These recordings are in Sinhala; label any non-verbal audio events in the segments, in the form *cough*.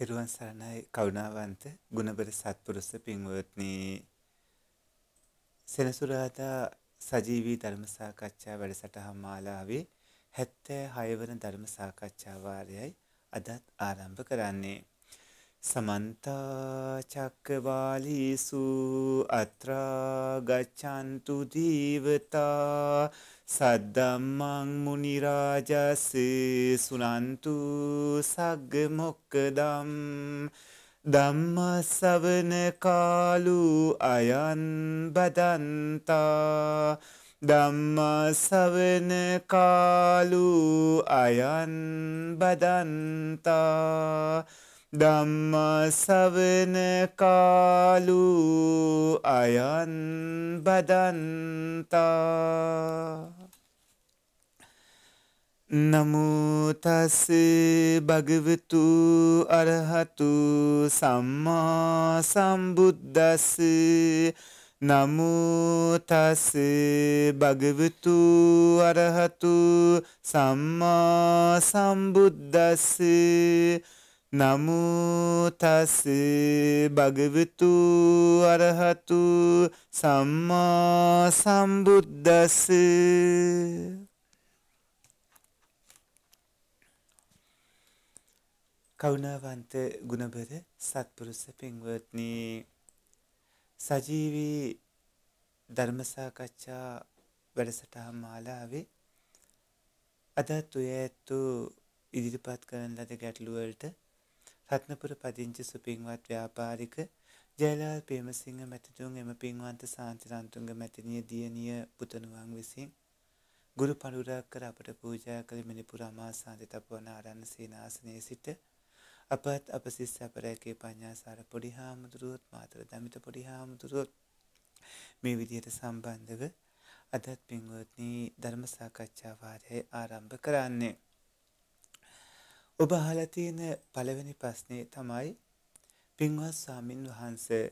තෙරුවන් සරණයි. කරුණාවන්ත ගුණබර සත්පුරුෂ පින්වත්නි. සෙනසුරාදා සජීවී ධර්ම සාකච්ඡා වැඩසටහන් මාලාවේ 76 වන ධර්ම සාකච්ඡා වාරයයි අදත් ආරම්භ කරන්නේ. සමන්ත චක්කවාලීසු අත්‍රා ගච්ඡන්තු දීවතා සද්දම්මං මුනි රාජස් සුනන්තු සග්ග මොක්කදම් ධම්මස්සවන කාලු අයන් බදන්තා ධම්මස්සවන කාලු අයන් බදන්තා ධම්මසවන කාලු අයන් බදන්තා නමුතස් භගවතු අරහතු සම්මා සම්බුද්දස්. නමුතස් භගවතු අරහතු සම්මා සම්බුද්දස්. නමුතස් භගවතු අරහතු සම්මා සම්බුද්දස්. කවුනාවන්ත ගුණබර සත්පුරුෂ පින්වත්නි. සජීවී ධර්ම සාකච්ඡා වැඩසටහන් මාලාවේ අදත් ඔය ඇත්තු ඉදිරිපත් කරන ලද ගැටළු වලට රත්නපුර පදිංචි සුපින්වත් ව්‍යාපාරික ජයලාල් ප්‍රේමසිංහ මැතිතුන් එම පින්වන්ත සාන්තිරන්තුංග මැතිණිය දියණිය පුතණුවන් විසින් ගුරු පඬුරක් කර අපට පූජා කළ මිනිපුර අමාසාන්ති තපවන ආරණ්‍ය සේනාසනයේ සිට අපත් අප සිස් අපරැකේ පඤ්ඤාසාර පොඩි හාමුදුරුවොත් මාතර දමිත පොඩි හාමුදුරුවොත් මේ විදිහට සම්බන්ධව අදත් පින්වත්නි ධර්ම සාකච්ඡා වාරය ආරම්භ කරන්නේ. ඔබ අහලා තියෙන පළවෙනි ප්‍රශ්නේ තමයි පින්වත් ස්වාමින් වහන්සේ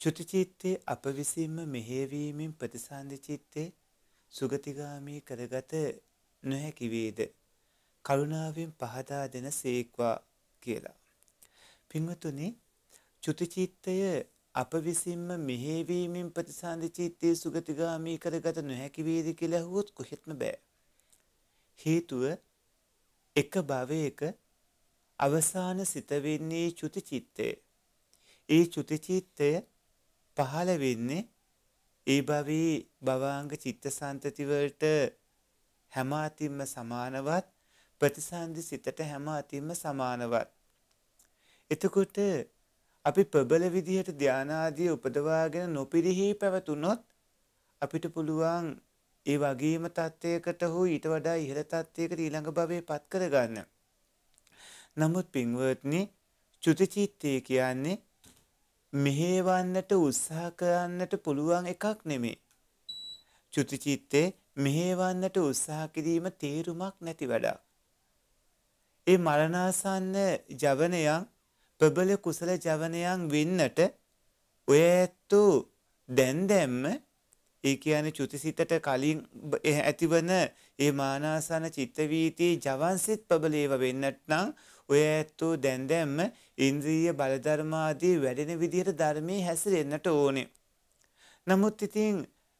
චුතිචිත්තේ අප විසින්ම මෙහෙයවීමෙන් ප්‍රතිසන්දි චිත්තේ සුගතිගාමී කරගත නොහැකි වේද කරුණාවෙන් පහදා දෙන සේක්වා කියලා. පින්වතුනි චුතිචිත්තය අප විසින්ම මෙහෙවීමෙන් ප්‍රතිසන්දි චිත්තේ සුගතිගාමී කරගත නොහැකි වේද කියලා අහුවොත් කොහෙත්ම බෑ. හේතුව එක භවයක අවසාන සිත වෙන්නේ චුතිචිත්තය. ඒ චුතිචිත්තය පහළ වෙන්නේ ඒ භවී භවාංග චිත්තසන්තති වලට හැම අතින්ම සමානවත් ප්‍රතිසන්දි සිතට හැම අතින්ම සමානවත්. එතකොට අපි ප්‍රබල විදිහට ධානාදී උපදවාගෙන නොපිරිහි පැවතුනොත් අපිට පුළුවන් ඒ වගේම තත්ත්වයකට හෝ ඊට වඩා ඉහළ තත්ත්වයකට ඊළඟ භවයේ පත් කරගන්න. නමුත් පින්වත්නි චුතිචිත්තය කියන්නේ මෙහෙවන්නට උත්සාහ කරන්නට පුළුවන් එකක් නෙමේ. චුතිචිත්තේ මෙහෙවන්නට උත්සාහ කිරීම තේරුමක් නැති වැඩක්. ඒ මරණාසන්න ජවනයන් ප්‍රබල කුසල ජවනයන් වෙන්නට ඔය ඇත්තෝ දැන් දැම්ම ඒ කියන්නේ චුතිසිතට කලින් ඇතිවන ඒ මානාසන චිත්තවීතියේ ජවන්සිත ප්‍රබලේව වෙන්නට නම් ඔය ඇත්තෝ දැන් දැම්ම ඉන්ද්‍රිය බලධර්මාදී වැඩෙන විදිහට ධර්මයේ හැසිරෙන්නට ඕනේ. නමුත් ඉතින්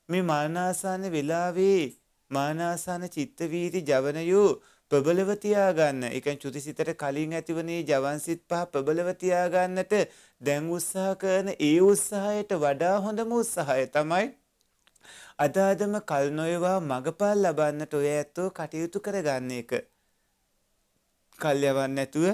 මේ මානාසන වෙලාවේ මානාසන චිත්තවීති ජවනයෝ ප්‍රබලව තියාගන්න. ඒ කියන්නේ චුතිසිතට කලින් ඇතිවනේ ජවන්සිත පහ ප්‍රබලව තියාගන්නට දැන් උත්සාහ කරන ඒ උත්සාහයට වඩා හොඳම උත්සාහය තමයි අද අදම කල් නොයවා මගපල් ලබන්නට ඔය ඇත්තෝ කටයුතු කරගන්න එක. කල් යවන්න නැතුව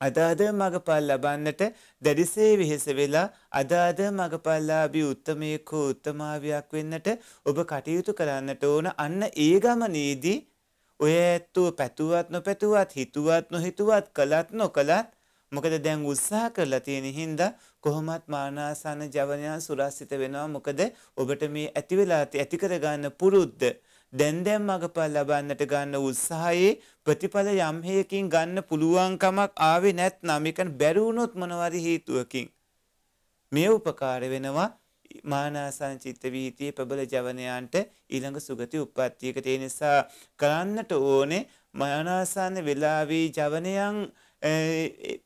අද අද මගපල් ලබන්නට දැඩිසේ වෙහෙස වෙලා අද අද මගපල්ලාභී උත්තමයෙක් හෝ උත්තමාවියක් වෙන්නට ඔබ කටයුතු කරන්නට ඕන අන්න ඒ ගමනේදී ඔය ඇත්තෝ පැතුවත් නොපැතුවත් හිතුවත් නොහිතුවත් කළත් නොකළත් මොකද දැන් උත්සාහ කරලා තියෙන හින්දා කොහොමත් මානාසන ජවනයන් සුරස්සිත වෙනවා. මොකද ඔබට මේ ඇති වෙලා ඇති කර ගන්න පුරුද්ද දැන් දැන් මගපල් ලබන්නට ගන්න උත්සාහයේ ප්‍රතිඵල යම් හේකින් ගන්න පුළුවන්කමක් ආවේ නැත්නම් මේකන් බැරි වුණොත් මොනවාරි හේතුවකින්? මේ උපකාර වෙනවා මානාසන චිත්ත වීතියේ ප්‍රබල ජවනයන්ට ඊළඟ සුගති උප්පත්තියකට ඒ නිසා කරන්නට ඕනේ මානාසන වෙලාවේ ජවනයන්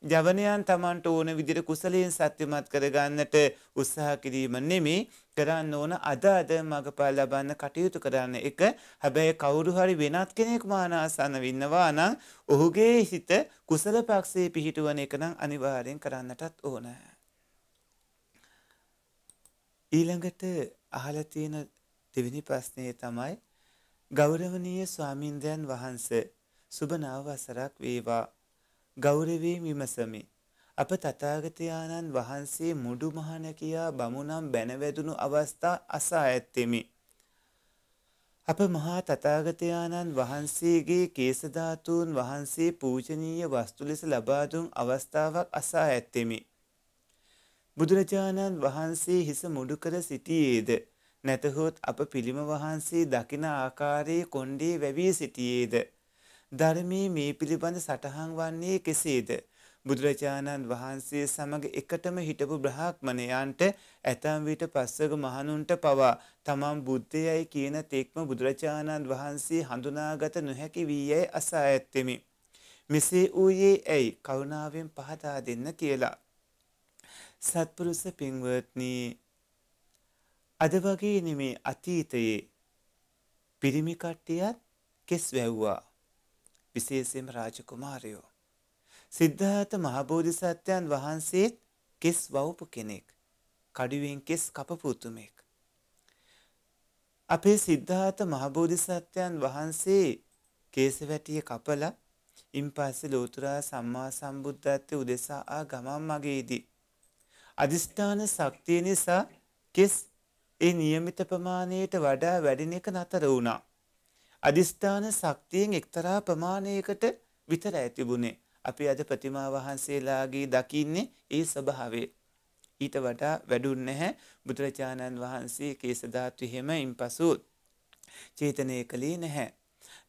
ජවනයන් තමන්ට ඕන විදිහට කුසලයෙන් සත්‍යමත් කරගන්නට උත්සාහ කිරීම නෙමේ කරන්න ඕන අද අද මගපල් ලබන්න කටයුතු කරන්න එක හැබැයි කවුරු හරි වෙනත් කෙනෙක් මානාසන්න වින්නවා නම් ඔහුගේ හිත කුසල පක්ෂයේ පිහිටුවන එක නම් අනිවාර්යෙන් කරන්නටත් ඕන. ඊළඟට අහලා තියෙන දෙවෙනි ප්‍රශ්නය තමයි ගෞරවනීය ස්වාමීන්ද්‍රයන් වහන්සේ සුබ නව වසරක් වේවා ගෞරවයෙන් විමසමි. අප තථාගතයන්න් වහන්සේ මුඩු මහන කියා බමුණම් බැනවැදුණු අවස්ථා අසා ඇත්තෙමි. අප මහා තථාගතයන්න් වහන්සේගේ කේස ධාතුන් වහන්සේ පූජනීය වස්තු ලෙස ලබා දුන් අවස්ථාවක් අසා ඇත්තෙමි. බුදුරජාණන් වහන්සේ හිස මුඩු කර සිටියේද නැතහොත් අප පිළිම වහන්සේ දකින ආකාරයේ කොණ්ඩේ වැවී සිටියේද ධර්මයේ මේ පිළිබඳ සටහන් වන්නේ කෙසේද? බුදුරජාණන් වහන්සේ සමග එකටම හිටපු බ්‍රහ්මණයන්ට ඇතම් විට පස්වග මහණුන්ට පවා තමන් බුද්ධයයි කියන තෙක්ම බුදුරජාණන් වහන්සේ හඳුනාගත නොහැකි වී යයි අසා ඇත්තෙමි. මෙසේ ඌයේ ඇයි කරුණාවෙන් පහදා දෙන්න කියලා. සත්පුරුෂ පින්වත්නි අද වගේ නෙමේ අතීතයේ පිරිමි කට්ටියත් කෙස් වැව්වා. විශේෂයෙන්ම රාජකුමාරයෝ. සිද්ධාර්ථ මහබෝධිසත්වයන් වහන්සේත් කෙස් වවපු කෙනෙක්. කඩුවෙන් කෙස් කපපු උතුමෙක්. අපේ සිද්ධාර්ථ මහබෝධිසත්වයන් වහන්සේ කේසවැටිය කපලා ඉන්පස්සේ ලෝතුරා සම්මා සම්බුද්ධත්වයේ උදෙසා ආ ගමන් මගේදී අදිෂ්ඨාන ශක්තිය නිසා කෙස් ඒ નિયમિત ප්‍රමාණයට වඩා වැඩින එක නතර වුණා. අදිස්ථාන ශක්තියෙන් එක්තරා ප්‍රමාණයකට විතරයි තිබුණේ. අපි අද ප්‍රතිමා වහන්සේලාගේ දකින්නේ ඒ ස්වභාවය. ඊට වඩා වැඩුන් නැහැ බුදුරජාණන් වහන්සේ කේස ධාතු හිම ඉන්පසු චේතනය කළේ නැහැ.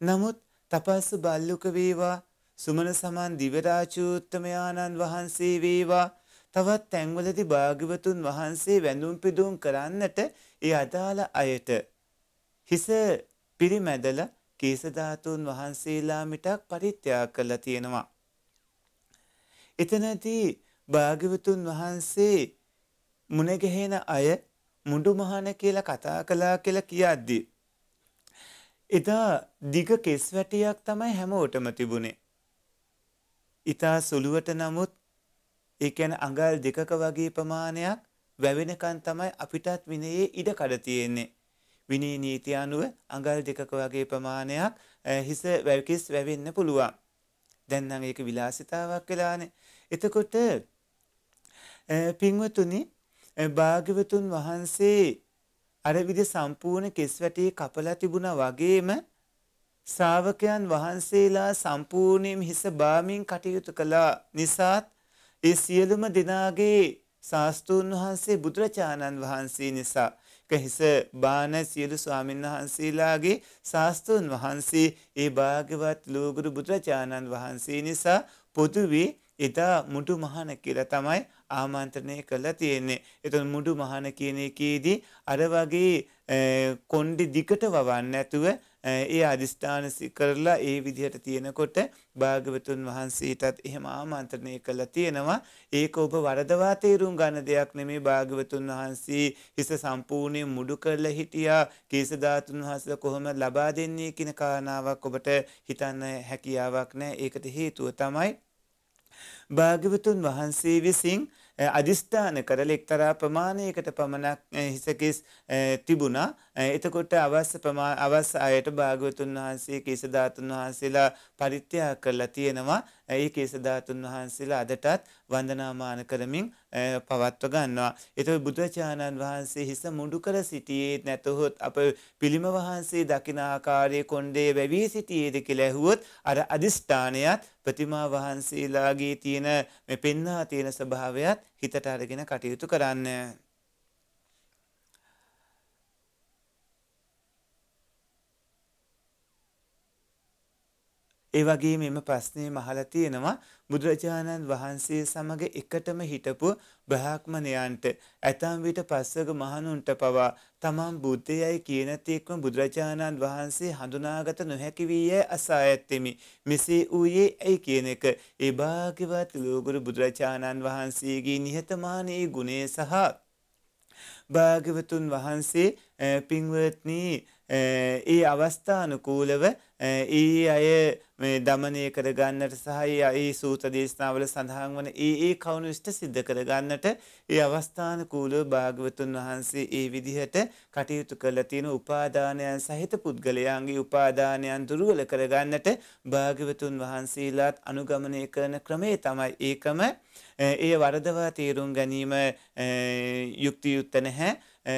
නමුත් තපස්සු බල්ලුක වේවා සුමන සමන් දිවරාජෝත්තමයාණන් වහන්සේ වේවා තවත් තැන්වලදී භාග්‍යවතුන් වහන්සේ වැඳුම් පිදුම් කරන්නට ඒ අදාළ අයට හිස පිරිමැදලා කේසධාතුන් වහන්සේලා මිටක් පරිත්‍යාග කළා තියෙනවා. එතනදී භාග්‍යවතුන් වහන්සේ මුණගැහෙන අය මුඩු මහන කියලා කතා කළා කියලා කියද්දී එදා දිග කෙස් වැටියක් තමයි හැමෝටම තිබුණේ. ඊතා සුළුවට නමුත් ඒ කියන්නේ අඟල් දෙකක වගේ ප්‍රමාණයක් වැවෙනකන් තමයි අපිටත් විනයේ ඉඩ කඩ තියෙන්නේ. විනී නීතිය අනුව අඟල් දෙකක වගේ ප්‍රමාණයක් හිස වැවකිස් වැවෙන්න පුළුවන්. දැන් නම් ඒක විලාසිතාවක් වෙලානේ. එතකොට පින්වතුනි භාග්‍යවතුන් වහන්සේ අර විදිහ සම්පූර්ණ කෙස් වැටි කපලා තිබුණා වගේම ශ්‍රාවකයන් වහන්සේලා සම්පූර්ණයෙන් හිස බාමින් කටයුතු කළා නිසාත් ඒ සියලුම දෙනාගේ ශාස්ත්‍රූන් වහන්සේ බුදුරජාණන් වහන්සේ නිසා. හිස බාන සියලු ස්වාමීන් වහන්සේලාගේ ශාස්ත්‍රඥ වහන්සේ ඒ භාග්‍යවත් ලෝගුරු බුදුරජාණන් වහන්සේ නිසා පොදුවේ එදා මුඩු මහන කියලා තමයි ආමන්ත්‍රණය කළා තියෙන්නේ. එතන මුඩු මහන කියන එකේදී අර වගේ කොණ්ඩි දිකට වවන්න නැතුව ඒ අදිස්ථාන කරලා ඒ විදිහට තියෙනකොට භාග්‍යවතුන් වහන්සේටත් එහෙම ආමන්ත්‍රණය කළා තියෙනවා. ඒක ඔබ වරදවා තේරුම් ගන්න දෙයක් නෙමේ භාග්‍යවතුන් වහන්සේ හිස සම්පූර්ණයෙන් මුඩු කරලා හිටියා. කේස ධාතුන් වහන්සේලා කොහොමද ලබා දෙන්නේ කියන කාරණාවක් ඔබට හිතන්න හැකියාවක් නැහැ. ඒකට හේතුව තමයි භාග්‍යවතුන් වහන්සේ විසින් අදිස්ථාන කරලා එක්තරා ප්‍රමාණයකට පමණක් හිසකෙස් තිබුණා. එතකොට අවශ්‍ය ප්‍රමාණ අවශ්‍ය අයට භාග්‍යවතුන් වහන්සේ කේස ධාතුන් වහන්සේලා පරිත්‍යාග කරලා තියෙනවා. ඒ කේස ධාතුන් වහන්සේලා අදටත් වන්දනාමාන කරමින් පවත්ව ගන්නවා. ඒතකොට බුදුචානන් වහන්සේ හිස මුඩු කර සිටියේ නැතහොත් අප පිළිම වහන්සේ දකින ආකාරයේ කොණ්ඩේ වැවී සිටියේද කියලා ඇහුවොත් අර අදිෂ්ඨානයත් ප්‍රතිමා වහන්සේලාගේ තියෙන මේ පෙන්වා තියෙන ස්වභාවයත් හිතට අරගෙන කටයුතු කරන්න. ඒ වගේ මෙම ප්‍රශ්නේ මහලා තියෙනවා බුදුරජාණන් වහන්සේ සමග එකටම හිටපු බ්‍රහ්මණයන්ට ඇතම් විට පස්වග මහණුන්ට පවා තමන් බුද්ධයයි කියන තෙක්ම බුදුරජාණන් වහන්සේ හඳුනාගත නොහැකි වී යැයි අසා ඇත්තෙමි. මෙසේ ඌයේ ඇයි කියන එක ඒ භාග්‍යවත් ලෝකුරු බුදුරජාණන් වහන්සේගේ නිහතමානී ගුණය සහ භාග්‍යවතුන් වහන්සේ පින්වත්නි ඒ අවස්ථානුකූලව ඒ අය මේ දමනය කරගන්නට සහයි ඒ සූත දේශනාවල සඳහන් වන ඒ ඒ කවුණු ෂ්ට සිද්ධ කරගන්නට ඒ අවස්ථාන කූලව භාගවතුන් වහන්සේ ඒ විදිහට කටයුතු කරලා තියෙන උපාදානයන් සහිත පුද්ගලයන්ගේ උපාදානයන් දුරුවල කරගන්නට භාගවතුන් වහන්සේලාත් අනුගමනය කරන ක්‍රමේ තමයි ඒකම. ඒ වරදවා තේරුම් ගැනීම යුක්තියුත්ත නැහැ.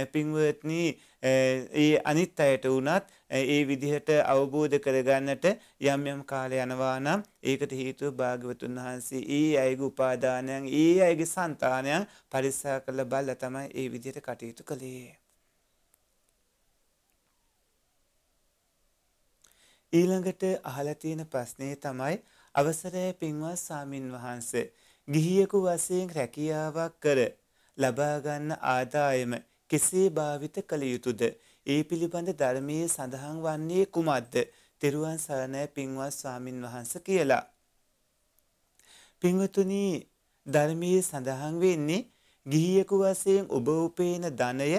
පින්වත්නී ඒ අනිත් අයට වනත් ඒ විදිහට අවබෝධ කරගන්නට යම් යම් කාලය යනවා නම් ඒකට හේතුව භාග්‍යවතුන් වහන්සේ ඒ අයගේ උපාදානයන් ඒ අයගේ సంతානයන් පරිස්සම් කරලා බලලා තමයි ඒ විදිහට කටයුතු කළේ. ඊළඟට අහලා තියෙන ප්‍රශ්නේ තමයි අවසරයි පින්වත් සාමින් වහන්සේ ගිහියෙකු වශයෙන් රැකියාවක් කර ලබා ගන්න ආදායම කෙසේ භාවිත කළ යුතුද? ඒ පිළිබඳ ධර්මයේ සඳහන් වන්නේ කුමක්ද? තෙරුවන් සරණයි පින්වත් ස්වාමින් වහන්සේ කියලා. පින්වතුනි ධර්මයේ සඳහන් වෙන්නේ ගිහියෙකු වශයෙන් ඔබ උපේන ධනය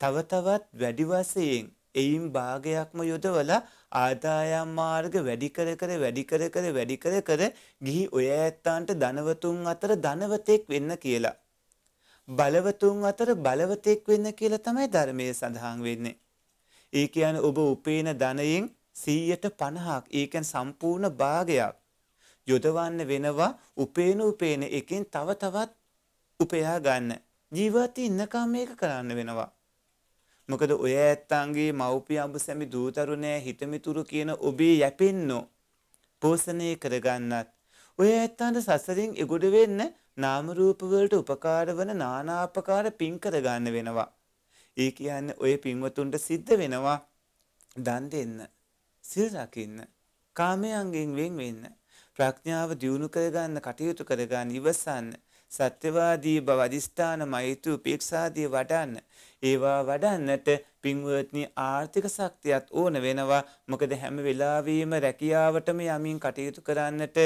තව තවත් වැඩි වශයෙන් එයින් භාගයක්ම යොදවලා ආදායම් මාර්ග වැඩි කර කර වැඩි කර කර වැඩි කර කර ගිහි ඔය ඇත්තන්ට ධනවතුන් අතර ධනවතෙක් වෙන්න කියලා. බලවතුන් අතර බලවතෙක් වෙන්න කියලා තමයි ධර්මයේ සඳහන් වෙන්නේ. ඒ කියන්නේ ඔබ උපේන ධනයෙන් 150ක් ඒකෙන් සම්පූර්ණ භාගයක් යොදවන්න වෙනවා උපේන උපේන එකෙන් තව තවත් උපයා ගන්න. ජීවත් ඉන්නකම් මේක කරන්න වෙනවා. මොකද ඔය ඇත්තන්ගේ මව්පිය අඹ සැමි දූතරුණෑ හිතමිතුරු කියන ඔබේ යැපෙන්නෝ පෝෂණය කරගන්නත් ඔය ඇත්තන්ට සසරින් එගොඩ වෙන්න නාම රූප වලට උපකාර වන නානාපකාර පින් කර ගන්න වෙනවා. ඒ කියන්නේ ඔය පින්වතුන්ට සිද්ධ වෙනවා දන් දෙන්න, සිල් රකින්න, කාමයන්ගෙන් වෙන් වෙන්න, ප්‍රඥාව දියුණු කරගන්න, කටයුතු කරගන්න, ඉවසන්න, සත්‍යවාදී බව අදිස්ථාන මෛත්‍රී උපේක්ෂාදී වඩන්න. ඒවා වඩන්නට පින්වත්නි ආර්ථික ශක්තියත් ඕන වෙනවා. මොකද හැම වෙලාවෙම රැකියාවටම යමින් කටයුතු කරන්නට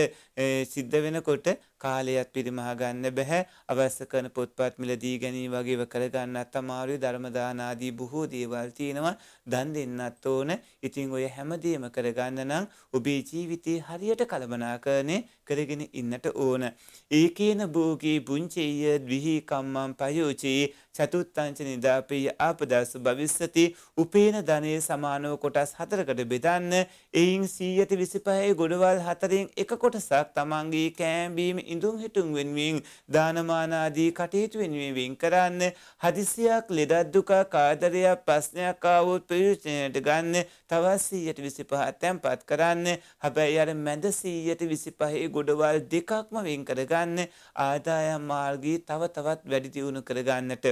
සිද්ධ වෙනකොට කාලයත් පිරිමහ ගන්න බෑ. අවශ්‍ය කරන පොත්පත් මිලදී ගැනීම වගේව කරගන්නත් අමාරුයි. ධර්ම දාන ආදී බොහෝ දේවල් තියෙනවා. දන් දෙන්නත් ඕන. ඉතින් ඔය හැමදේම කරගන්න නම් ඔබේ ජීවිතේ හරියට කළමනාකරණය කරගෙන ඉන්නට ඕන. ඒකේන භෝගී පුංචේය ද්විහි කම්මං පයෝචේ චතුත්තංච නිදාපේය ආපදස්ස භවිස්සති උපේන ධනයේ සමානව කොටස් හතරකට බෙදන්න. එයින් 125 ගොඩවල් හතරෙන් එක කොටසක් තමන්ගේ කෑම්බීම ඉඳුම් හිටුම් වෙනුවෙන් දානමාන ආදී කටයුතු වෙනුවෙන් වෙන් කරන්න. හදිසියක් ලෙඩක් දුක කාදරයක් ප්‍රශ්නයක් ආවොත් ප්‍රයෝජනයට ගන්න. තවත් 125 තැන්පත් කරන්න. හැබැයි අර මැද 125 ගොඩවල් දෙකක්ම වෙන් කරගන්න. ආදායම් මාර්ගී තව තවත් වැඩි දියුණු කරගන්නට.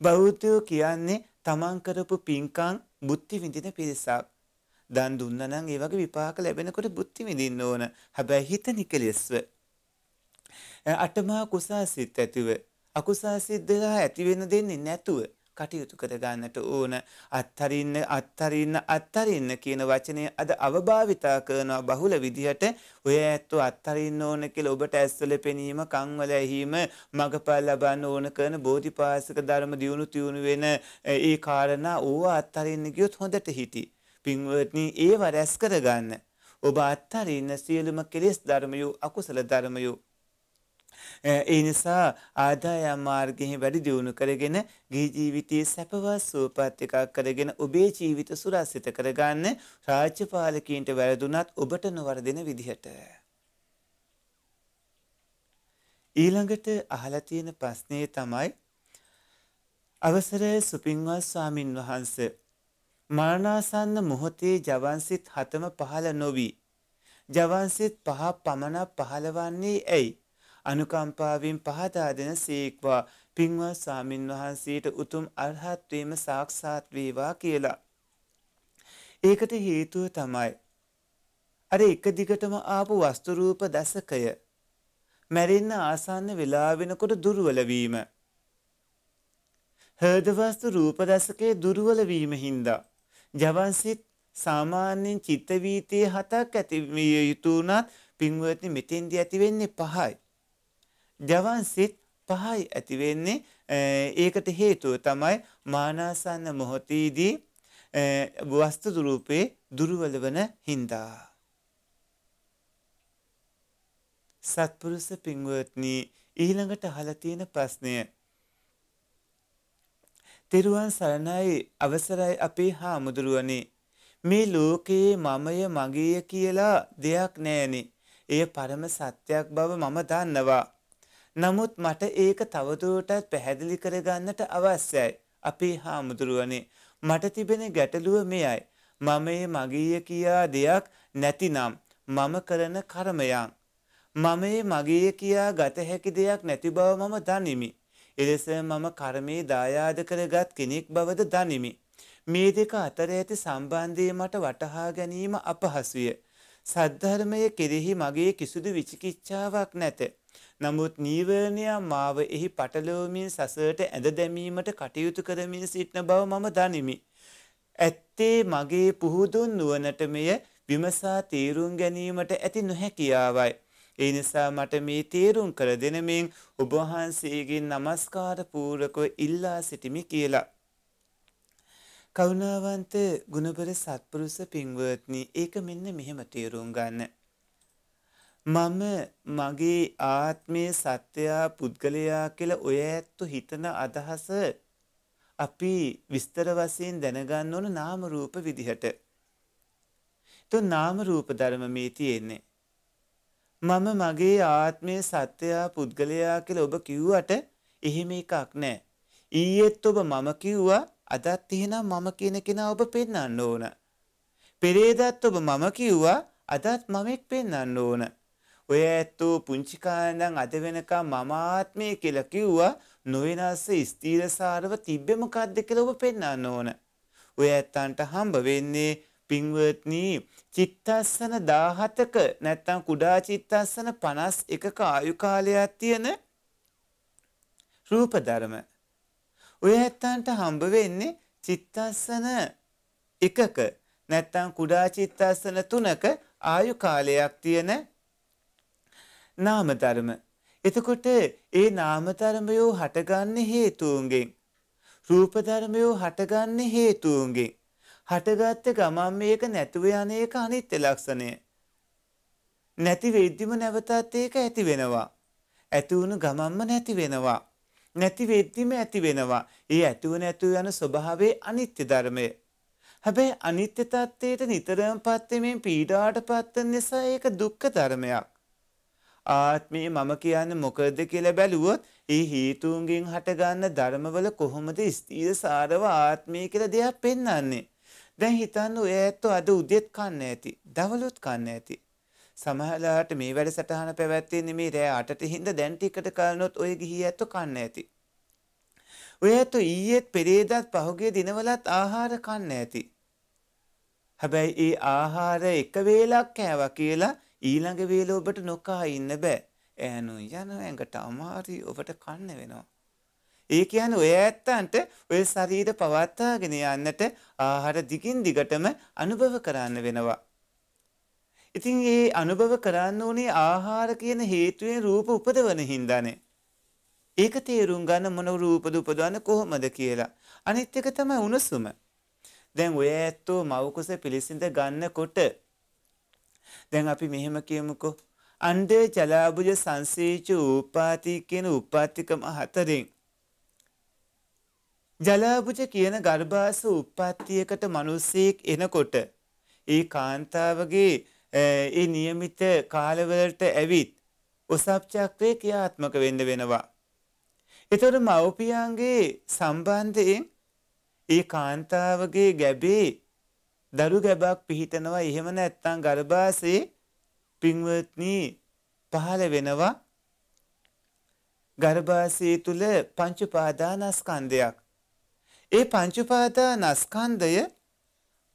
බෞද්ධයෝ කියන්නේ තමන් කරපු පින්කම් බුද්ධි විඳින පිරිසක්. දන් දුන්නා නම් ඒ වගේ විපාක ලැබෙනකොට බුද්ධි විඳින්න ඕන. හැබැයි හිත නිකලෙස්ව. අටමහා කුසල් සිත් ඇතිව අකුසල් සිත් දෙලා ඇති වෙන දෙන්නේ නැතුව කටයුතු කරගන්නට ඕන? අත්තරින්න අත්තරින්න අත්තරින්න කියන වචනය අද අවභාවිතා කරනවා බහුල විදිහට. ඔය ඇත්තෝ අත්තරින්න ඕන කියලා ඔබට ඇස්වල පෙනීම කන්වල ඇහිම මගපල් ලබන්න ඕන කරන බෝධිපාසක ධර්ම දියුණු තියුණු වෙන ඒ කාරණා ඕවා අත්තරින්න ගියොත් හොඳට හිටි. පින්වත්නි ඒව රැස් කරගන්න. ඔබ අත්තරින්න සියලුම කෙලෙස් ධර්මයෝ අකුසල ධර්මයෝ ඒ නිසා ආදායම් මාර්ගයෙන් වැඩි දියුණු කරගෙන ගිහි ජීවිතයේ සැපවත් සුවපත් එකක් කරගෙන ඔබේ ජීවිත සුරක්ෂිත කරගන්න රාජ්‍යපාලකීන්ට වැරදුනත් ඔබට නොවරදින විදිහට. ඊළඟට අහලා තියෙන ප්‍රශ්නේ තමයි අවසරයි සුපින්වත් ස්වාමින් වහන්සේ මරණාසන්න මොහොතේ ජවන්සිත හතම පහළ නොවි ජවන්සිත පහ පමණක් පහළවන්නේ ඇයි අනුකම්පාවෙන් පහදා දෙන සීක්වා පින්වත් සාමින් වහන්සේට උතුම් අරහත්වීම සාක්ෂාත් වේවා කියලා. ඒකට හේතුව තමයි අර එක දිගටම ආපු වස්තු රූප දසකය මැරෙන්න ආසන්න වෙලා වෙනකොට දුර්වල වීම හෘද වස්තු රූප දසකයේ දුර්වල වීම හින්දා ජවන්සිට සාමාන්‍යයෙන් චිත්ත වීතියේ හතක් ඇති විය යුතු උනත් පින්වත්නි මෙතෙන්දී ඇති වෙන්නේ පහයි. ජවන්සිට පහයි ඇති වෙන්නේ ඒකට හේතුව තමයි මානාසන්න මොහොතේදී වස්තු රූපේ දුර්වල වන හින්දා. සත්පුරුෂ පින්වත්නි ඊළඟට අහලා තියෙන ප්‍රශ්නය තෙරුවන් සරණයි අවසරයි අපේ හාමුදුරුවනේ මේ ලෝකයේ මමය මගේය කියලා දෙයක් නෑනේ. එය පරම සත්‍යයක් බව මම දන්නවා. නමුත් මට ඒක තවදුරටත් පැහැදිලි කරගන්නට අවශ්‍යයි. අපේ හාමුදුරුවනේ මට තිබෙන ගැටලුව මෙයයි. මමයේ මගේය කියා දෙයක් නැතිනම් මම කරන කර්මයන්. මමයේ මගේය කියා ගත හැකි දෙයක් නැති බව මම දනිමි. එලෙස මම කර්මයේ දායාද කරගත් කෙනෙක් බවද දනිමි. මේ දෙක අතර ඇති සම්බන්ධය මට වටහා ගැනීම අපහසුය. සද්ධර්මය කෙරෙහි මගේ කිසිදු විචිකිච්ඡාවක් නැත. නමුත් නීවරණය මාව එහි පටලවමින් සසරට ඇද දැමීමට කටයුතු කරමින් සිටින බව මම දනිමි. ඇත්තේ මගේ පුහුදුන් නුවණට මෙය විමසා තීරුම් ගැනීමට ඇති නොහැකියාවයි. ඒ නිසා මට මේ තීරුම් කර දෙනමින් ඔබ වහන්සේගෙන් নমස්කාර පූර්වකව ඉල්ලා සිටිමි කියලා. කරුණාවන්ත ගුණබර සත්පුරුෂ පින්වත්නි ඒක මෙන්න මෙහෙම තීරුම් ගන්න. මම මගේ ආත්මයේ සත්‍යයා පුද්ගලයා කියලා ඔය ඇත්තු හිතන අදහස අපි විස්තර වශයෙන් දැනගන්න ඕන නාම රූප විදිහට. તો නාම රූප ධර්ම මේ තියෙන්නේ. මම මගේ ආත්මයේ සත්‍යයා පුද්ගලයා කියලා ඔබ කිව්වට එහෙම එකක් නැහැ. ඊයේත් ඔබ මම කිව්වා අදත් එහෙනම් මම කියන කෙනා ඔබ පෙන්වන්න ඕන. පෙරේදත් ඔබ මම කිව්වා අදත් මමෙක් පෙන්වන්න ඕන. ඔය ඇත්තෝ පුංචි කාලේ අද වෙනකම් මම ආත්මය කියලා කිව්වා නොවෙනස් ස්ථීරසාරව තිබ්බේ මොකද්ද කියලා ඔබ පෙන්වන්න ඕන. ඔය ඇත්තන්ට හම්බ වෙන්නේ පින්වත්නි චිත්තස්සන 17ක නැත්තම් කුඩා චිත්තස්සන 51ක ආයු කාලයක් තියෙන රූප ධර්ම. ඔය ඇත්තන්ට හම්බ වෙන්නේ චිත්තස්සන එකක නැත්තම් කුඩා චිත්තස්සන 3ක ආයු කාලයක් තියෙන නාම ධර්ම. එතකොට ඒ නාම ධර්මයෝ හටගන්නේ හේතුන්ගෙන්. රූප ධර්මයෝ හටගන්නේ හේතුන්ගෙන්. හටගත්ත ගමන් මේක නැතුව යන එක අනිත්‍ය ලක්ෂණය. නැති වෙද්දිම නැවතත් ඒක ඇති වෙනවා. ඇති වුණු ගමන්ම නැති වෙනවා. නැති වෙද්දිම ඇති වෙනවා. ඒ ඇතුව නැතුව යන ස්වභාවයේ අනිත්‍ය ධර්මය. හැබැයි අනිත්‍ය තත්ත්වයට නිතරම පත් වෙමින් පීඩාවට පත් නිසා ඒක දුක්ඛ ධර්මයක්. ආත්මය මම කියන්නේ මොකද කියලා බැලුවොත් ඒ හේතුන්ගෙන් හටගන්න ධර්මවල කොහොමද ස්ථීර සාරව ආත්මය කියලා දෙයක් පෙන්වන්නේ. දැන් හිතන්න ඔය ඇත්තෝ අද උදෙත් කන්න ඇති. දවලුත් කන්න ඇති. සමහරලාට මේ වැඩසටහන පැවැත්වෙන්නේ මේ රෑ 8ට හින්දා දැන් ටිකට කලනොත් ඔය ගිහි ඇත්තෝ කන්න ඇති. ඔය ඇත්තෝ ඊයේත් පෙරේදාත් පහුගිය දිනවලත් ආහාර කන්න ඇති. හැබැයි ඒ ආහාර එක වේලක් කෑවා කියලා ඊළඟ වේල ඔබට නොකා ඉන්න බෑ. ඈනු යන ඇඟට අමාරුයි ඔබට කන්න වෙනවා. ඒ කියන්නේ ඔය ඇත්තන්ට ඔය ශරීර පවත්වාගෙන යන්නට ආහාර දිගින් දිගටම අනුභව කරන්න වෙනවා. ඉතින් ඒ අනුභව කරන්න ඕනේ ආහාර කියන හේතුවෙන් රූප උපදවන හින්දානේ. ඒක තේරුම් ගන්න මොන රූපද උපදවන්නේ කොහොමද කියලා. අනිත් එක තමයි උණුසුම. දැන් ඔය ඇත්තෝ මව් කුස පිළිසිඳ ගන්නකොට දැන් අපි මෙහෙම කියමුකෝ. අණ්ඩ ජලාබුජ සංසේච උපාති කියන උපාතිකම හතරෙන්. ජලාබුජ කියන ගර්භාස උප්පත්තියකට මනුස්සයෙක් එනකොට. ඒ කාන්තාවගේ ඒ නියමිත කාලවලට ඇවිත් ඔසප්චක්‍රය ක්‍රියාත්මක වෙන්න වෙනවා. එතොට මව්පියන්ගේ සම්බන්ධයෙන් ඒ කාන්තාවගේ ගැබේ දරු ගැබක් පිහිටනවා එහෙම නැත්නම් ගර්භාෂයේ පින්වත්නි පහළ වෙනවා ගර්භාෂය තුල පංච උපාදානස්කන්ධයක් ඒ පංච උපාදානස්කන්ධය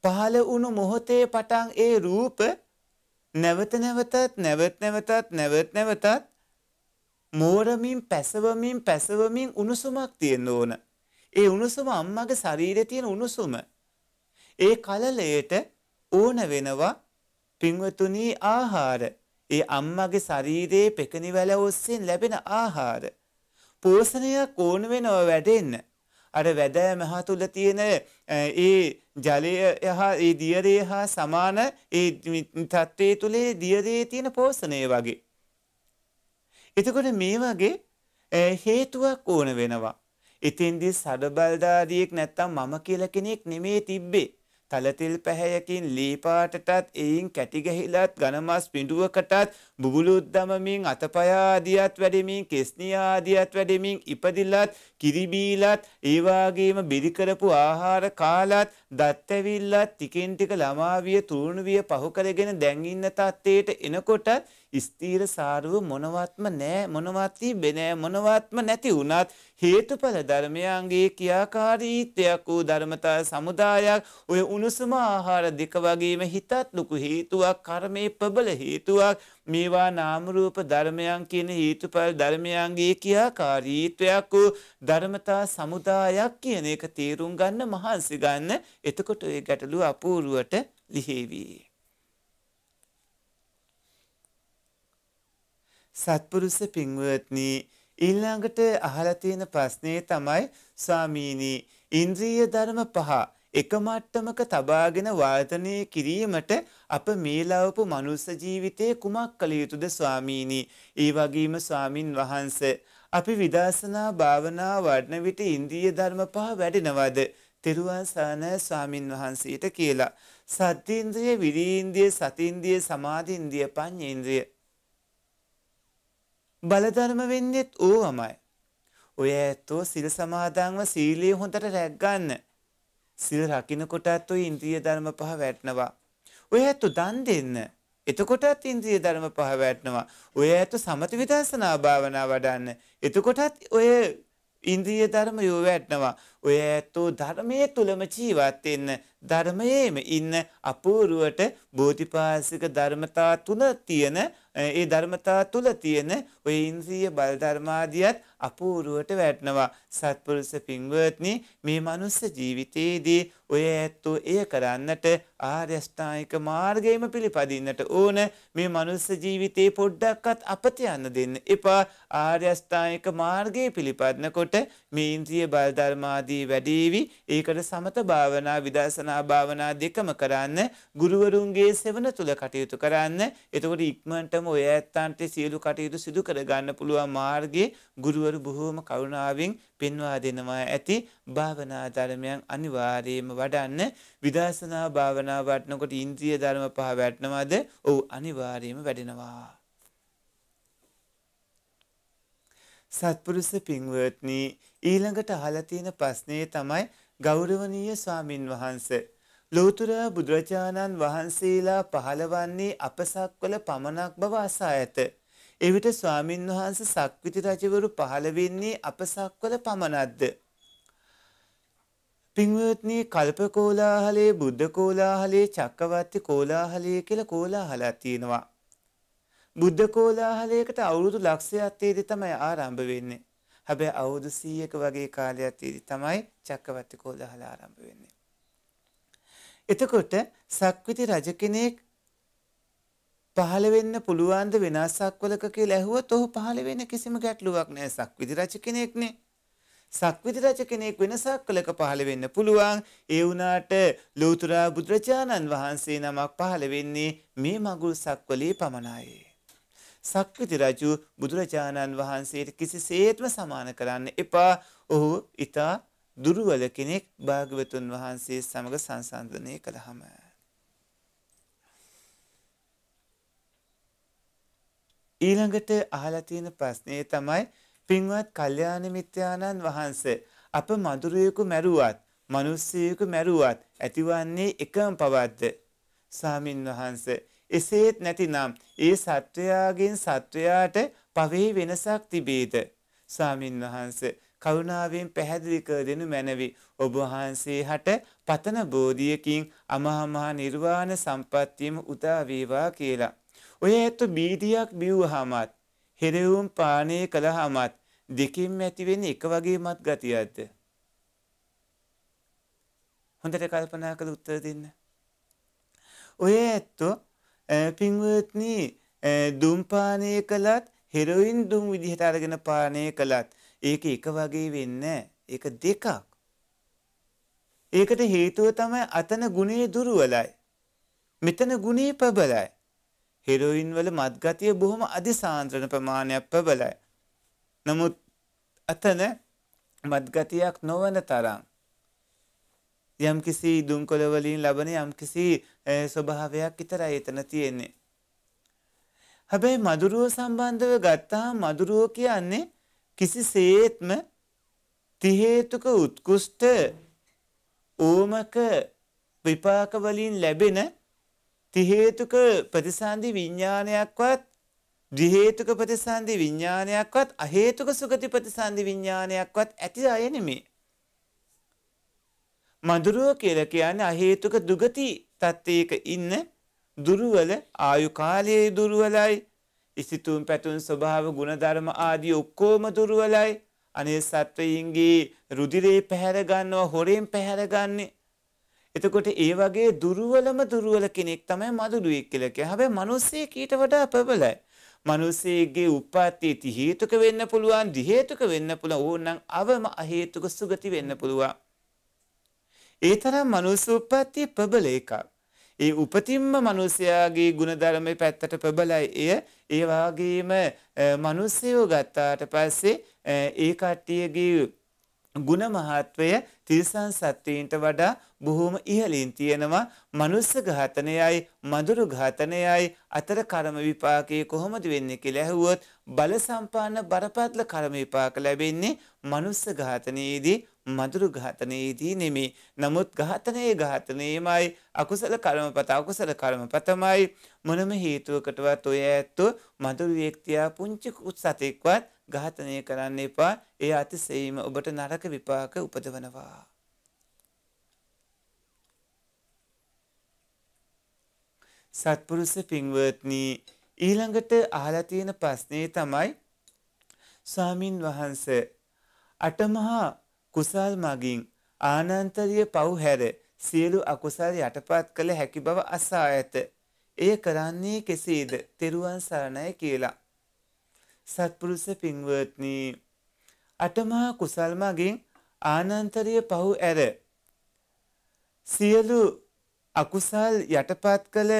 පහළ වුණු මොහොතේ පටන් ඒ රූප නැවත නැවතත් නැවත නැවතත් නැවත නැවතත් මෝරමින් පැසවමින් පැසවමින් උණුසුමක් තියෙන්න ඕන. ඒ උණුසුම අම්මගේ ශරීරයේ තියෙන උණුසුම. ඒ කලලයට ඕන වෙනවා පින්වතුනි ආහාර. ඒ අම්මගේ ශරීරයේ පෙකණිවැල ඔස්සෙන් ලැබෙන ආහාර. පෝෂණයක් ඕන වෙනව වැඩෙන්න. අර වැදෑ මහ තුල තියෙන ඒ ජලය හා ඒ දියරේ හා සමාන ඒ තත්ත්වයේ තුලේ දියරේ තියෙන පෝෂණය වගේ. එතකොට මේ වගේ හේතුවක් ඕන වෙනවා. ඉතින්දී සඩබල්දාරියෙක් නැත්තම් මම කියලා කෙනෙක් නෙමේ තිබ්බේ. තලතෙල් පැහැයකින් ලී පාටටත් එයින් කැටි ගැහිලත් ඝනමස් පිඬුවකටත් බුබුලුත් දමමින් අතපය ආදියත් වැඩෙමින් කෙස්නිය ආදියත් වැඩෙමින් ඉපදිලත් කිරිබීලත් ඒ වාගේම බිරි කරපු ආහාර කාලත් දත් ඇවිල්ලත් ටිකෙන් ටික ළමාවිය තුරුණුවිය පහු කරගෙන දැන් ඉන්න තත්ත්වයට එනකොටත් ස්ථීර සාරුව මොනවත්ම නෑ මොනවත් තිබෙන්නේ මොනවත්ම නැති වුණත් හේතුඵල ධර්මයන්ගේ ක්‍රියාකාරීත්වයක් වූ ධර්මතා සමුදායක් ඔය උණුසුම ආහාර දෙක වගේම හිතත් ලොකු හේතුවක් කර්මයේ ප්‍රබල හේතුවක් මේවා නාම රූප ධර්මයන් කියන හේතුඵල ධර්මයන්ගේ ක්‍රියාකාරීත්වයක් වූ ධර්මතා සමුදායක් කියන එක තේරුම් ගන්න මහන්සි ගන්න. එතකොට ඒ ගැටලුව අපූර්වට ලිහිවි. සත්පුරුෂ පින්වත්නි ඊළඟට අහලා තියෙන ප්‍රශ්නේ තමයි ස්වාමීනි ඉන්ද්‍රිය ධර්ම පහ එක මට්ටමක තබාගෙන වර්ධනය කිරීමට අප මේ ලවපු මනුස්ස ජීවිතයේ කුමක් කළ යුතුද ස්වාමීනි? ඒ වගේම ස්වාමින් වහන්සේ අපි විදර්ශනා භාවනා වඩන විට ඉන්ද්‍රිය ධර්ම පහ වැඩෙනවද? තෙරුවන් සරණ ස්වාමින් වහන්සේට කියලා. සද්දේන්ද්‍රිය විරීන්ද්‍රිය සතින්ද්‍රිය සමාධින්ද්‍රිය පඤ්ඤේන්ද්‍රිය. බලධර්ම වෙන්නේත් ඕවමයි. ඔය ඇත්තෝ සිල් සමාදන්ව සීලය හොඳට රැක්ගන්න. සිල් රකින්න කොටත් ඔය ඉන්ද්‍රිය ධර්ම පහ වැටනවා. ඔය ඇත්තෝ දන් දෙන්න. එතකොටත් ඉන්ද්‍රිය ධර්ම පහ වැටනවා. ඔය ඇත්තෝ සමත විදර්ශනා භාවනා වඩන්න. එතකොටත් ඔය ඉන්ද්‍රිය ධර්ම යෝ වැටනවා. ඔය ඇත්තෝ ධර්මයේ තුලම ජීවත් වෙන්න ධර්මයේම ඉන්න අපූර්වට බෝධිපාසික ධර්මතා තුන තියෙන ඒ ධර්මතා තුල තියෙන ඔය ඉන්ද්‍රිය බල ධර්මාදියත් අපූර්වට වැටෙනවා. සත්පුරුෂ පින්වත්නි මේ මනුස්ස ජීවිතයේදී ඔය ඇත්තෝ එය කරන්නට ආර්ය අෂ්ටාංගික මාර්ගයම පිළිපදින්නට ඕන. මේ මනුස්ස ජීවිතේ පොඩ්ඩක්වත් අපත යන්න දෙන්න එපා. ආර්ය අෂ්ටාංගික මාර්ගයේ පිළිපදනකොට මේ ඉන්ද්‍රිය බල ධර්මාදී වැඩිවි. ඒකට සමත භාවනා විදර්ශනා භාවනා දෙකම කරන්න ගුරුවරුන්ගේ සෙවණ තුල කටයුතු කරන්න. එතකොට ඉක්මනටම ඔය ඇත්තන්ට සියලු කටයුතු සිදු කර ගන්න පුළුවන් මාර්ගයේ ගුරුවරු බොහෝම කරුණාවෙන් පෙන්වා දෙනවා ඇති භාවනා ධර්මයන් අනිවාර්යයෙන්ම වඩන්න විදර්ශනා භාවනා වඩනකොට ඉන්ද්‍රිය ධර්ම පහ වැටෙනවද? ඔව් අනිවාර්යයෙන්ම වැඩෙනවා. සත්පුරුෂ පින්වත්නි ඊළඟට අහලා තියෙන ප්‍රශ්නේ තමයි ගෞරවනීය ස්වාමින් වහන්සේ ලෝතර බුදුරජාණන් වහන්සේලා පහළවන්නේ අපසක්වල පමණක් බව අසා ඇත. එවිට ස්වාමින් වහන්සේ සක්විති රජවරු පහළ වෙන්නේ අපසක්වල පමණක්ද? පින්වත්නි කල්ප කෝලාහලේ බුද්ධ කෝලාහලේ චක්කවර්ති කෝලාහලේ කියලා කෝලාහලක් තියෙනවා. බුද්ධ කෝලාහලයකට අවුරුදු ලක්ෂයක් තියදී තමයි ආරම්භ වෙන්නේ. හැබැයි අවුරුදු 100ක වගේ කාලයක් තියදී තමයි චක්කවර්ති කෝලාහල ආරම්භ වෙන්නේ. එතකොට සක්විති රජ කෙනෙක් පහළ වෙන්න පුළුවන් ද වෙනසක් වලක කියලා ඇහුවොත් ඔහු පහළ වෙන්න කිසිම ගැටලුවක් නැහැ සක්විති රජ කෙනෙක්නේ. සක්විති රජ කෙනෙක් වෙනසක් කළක පහළ වෙන්න පුළුවන්. ඒ වුණාට ලෝතර බුදුරජාණන් වහන්සේ නමක් පහළ වෙන්නේ මේ මගුල් සක්වලේ පමණයි. සක්විති රජු බුදුරජාණන් වහන්සේට කිසිසේත්ම සමාන කරන්න එපා. ඔහු ඊට දුර්වල කෙනෙක් භාග්‍යවතුන් වහන්සේ සමග සංසන්දනය කළහම. ඊළඟට අහලා තියෙන ප්‍රශ්නේ තමයි පින්වත් කල්යාණ මිත්‍යානන් වහන්සේ අප මధుරයෙකු මැරුවත් මිනිස්සෙකු මැරුවත් ඇතිවන්නේ එකම පවද්ද? සාමින් වහන්සේ එසේත් නැතිනම් ඒ සත්වයාගෙන් සත්වයාට පවේ වෙනසක් තිබේද? සාමින් වහන්සේ කරුණාවෙන් පැහැදිලි කර දෙනු මැනවි. ඔබ වහන්සේ හට පතන බෝධියකින් අමහා මහ නිර්වාණ සම්පත්තියම උදා වේවා කියලා. ඔය ඇත්ත බීඩියක් බිව්වහමත් හෙරවුම් පානය කළහමත් දෙකින්ම ඇති වෙන්නේ එක වගේ මත් ගතියක්ද? හොඳට කල්පනා කරලා උත්තර දෙන්න. ඔය ඇත්තෝ පින්වත්නි දුම් පානය කළත් හෙරොයින් දුම් විදිහට අරගෙන පානය කළත් ඒක එක වගේ වෙන්නේ ඒක දෙකක්. ඒකට හේතුව තමයි අතන ගුණේ දුර්වලයි. මෙතන ගුණේ ප්‍රබලයි. හෙරොයින් වල මත්ගතිය බොහොම අධිසාන්ද්‍රණ ප්‍රමාණයක් ප්‍රබලයි. නමුත් අතන මත්ගතියක් නොවන තරම් යම්කිසි දුම්කොළ වලින් ලබන යම්කිසි ස්වභාවයක් විතරයි එතන තියෙන්නේ. හැබැයි මදුරුව සම්බන්ධව ගත්තාම මදුරුව කියන්නේ කිසිසේත්ම තිහේතුක උත්කෘෂ්ඨ ඕමක විපාක වලින් ලැබෙන තිහේතුක ප්‍රතිසන්දි විඥානයක්වත් ද්විහේතුක ප්‍රතිසන්දි විඥානයක්වත් අහේතුක සුගති ප්‍රතිසන්දි විඥානයක්වත් ඇති අය නෙමේ. මధుරව කියලා කියන්නේ අහේතුක දුගති තත්ත්වයක ඉන්න දුර්වල ආයු කාලයේ දුර්වලයි ඉසිතුම් පැතුම් ස්වභාව ගුණධර්ම ආදී ඔක්කොම දුර්වලයි අනේ සත්වයින්ගේ රුධිරේ පැහැර ගන්නවා හොරෙන් පැහැර ගන්නේ එතකොට ඒ වගේ දුර්වලම දුර්වල කෙනෙක් තමයි මදුරුවෙක් කියලා කියන්නේ. හැබැයි මිනිස්සෙක් ඊට වඩා ප්‍රබලයි. මිනිස්සෙගේ උප්පත්ති ති හේතුක වෙන්න පුළුවන්, දි හේතුක වෙන්න පුළුවන්. ඕනනම් අවම අහේතුක සුගති වෙන්න පුළුවන්. ඒ තරම් මනුස්ස උප්පත්ති ප්‍රබල එකක්. ඒ උපතින්ම මිනිසයාගේ ಗುಣධර්මයේ පැත්තට ප්‍රබලයි. එය ඒ වගේම මිනිස්සයෝ ගත්තාට පස්සේ ඒ කට්ටියගේ ගුණ මහත්වය තිරිසන් සත්වයින්ට වඩා බොහෝම ඉහළින් තියෙනවා මනුස්ස ඝාතනයයි මදුරු ඝාතනයයි අතර කර්ම විපාකයේ කොහොමද වෙන්නේ කියලා ඇහුවොත් බල සම්පාන්න බරපතල කර්ම විපාක ලැබෙන්නේ මනුස්ස ඝාතනයේදී මදුරු ඝාතනයේදී නෙමේ. නමුත් ඝාතනයේ ඝාතනයේමයි අකුසල කර්මපත අකුසල කර්මපතමයි මොනම හේතුවකටවත් ඔය ඇත්තෝ මදුරු ව්‍යක්තියා පුංචි සතෙක්වත් ඝාතනය කරන්න එපා. ඒ අතිශයින්ම ඔබට නරක විපාක උපදවනවා. සත්පුරුෂ පින්වත්නි ඊළඟට අහලා තියෙන ප්‍රශ්නේ තමයි ස්වාමින් වහන්සේ අටමහා කුසල් මගින් ආනන්තරීය පව් හැර සියලු අකුසල් යටපත් කළ හැකි බව අසා ඇත. එය කරන්නේ කෙසේද? තෙරුවන් සරණයි කියලා. සත්පුරුෂ පින්වත්නි අටමහා කුසල් මගින් ආනන්තරීය පහු ඇර සියලු අකුසල් යටපත් කළ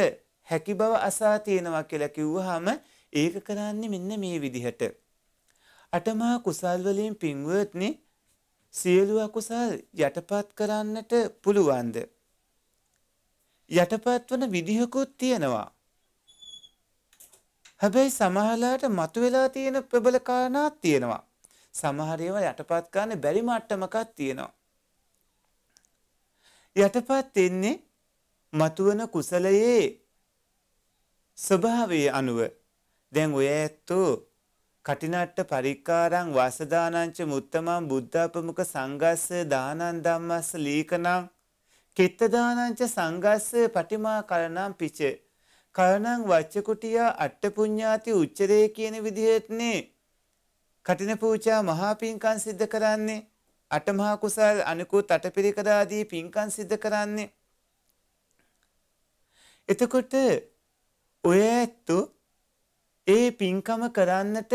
හැකි බව අසා තියෙනවා කියලා කිව්වහම ඒක කරන්නේ මෙන්න මේ විදිහට අටමහා කුසල් වලින් පින්වත්නි සියලු අකුසල් යටපත් කරන්නට පුළුවන්ද යටපත් වන විදිහකුත් තියෙනවා හැබැයි සමහරලාට මතුවලා තියෙන ප්‍රබල කාරණාත් තියෙනවා. සමහර ඒවා යටපත් කරන්න බැරි මට්ටමකක් තියෙනවා. යටපත් වෙන්නේ මතුවන කුසලයේ ස්වභාවයේ අනුව. දැන් ඔය ඇත්තෝ කටිනට්ට පරික්කාරං වාසදානංච මුත්තමං බුද්ධපමුක සංගස්ස දානං ධම්මස්ස ලීකනං කිත්ත දානංච සංගස්ස පටිමා කරණං පිචේ. කරණං වච්චකුටියා අට්ටපුඤ්ඤාති උච්චරේ කියන විදිහටනේ කටින පූජා මහා පිංකම් සිද්ධ කරන්නේ. අටමහා කුසල් අනිකුත් අටපිරිකර ආදී පිංකම් සිද්ධ කරන්නේ. එතකොට ඔය ඇත්තෝ ඒ පින්කම කරන්නට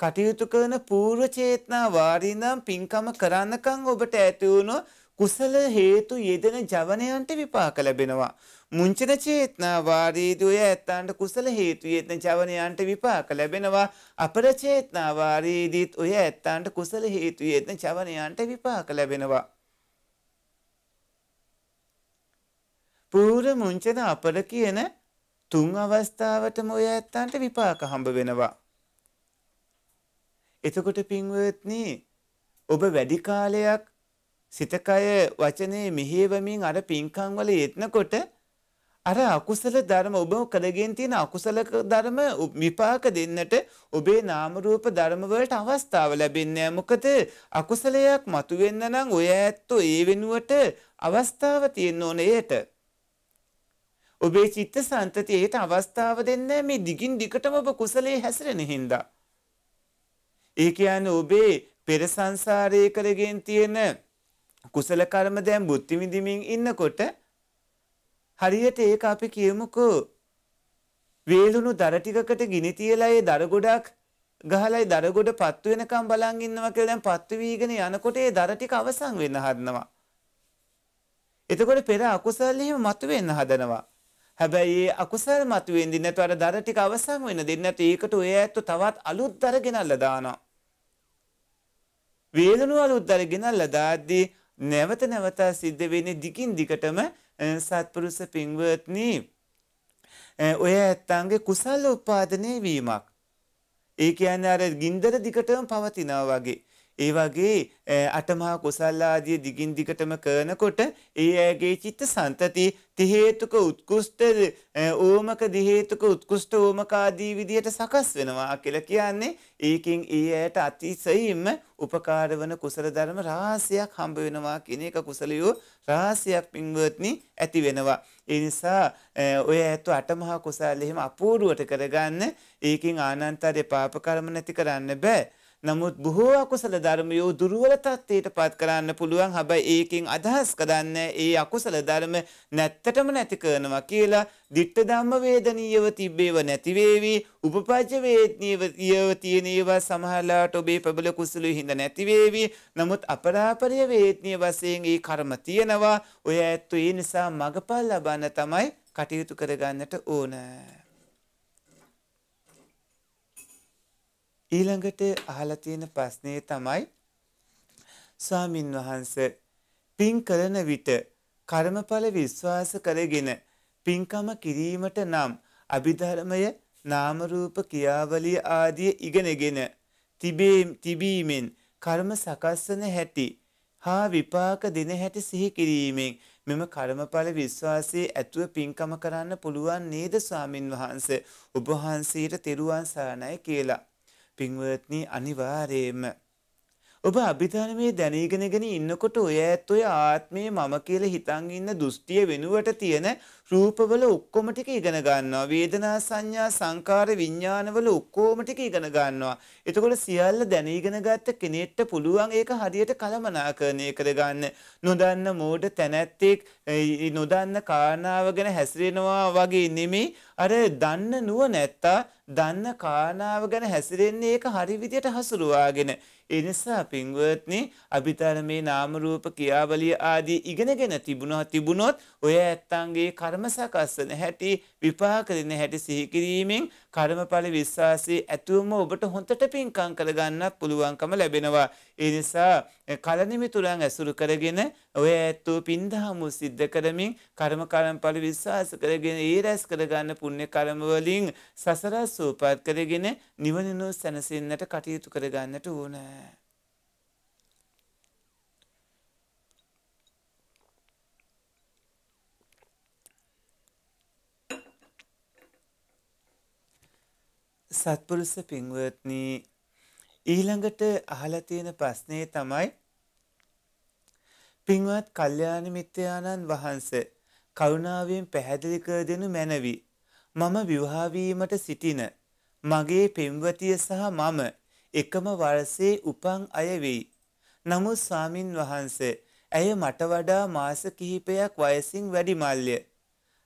කටයුතු කරන పూర్ව චේතනා වාරිනම් පින්කම කරන්නකම් ඔබට ඇති වුණු කුසල හේතු යෙදෙන ජවනයන්ට විපාක ලැබෙනවා. මුංචන චේතනා වාරීදී ඔය ඇත්තන්ට කුසල හේතු යෙදෙන ජවනයන්ට විපාක ලැබෙනවා. අපර චේතනා වාරීදීත් ඔය ඇත්තන්ට කුසල හේතු යෙදෙන ජවනයන්ට විපාක ලැබෙනවා. පූර්ව මුංචන අපර කියන තුන් අවස්ථාවටම ඔය ඇත්තන්ට විපාක හම්බ වෙනවා. එතකොට පින්වත්නි ඔබ වැඩි කාලයක් සිතකය වචනේ මෙහෙවමින් අර පින්කම් වල යෙත්නකොට අර අකුසල ධර්ම ඔබ කරගෙන තියෙන අකුසල ධර්ම විපාක දෙන්නට ඔබේ නාම රූප ධර්ම වලට අවස්ථාව ලැබෙන්නේ මොකද අකුසලයක් මතුවෙන්න නම් ඔය ඇත්තෝ ඒ වෙනුවට අවස්ථාව තියෙන්න ඕනේ ඒට ඔබේ චිත්ත සන්තතියට අවස්ථාව දෙන්නේ මේ දිගින් දිගටම ඔබ කුසලයේ හැසිරෙන හින්දා. ඒ කියන්නේ ඔබේ පෙර සංසාරයේ කරගෙන තියෙන කුසල කර්ම දැන් බුද්ධි විඳින්මින් ඉන්නකොට හරියට ඒක අපි කියමුකෝ වේලුණු දර ටිකකට ගිනි තියලා ඒ දර ගොඩක් ගහලා දර ගොඩ පත්තු වෙනකම් බලන් ඉන්නවා කියලා දැන් පත්තු වීගෙන යනකොට ඒ දර ටික අවසන් වෙන්න හදනවා. එතකොට පෙර අකුසල එහෙම මතුවෙන්න හදනවා. හැබැයි ඒ අකුසල මතුවෙන්නේ නැතු අර දර ටික අවසන් වෙන්න දෙන්නේ නැතු ඒකට ඔය ඇත්ත තවත් අලුත් දර ගෙනල්ලා දානවා. වේලුණු අලුත් දර ගෙනල්ලා දාද්දී නැවත නැවත සිද්ධ වෙන්නේ දිගින් දිගටම සත්පුරුෂ පින්වත්නි ඔය ඇත්තන්ගේ කුසල උපාදනය වීමක්. ඒ කියන්නේ අර ගින්දර දිගටම පවතිනවා වගේ. ඒ වගේ අටමහා කුසල් ආදී දිගින් දිගටම කරනකොට ඒ ඇගේ චිත්ත සන්තති ති හේතුක උත්කෘෂ්ඨ ඕමක දි හේතුක උත්කෘෂ්ඨ ඕමක ආදී විදියට සකස් වෙනවා කියලා කියන්නේ ඒකෙන් ඒ ඇයට අතිශයින්ම උපකාර වන කුසල ධර්ම රාශියක් හම්බ වෙනවා කියන එක කුසලියෝ රාශියක් පින්වත්නි ඇති වෙනවා. ඒ නිසා ඔය ඇත්ත අටමහා කුසල එහෙම අපූර්වට කරගන්න ඒකෙන් ආනන්තරේ පාප කර්ම නැති කරන්න බෑ. නමුත් බොහෝ අකුසල ධර්මයෝ දුර්වල තත්ත්වයට පත් කරන්න පුළුවන්. හැබැයි ඒකෙන් අදහස් කරන්නේ ඒ අකුසල ධර්ම නැත්තටම නැති කරනවා කියලා ditta ධම්ම වේදනීයව තිබේව නැති වේවි. උපපජ්ජ වේදනීයව තියෙන ඒවා සමහරලාට ඔබේ ප්‍රබල කුසලෙ හිඳ නැති වේවි. නමුත් අපරාපරිය වේදනීය වශයෙන් ඒ කර්ම තියෙනවා. ඔය ඇත්තු ඒ නිසා මගපල් ලබන්න තමයි කටයුතු කරගන්නට ඕනේ. ඊළඟට අහලා තියෙන ප්‍රශ්නේ තමයි ස්වාමින් වහන්සේ පින් කරන විට කර්මඵල විශ්වාස කරගෙන පින්කම කිරීමට නම් අභිධර්මය නාම රූප ක්‍රියාවලිය ආදී ඉගෙනගෙන තිබීමෙන් කර්ම සකස්වන හැටි හා විපාක දෙන හැටි සිහි කිරීමෙන් මෙම කර්මඵල විශ්වාසයේ ඇතුව පින්කම කරන්න පුළුවන් නේද ස්වාමින් වහන්සේ? ඔබ වහන්සේට තෙරුවන් සරණයි කියලා. පින්වත්නි අනිවාර්යයෙන්ම ඔබ අභිධර්මයේ දැනීගෙනගෙන ඉන්නකොට ඔය ඇත්ත ඔය ආත්මය මම කියලා හිතන් ඉන්න දෘෂ්ටිය වෙනුවට තියෙන රූපවල ඔක්කොම ටික ඉගෙන ගන්නවා. වේදනා සංඥා සංකාර විඥානවල ඔක්කොම ටික ඉගෙන ගන්නවා. එතකොට සියල්ල දැනීගෙන ගත්ත කෙනෙක්ට පුළුවන් ඒක හරියට කලමනාකරණය කරගන්න නොදන්න මෝඩ තැනැත්තෙක් නොදන්න කාරණාව ගැන හැසිරෙනවා වගේ නෙමෙයි. අර දන්න නුව නැත්තා දන්න කාරණාව ගැන හැසිරෙන්නේ ඒක හරි විදියට හසුරුවාගෙන. ඒ නිසා පින්වත්නි අභිධර්මයේ නාම රූප ක්‍රියාවලිය ආදී ඉගෙනගෙන තිබුණා තිබුණොත් ඔය ඇත්තන්ගේ කර්ම සකස්සන හැටි විපාක දෙන හැටි සිහි කිරීමෙන් කර්මඵල විශ්වාසයේ ඇතුවම ඔබට හොඳට පින්කම් කරගන්නත් පුළුවන්කම ලැබෙනවා. ඒ නිසා කලනිමිතුරන් ඇසුරු කරගෙන ඔය ඇත්තෝ පින්දහමු සිද්ධ කරමින් කර්ම කර්මඵල විශ්වාස කරගෙන ඒ රැස් කරගන්න පුණ්‍ය කර්ම වලින් සසර සූපත් කරගෙන නිවනිනු සැනසෙන්නට කටයුතු කරගන්නට ඕනේ. සත්පුරුෂ පින්වත්නි ඊළඟට අහලා තියෙන ප්‍රශ්නේ තමයි පින්වත් කල්යාණ මිත්‍යානන් වහන්සේ කරුණාවෙන් පැහැදිලි කර දෙනු මැනවි. මම විවාහ වීමට සිටින මගේ පෙම්වතිය සහ මම එකම වර්ෂයේ උපන් අය වෙයි. නමුත් ස්වාමින් වහන්සේ ඇය මට වඩා මාස කිහිපයක් වයසින් වැඩි මල්ය.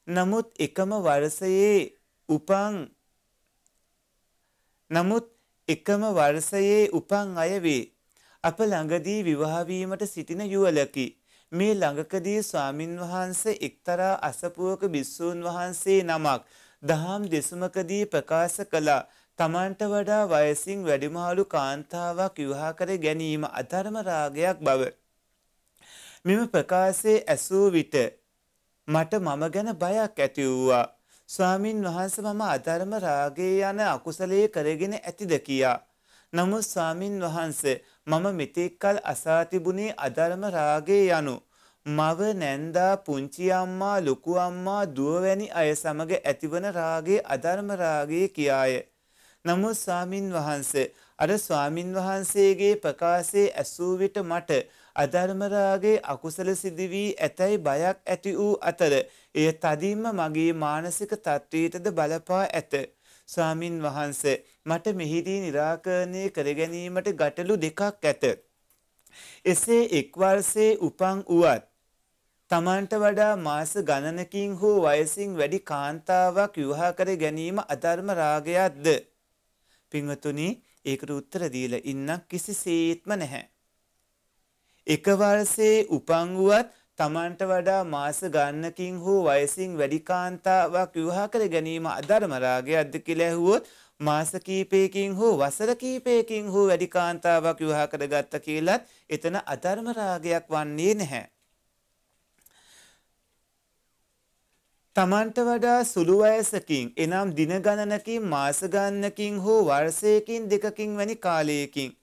නමුත් එකම වර්ෂයේ උපන් නමුත් එකම වර්ෂයේ උපන් අය වේ. අප ළඟදී විවාහ වීමට සිටින යුවලකි. මේ ළඟකදී ස්වාමින් වහන්සේ එක්තරා අසපුවක භික්ෂූන් වහන්සේ නමක් දහම් දෙසුමකදී ප්‍රකාශ කළා. තමන්ට වඩා වයසින් වැඩිමහලු කාන්තාවක් විවාහ කර ගැනීම අධර්ම රාගයක් බව. මෙම ප්‍රකාශයේ ඇසූ විට මට මම ගැන බයක් ඇති වූවා. ස්වාමින් වහන්සේ මම අධර්ම රාගයේ යන අකුසලයේ කරගෙන ඇතිද කියා. නමුත් ස්වාමින් වහන්සේ මම මෙතෙක්කල් අසා තිබුණේ අධර්ම රාගයේ යනු මව නැන්දා පුංචි අම්මා ලොකු අම්මා දුව වැනි අය සමග ඇතිවන රාගයේ අධර්ම රාගයේ කියාය. නමුත් ස්වාමින් වහන්සේ අර ස්වාමින් වහන්සේගේ ප්‍රකාශයේ ඇසූ විට මට අධර්මරාගේ අකුසල සිදුවී ඇතැයි බයක් ඇති වූ අතර එය තදින්ම මගේ මානසික තත්ත්වයටද බලපා ඇත. ස්වාමින් වහන්සේ මට මෙහිදී निराකරණය කර ගැනීමට ගැටලු දෙකක් ඇත. එසේ එක් වර්ෂයේ උපන් උවත් තමන්ට වඩා මාස ගණනකින් හෝ වයසින් වැඩි කාන්තාවක් විවාහ කර ගැනීම අධර්ම රාගයක්ද? පින්වතුනි ඒකට උත්තර දීලා ඉන්න කිසිසේත්ම නැහැ. එක වර්ෂයේ උපන් වුවත් තමන්ට වඩා මාස ගණනකින් හෝ වයසින් වැඩි කාන්තාවක් විවාහ කර ගැනීම අධර්ම රාගයක්ද කියලා ඇහුවොත් මාස කීපයකින් හෝ වසර කීපයකින් හෝ වැඩි කාන්තාවක් විවාහ කරගත්ත කියලත් එතන අධර්ම රාගයක් වන්නේ නැහැ. තමන්ට වඩා සුළු වයසකින් එනම් දින ගණනකින් මාස ගණනකින් හෝ වර්ෂයකින් දෙකකින් වැනි කාලයකින්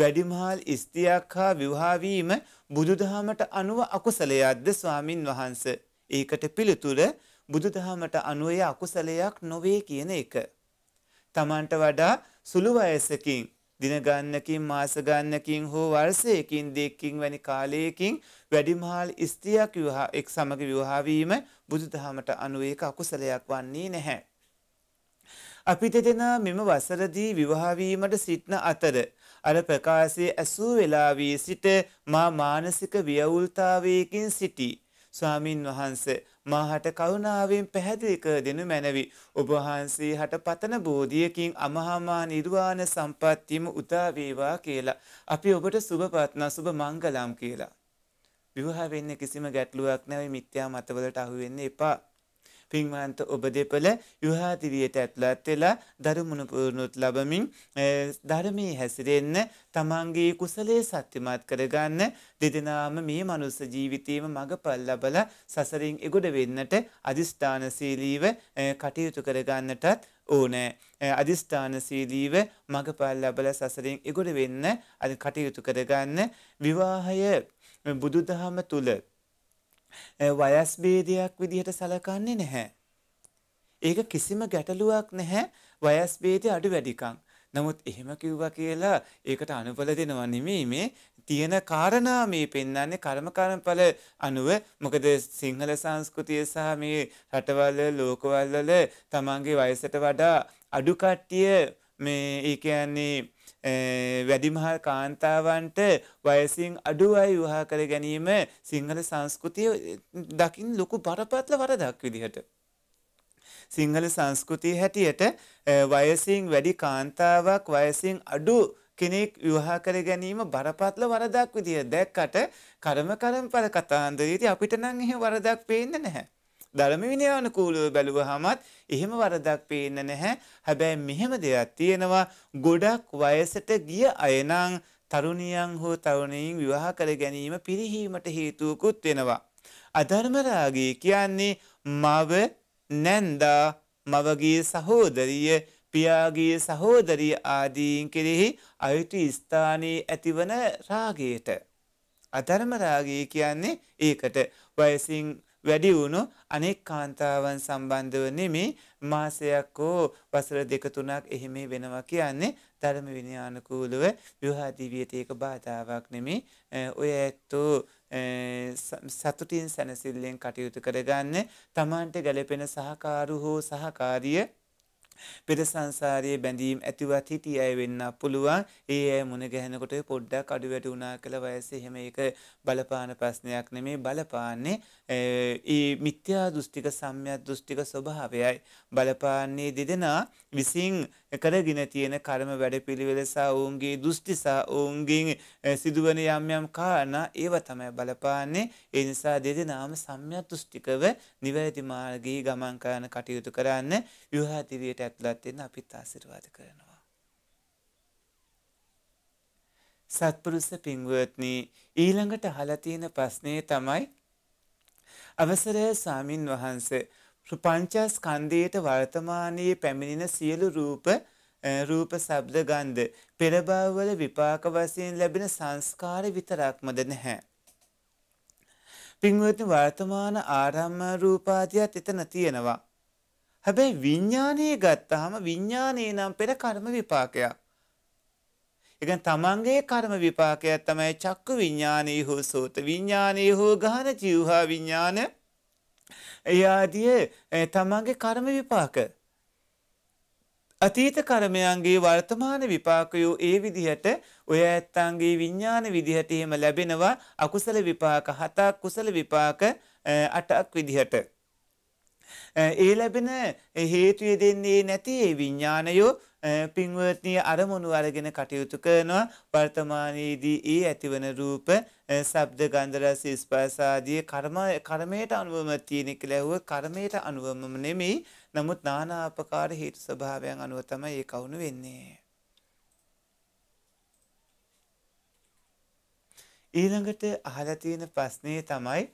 වැඩිමහල් ස්ත්‍රියක් හා විවාහ වීම බුදුදහමට අනුව අකුසලයක්ද ස්වාමින් වහන්සේ. ඒකට පිළිතුර බුදුදහමට අනුව අකුසලයක් නොවේ කියන එක. තමන්ට වඩා සුළු වයසකින් දින ගන්නකින් මාස ගන්නකින් හෝ වර්ෂයකින් දෙකකින් වැනි කාලයකින් වැඩිමහල් ස්ත්‍රියක් විවාහ එක් සමග විවාහ වීම බුදුදහමට අනුව ඒක අකුසලයක් වන්නේ නැහැ. අපි දෙදෙනා මෙම වසරදී විවාහ වීමට සිටන අතර අර ප්‍රකාශයේ ඇසූ වෙලාවේ සිට මා මානසික ව්‍යවුල්තාවයකින් සිටි ස්වාමින් වහන්සේ මාහට කරුණාවෙන් පැහැදිලි කර දෙනු මැනවි. ඔබ වහන්සේ හට පතන බෝධියකින් අමහාමා නිර්වාණ සම්පත්තියම උදා වේවා කියලා. අපි ඔබට සුබ පත්නා සුබ මංගලම් කියලා. විවාහ වෙන්නේ කිසිම ගැටලුවක් නැවෙයි මිත්‍යා මතවලට අහු වෙන්න එපා. පින්වන්ත ඔබ දෙපළ යුහාදිවියට ඇතුළත් වෙලා ධර්මුණු පුරුණුත් ලබමින් ධර්මයේ හැසිරෙන්න තමන්ගේ කුසලයේ සත්‍යමත් කරගන්න දෙදෙනාම මේ මනුස්ස ජීවිතේම මඟපල් ලබලා සසරින් එගොඩ වෙන්නට අදිස්ථානශීලීව කටයුතු කරගන්නටත් ඕනෑ. අදිස්ථානශීලීව මඟපල් ලබලා සසරින් එගොඩ වෙන්න අද කටයුතු කරගන්න විවාහය බුදුදහම තුල *laughs* වයස් ભેදයක් විදිහට සලකන්නේ නැහැ. ඒක කිසිම ගැටලුවක් නැහැ වයස් ભેදේ අඩු වැඩිකම්. නමුත් එහෙම කිව්වා කියලා ඒකට අනුබල දෙනවා නෙමෙයි මේ තියෙන කාරණා මේ පෙන්වන්නේ කර්ම කර්මඵල අනුව මොකද සිංහල සංස්කෘතිය සහ මේ රටවල ලෝකවල වල තමන්ගේ වයසට වඩා අඩු කට්ටිය මේ ඒ කියන්නේ වැඩිමහල් කාන්තාවන්ට වයසින් අඩු අය විවාහ කර ගැනීම සිංහල සංස්කෘතිය දකින් ලොකු බරපතල වරදක් විදිහට. සිංහල සංස්කෘතිය හැටියට වයසින් වැඩි කාන්තාවක් වයසින් අඩු කෙනෙක් විවාහ කර ගැනීම බරපතල වරදක් විදිහ දැක්කට කර්ම කරම්පල කතාන්දරයේදී අපිට නම් එහෙම වරදක් පේන්නේ නැහැ. ධර්ම විනයානුකූලව බැලුවහමත් එහෙම වරදක් පේන්න නැහැ. හැබැයි මෙහෙම දෙයක් තියෙනවා ගොඩක් වයසට ගිය අය නම් තරුණියන් හෝ තරුණයින් විවාහ කර ගැනීම පිරිහීමට හේතුවකුත් වෙනවා. අධර්ම රාගය කියන්නේ මව නැන්දා මවගේ සහෝදරිය පියාගේ සහෝදරිය ආදීන් කෙරෙහි අයුතු ස්ථානයේ ඇතිවන රාගයට. අධර්ම රාගය කියන්නේ ඒකට වයසින් වැඩි වුණු අනෙක් කාන්තාවන් සම්බන්ධව නෙමේ මාසයක් හෝ වසර දෙක තුනක් එහෙම වෙනවා කියන්නේ ධර්ම විනයානුකූලව විවාහ දිවියට ඒක බාධාවක් නෙමේ. ඔය ඇත්තෝ සතුටින් සැනසෙල්ලෙන් කටයුතු කරගන්න තමන්ට ගැලපෙන සහකාරු හෝ සහකාරිය පෙර සංසාරයේ බැඳීම් ඇතිවත් හිටිය අය වෙන්න පුළුවන්. ඒ අය මුණ ගැහෙනකොට පොඩ්ඩක් අඩු වැඩි වුණා කියලා වයසේ එහෙම ඒක බලපාන ප්‍රශ්නයක් නෙමේ බලපාන්නේ ඒ මිත්‍යා දෘෂ්ටික සම්‍යක් දෘෂ්ටික ස්වභාවයයි. බලපාන්නේ දෙදෙනා විසින් කරගෙන තියෙන කර්ම වැඩපිළිවෙල සහ ඔවුන්ගේ දෘෂ්ටි සහ ඔවුන්ගෙන් සිදුවන යම් යම් කාරණා ඒව තමයි බලපාන්නේ. ඒ නිසා දෙදෙනාම සම්‍යක් දෘෂ්ටිකව නිවැරදි මාර්ගයේ ගමන් කරන කටයුතු කරන්න විවාහතිරියට ඇතුළත් වෙන්න අපිත් ආශිර්වාද කරනවා. සත්පුරුෂ පින්වත්නි ඊළඟට අහලා තියෙන ප්‍රශ්නේ තමයි අවසරය ස්වාමින් වහන්සේ පංචස්කන්ධයට වර්තමානයේ පැමිණෙන සියලු රූප රූප ශබ්ද ගන්ධ පෙර භවවල විපාක වශයෙන් ලැබෙන සංස්කාර විතරක්මද නැහැ. පින්වත්නි වර්තමාන ආරම්ම රූපාදියත් එතන තියෙනවා. හැබැයි විඥානයේ ගත්තාම විඥානයේ නම් පෙර කර්ම විපාකයක්. ඒ කියන්නේ තමන්ගේ කර්ම විපාකයක් තමයි චක්කු විඥානයේ හෝ සෝත විඥානයේ හෝ ගහන ජීවහා විඥාන ඒ ආදී තමන්ගේ කර්ම විපාක. අතීත කර්මයන්ගේ වර්තමාන විපාකයෝ ඒ විදිහට ඔය ඇත්තන්ගේ විඥාන විදිහට එහෙම ලැබෙනවා අකුසල විපාක හතක් කුසල විපාක අටක් විදිහට. ඒ ලැබෙන හේතු දෙන්නේ නැති ඒ විඥානයෝ පින්වත්නි අරමුණු අරගෙන කටයුතු කරනවා. වර්තමානයේදී ඒ ඇතිවන රූප ශබ්ද ගන්ධ රස ස්පර්ශ ආදී කර්ම කර්මයට අනුවම තියෙන කියලා ඇහුව කර්මයට අනුවම නෙමෙයි. නමුත් নানা ආකාර හේතු ස්වභාවයන් අනුව තමයි ඒ කවුණු වෙන්නේ. ඊළඟට අහලා තියෙන ප්‍රශ්නේ තමයි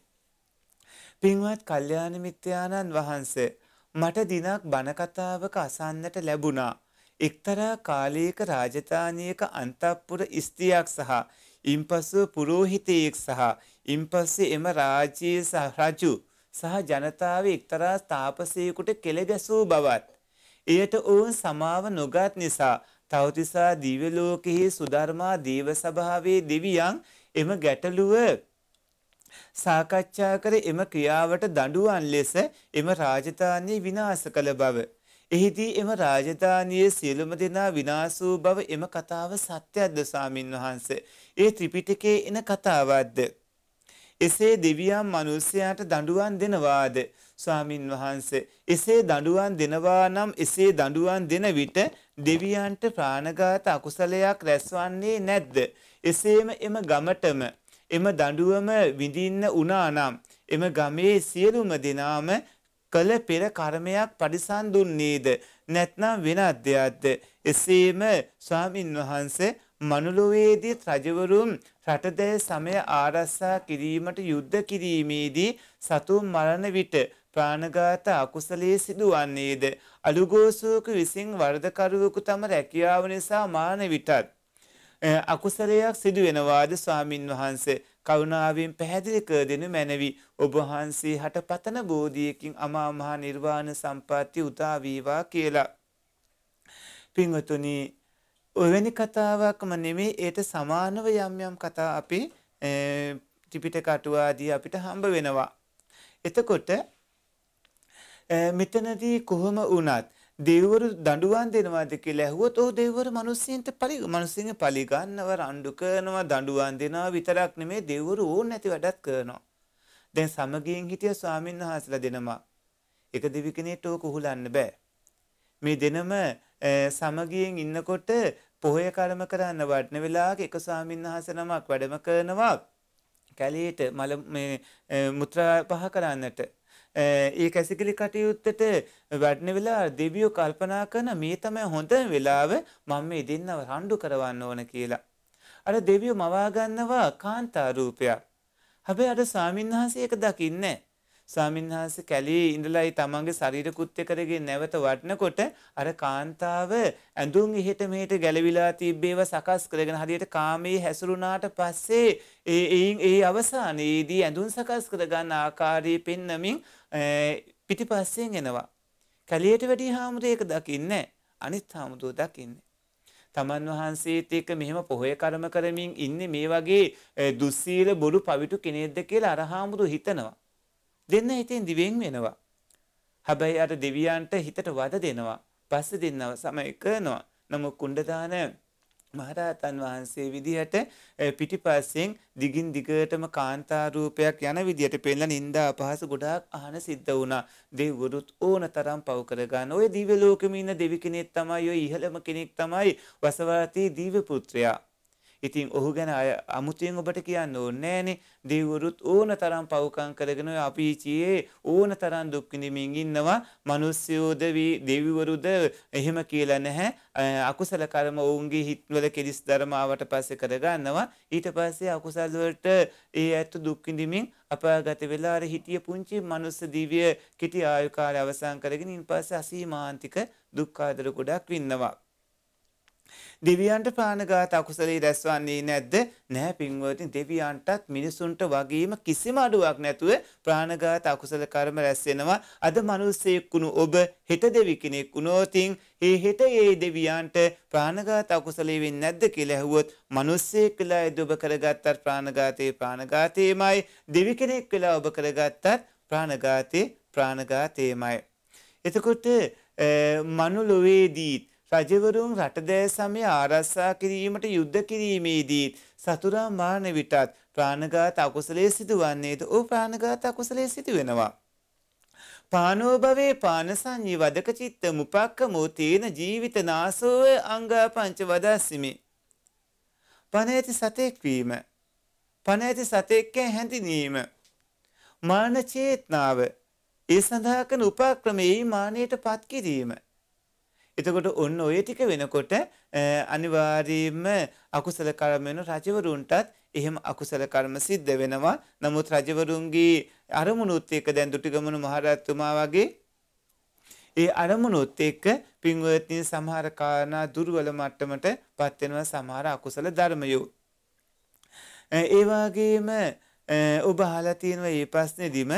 පින්වත් කල්යාණ මිත්‍යානන් වහන්සේ මට දිනක් බණ කතාවක අසන්නට ලැබුණා. එක්තරා කාලයක රාජධානියක අන්තපුර ස්ත්‍රියක් සහ ඉන්පසු පුරෝහිතයෙක් සහ ඉන්පස්සේ එම රාජ්‍යයේ රජු සහ ජනතාව එක්තරා තාපසයෙකුට කෙල ගැසූ බවත් එයට ඔවුන් සමාව නොගත් නිසා තවතිසා දිව්‍ය ලෝකෙහි සුධර්මා දේව සභාවේ දෙවියන් එම ගැටලුව සාකච්ඡා කර එම ක්‍රියාවට දඬුවම් ලෙස එම රාජධානිය විනාශ කළ බව. එහිදී එම රාජධානියේ සියලුම දෙනා විනාශ වූ බව එම කතාව සත්‍යද්ද ස්වාමින් වහන්සේ. ඒ ත්‍රිපිටකයේ එන කතාවක්ද? එසේ දෙවියන් මිනිසයාට දඬුවම් දෙනවාද? ස්වාමින් වහන්සේ එසේ දඬුවම් දෙනවා නම් එසේ දඬුවම් දෙන විට දෙවියන්ට ප්‍රාණඝාත අකුසලයක් රැස්වන්නේ නැද්ද? එසේම එම ගමටම එම දඬුවම විඳින්න වුණා නම් එම ගමේ සියලුම දෙනාම කළ පෙර කර්මයක් පරිසම් දුන්නේද? නැත්නම් වෙනත් දෙයක්ද එසේම ස්වාමින් වහන්සේ මනුලොවේදී රජවරුන් රටදෑ සමය ආරක්ෂා කිරීමට යුද්ධ කිරීමේදී සතුන් මරණ විට ප්‍රාණඝාත අකුසලයේ සිදුවන්නේද? අලුගෝසුවක විසින් වරදකරුවෙකු තම රැකියාව නිසා මාන විටත් අකුසලයක් සිදු වෙනවාද ස්වාමින් වහන්සේ? කරුණාවෙන් පැහැදිලි කර දෙනු මැනවි. ඔබ වහන්සේ හට පතන බෝධියකින් අමා මහ නිර්වාණ සම්පත්තිය උදා වේවා කියලා. පින්වතුනි ඔවැනි කතාවක්ම නෙමෙයි ඒට සමානව යම් යම් කතා අපි ත්‍රිපිටක අටුවාදී අපිට හම්බ වෙනවා. එතකොට මෙතනදී කොහොම වුණත් දෙවිවරු දඬුවම් දෙනවාද කියලා ඇහුවොත් ඔව් දෙවිවරු මිනිස්සුන්ට පරි මිනිස්සුන්ගේ පලි ගන්නව රණ්ඩු කරනවා දඬුවම් දෙනවා විතරක් නෙමෙයි දෙවිවරු ඕන නැති වැඩක් කරනවා. දැන් සමගියෙන් හිටිය ස්වාමීන් වහන්සේලා දෙනමා එක දෙවි කෙනෙක්ට ඕක උහුලන්න බෑ. මේ දෙනම සමගියෙන් ඉන්නකොට පොහොය කර්ම කරන්න වටන වෙලාවක එක ස්වාමීන් වහන්සේ නමක් වැඩම කරනවා කැලේට මල මේ මුත්‍රා පහ කරන්නට ඒ කැසිකිලි කටයුත්තට වැඩන වෙලා දෙවියෝ කල්පනා කරන මේ තමයි හොඳ වෙලාව මම මේ දෙන්නව රණ්ඩු කරවන්න ඕන කියලා. අර දෙවියෝ මවා ගන්නවා කාන්තා රූපයක්. හැබැයි අර ස්වාමීන් වහන්සේ ඒක දකින්නේ ස්වාමින්වහන්සේ කැලේ ඉඳලායි තමන්ගේ ශරීර කෘත්‍ය කරගෙන නැවත වටනකොට අර කාන්තාව ඇඳුම් එහෙට මෙහෙට ගැලවිලා තිබ්බේව සකස් කරගෙන හරියට කාමයේ හැසිරුණාට පස්සේ ඒ එයින් ඒ අවසානයේදී ඇඳුම් සකස් කර ගන්න ආකාරයේ පෙන්නමින් පිටිපස්සෙන් එනවා. කැලියට වැඩි හාමුදුරේක දකින්නේ අනිත් හාමුදුරුවෝ දකින්නේ. තමන් වහන්සේත් එක්ක මෙහෙම පොහොය කර්ම කරමින් ඉන්නේ මේ වගේ දුස්සීල බොරු පවිටු කෙනෙක්ද කියලා අර හාමුදුරුවෝ හිතනවා. දෙන්න හිතෙන් දිවෙන් වෙනවා. හැබැයි අර දෙවියන්ට හිතට වද දෙනවා. පස්ස දෙන්නව සමය කරනවා. නමුත් කුණ්ඩදාන මහරහතන් වහන්සේ විදිහට පිටිපස්සෙන් දිගින් දිගටම කාන්තා රූපයක් යන විදිහට පෙන්නලා නිന്ദා අපහාස ගොඩාක් අහන සිද්ධ වුණා. දෙවිවරුත් ඕන තරම් පව් කරගන්න. ඔය දිව්‍ය ලෝකෙම ඉන්න දෙවි කෙනෙක් තමයි ඔය ඉහළම කෙනෙක් තමයි වසවාතී දිව්‍ය පුත්‍රයා. ඉතින් ඔහු ගැන අය අමුතුවෙන් ඔබට කියන්න ඕනේ නෑනේ. දෙවිවරුත් ඕන තරම් පව්කම් කරගෙන ඔය අපීචියේ ඕන තරම් දුක් විඳින්මින් ඉන්නවා. මිනිස්යෝද දෙවිවරුද එහෙම කියලා නැහැ. අකුසල කර්ම ඔවුන්ගේ හිත්වල කෙලිස් ධර්මාවට පස්සේ කරගන්නවා. ඊට පස්සේ අකුසල් වලට ඒ ඇත්ත දුක් විඳින්මින් අපාගත වෙලා අර හිටිය පුංචි මනුස්ස දිව්‍ය කිටි ආයු කාලය අවසන් කරගෙන ඉන් පස්සේ අසීමාන්තික දුක් ආදර ගොඩක් වින්නවා. දෙවියන්ට ප්‍රාණඝාත අකුසලයේ රැස්වන්නේ නැද්ද? නැහැ පින්වත්නි දෙවියන්ටත් මිනිසුන්ට වගේම කිසිම අඩුවක් නැතුව ප්‍රාණඝාත අකුසල කර්ම රැස් වෙනවා. අද මිනිස්සෙක් වුණු ඔබ හෙට දෙවි කෙනෙක් වුණොතින් ඒ හෙට ඒ දෙවියන්ට ප්‍රාණඝාත අකුසලයේ වෙන්නේ නැද්ද කියලා ඇහුවොත් මිනිස්සෙක් කියලා ඔබ කරගත්තත් ප්‍රාණඝාතේ ප්‍රාණඝාතේමයි දෙවි කෙනෙක් කියලා ඔබ කරගත්තත් ප්‍රාණඝාතේ ප්‍රාණඝාතේමයි. එතකොට මනුලොවේදීත් රජවරුන් රටදෑ සමය ආරස්සා කිරීමට යුද්ධ කිරීමේදී සතුරා මාන විටත් ප්‍රාණඝාත අකුසලයේ සිදුවන්නේද? ඕ ප්‍රාණඝාත අකුසලයේ සිදුවෙනවා. පානෝ භවේ පාන සංඤී වදක චිත්ත මුපක්කමෝ තේන ජීවිත නාසෝය අංගා පංච වදස්සිමි. පණ ඇති සතෙක් වීම. පණ ඇති සතෙක්ක හැඳිනීම. මාන චේතනාව. ඒ සඳහා කරන උපක්‍රමයේ මානයට පත් කිරීම. එතකොට ඔන්න ඔය ටික වෙනකොට අනිවාර්යයෙන්ම අකුසල කර්ම වෙන රජවරුන්ටත් එහෙම අකුසල කර්ම සිද්ධ වෙනවා. නමුත් රජවරුන්ගේ අරමුණුත් එක්ක දැන් දුටිගමන මහරජතුමා වගේ ඒ අරමුණුත් එක්ක පින්වත්නි සමහර කාරණා දුර්වල මට්ටමට පත් වෙනවා සමහර අකුසල ධර්මයෝ. ඒ වගේම ඔබ අහලා තියෙනවා මේ ප්‍රශ්නේදීම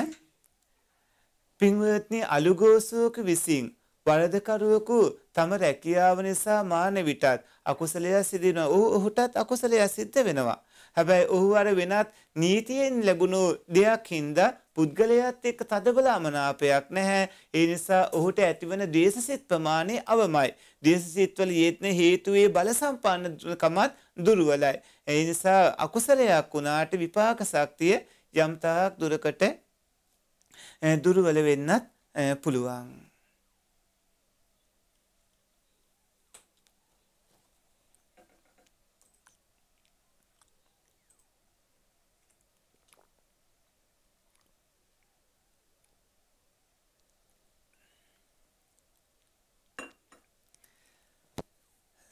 පින්වත්නි අලුගෝසුවක විසින් වරදකරුවෙකු තම රැකියාව නිසා මාන විටත් අකුසලය සිදිනවා. ඔහු ඔහුටත් අකුසලය සිද්ධ වෙනවා. හැබැයි ඔහු අර වෙනත් නීතියෙන් ලැබුණු දෙයක් හින්දා පුද්ගලයාත් එක්ක තදබලාමනාපයක් නැහැ. ඒ නිසා ඔහුට ඇතිවන දේශසිත ප්‍රමාණය අවමයි. දේශසිත වල යෙත්න හේතුවේ බල සම්පන්නකමත් දුර්වලයි. ඒ නිසා අකුසලයක් වුණාට විපාක ශක්තිය යම් තාක් දුරකට දුර්වල වෙන්නත් පුළුවන්.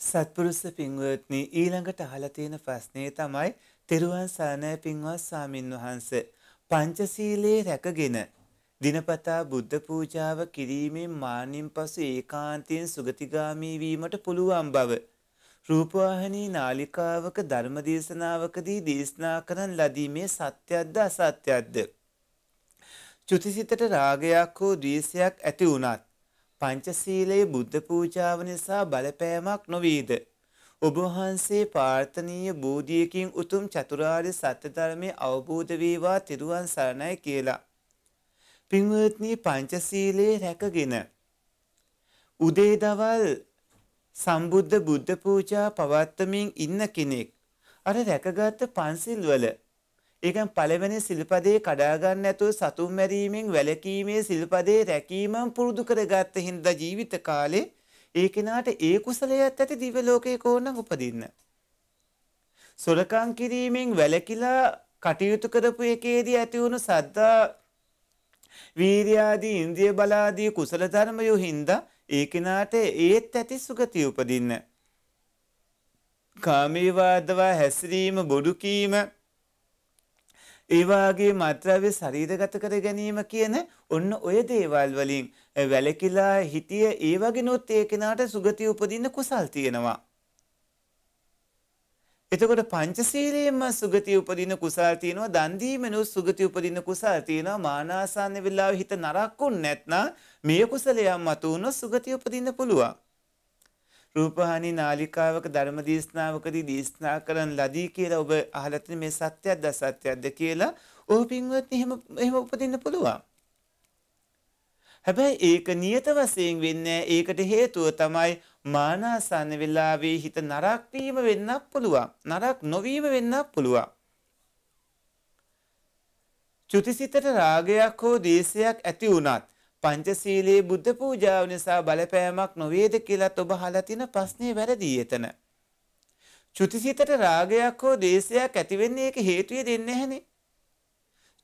සත්පුරුෂ පින්වත්නි ඊළඟට අහලා තියෙන ප්‍රශ්නේ තමයි තෙරුවන් සරණයි පින්වත් ස්වාමින් වහන්සේ. පංචශීලයේ රැකගෙන දිනපතා බුද්ධ පූජාව කිරීමෙන් මානින් පසු ඒකාන්තයෙන් සුගතිගාමී වීමට පුළුවන් බව. රූපවාහිනී නාලිකාවක ධර්මදේශනාවකදී දේශනා කරන ලදීමේ සත්‍යයක්ද අසත්‍යයක්ද? චුතිසිතට රාගයක් හෝ ද්වේෂයක් ඇති වුණත් පංචශීලයේ බුද්ධ පූජාව නිසා බලපෑමක් නොවේද? ඔබ වහන්සේ ප්‍රාර්ථනීය බෝධියකින් උතුම් චතුරාර්ය සත්‍ය ධර්මයේ අවබෝධ වේවා තිරුවන් සරණයි කියලා. පින්වත්නි පංචශීලයේ රැකගෙන උදේ දවල් සම්බුද්ධ බුද්ධ පූජා පවත්වමින් ඉන්න කෙනෙක් අර රැකගත් පන්සිල් වල ඒකෙන් පළවෙනි සිල්පදේ කඩා ගන්න නැතුව සතුන් මැරීමෙන් වැළකීමේ සිල්පදේ රැකීමම පුරුදු කරගත්ත හින්දා ජීවිත කාලේ ඒ කෙනාට ඒ කුසලයට ඇති දිව්‍ය ලෝකයක ඕනනම් උපදින්න. සොරකම් කිරීමෙන් වැළකීලා කටයුතු කරපු එකේදී ඇති වුණු සද්දා වීර්යාදී ඉන්ද්‍රිය බලාදී කුසල ධර්මයෝ හින්දා ඒ කෙනාට ඒත් ඇති සුගතිය උපදින්න. කාමී වාදවා හැසිරීම බොඩු කීම ඒ වාගේ මත්ද්‍රව්‍ය ශරීරගත කර ගැනීම කියන ඔන්න ඔය දේවල් වලින් වැලකිලා හිටිය ඒ වගේනොත් ඒ කෙනාට සුගතිය උපදින්න කුසල් තියෙනවා. එතකොට පංචශීලයෙන්ම සුගතිය උපදින කුසල් තියෙනවා දන් දීමෙනුත් සුගතිය උපදින කුසල් තියෙනවා මානාසන්න වෙලාවෙ හිත නරක්ුන් නැත්නම් මේ කුසලයන් මත උනොත් සුගතිය උපදින්න පුළුවන්. රූපහානි නාලිකාවක ධර්ම දේශනාවකදී දේශනා කරන ලදී කියලා ඔබ අහලා තියෙන මේ සත්‍යයක්ද අසත්‍යයක්ද කියලා ඔහු පින්වත්නි එහෙම එහෙම උපදින්න පුළුවන්. හැබැයි ඒක නියත වශයෙන් වෙන්නේ ඒකට හේතුව තමයි මානාසන්න වෙලාවේ හිත නරක් වීම වෙන්නත් පුළුවන්. නරක් නොවීම වෙන්නත් පුළුවන්. චුතිසිතට රාගයක් හෝ දේශයක් ඇති වුණත් පංචශීලයේ බුද්ධ පූජාව නිසා බලපෑමක් නොවේද කියලාත් ඔබ අහලා තියෙන ප්‍රශ්නේ වැරදි එතන. චුතිසිතට රාගයක් හෝ දේශයක් ඇති වෙන්නේ ඒක හේතුය දෙන්නේ නැහනේ.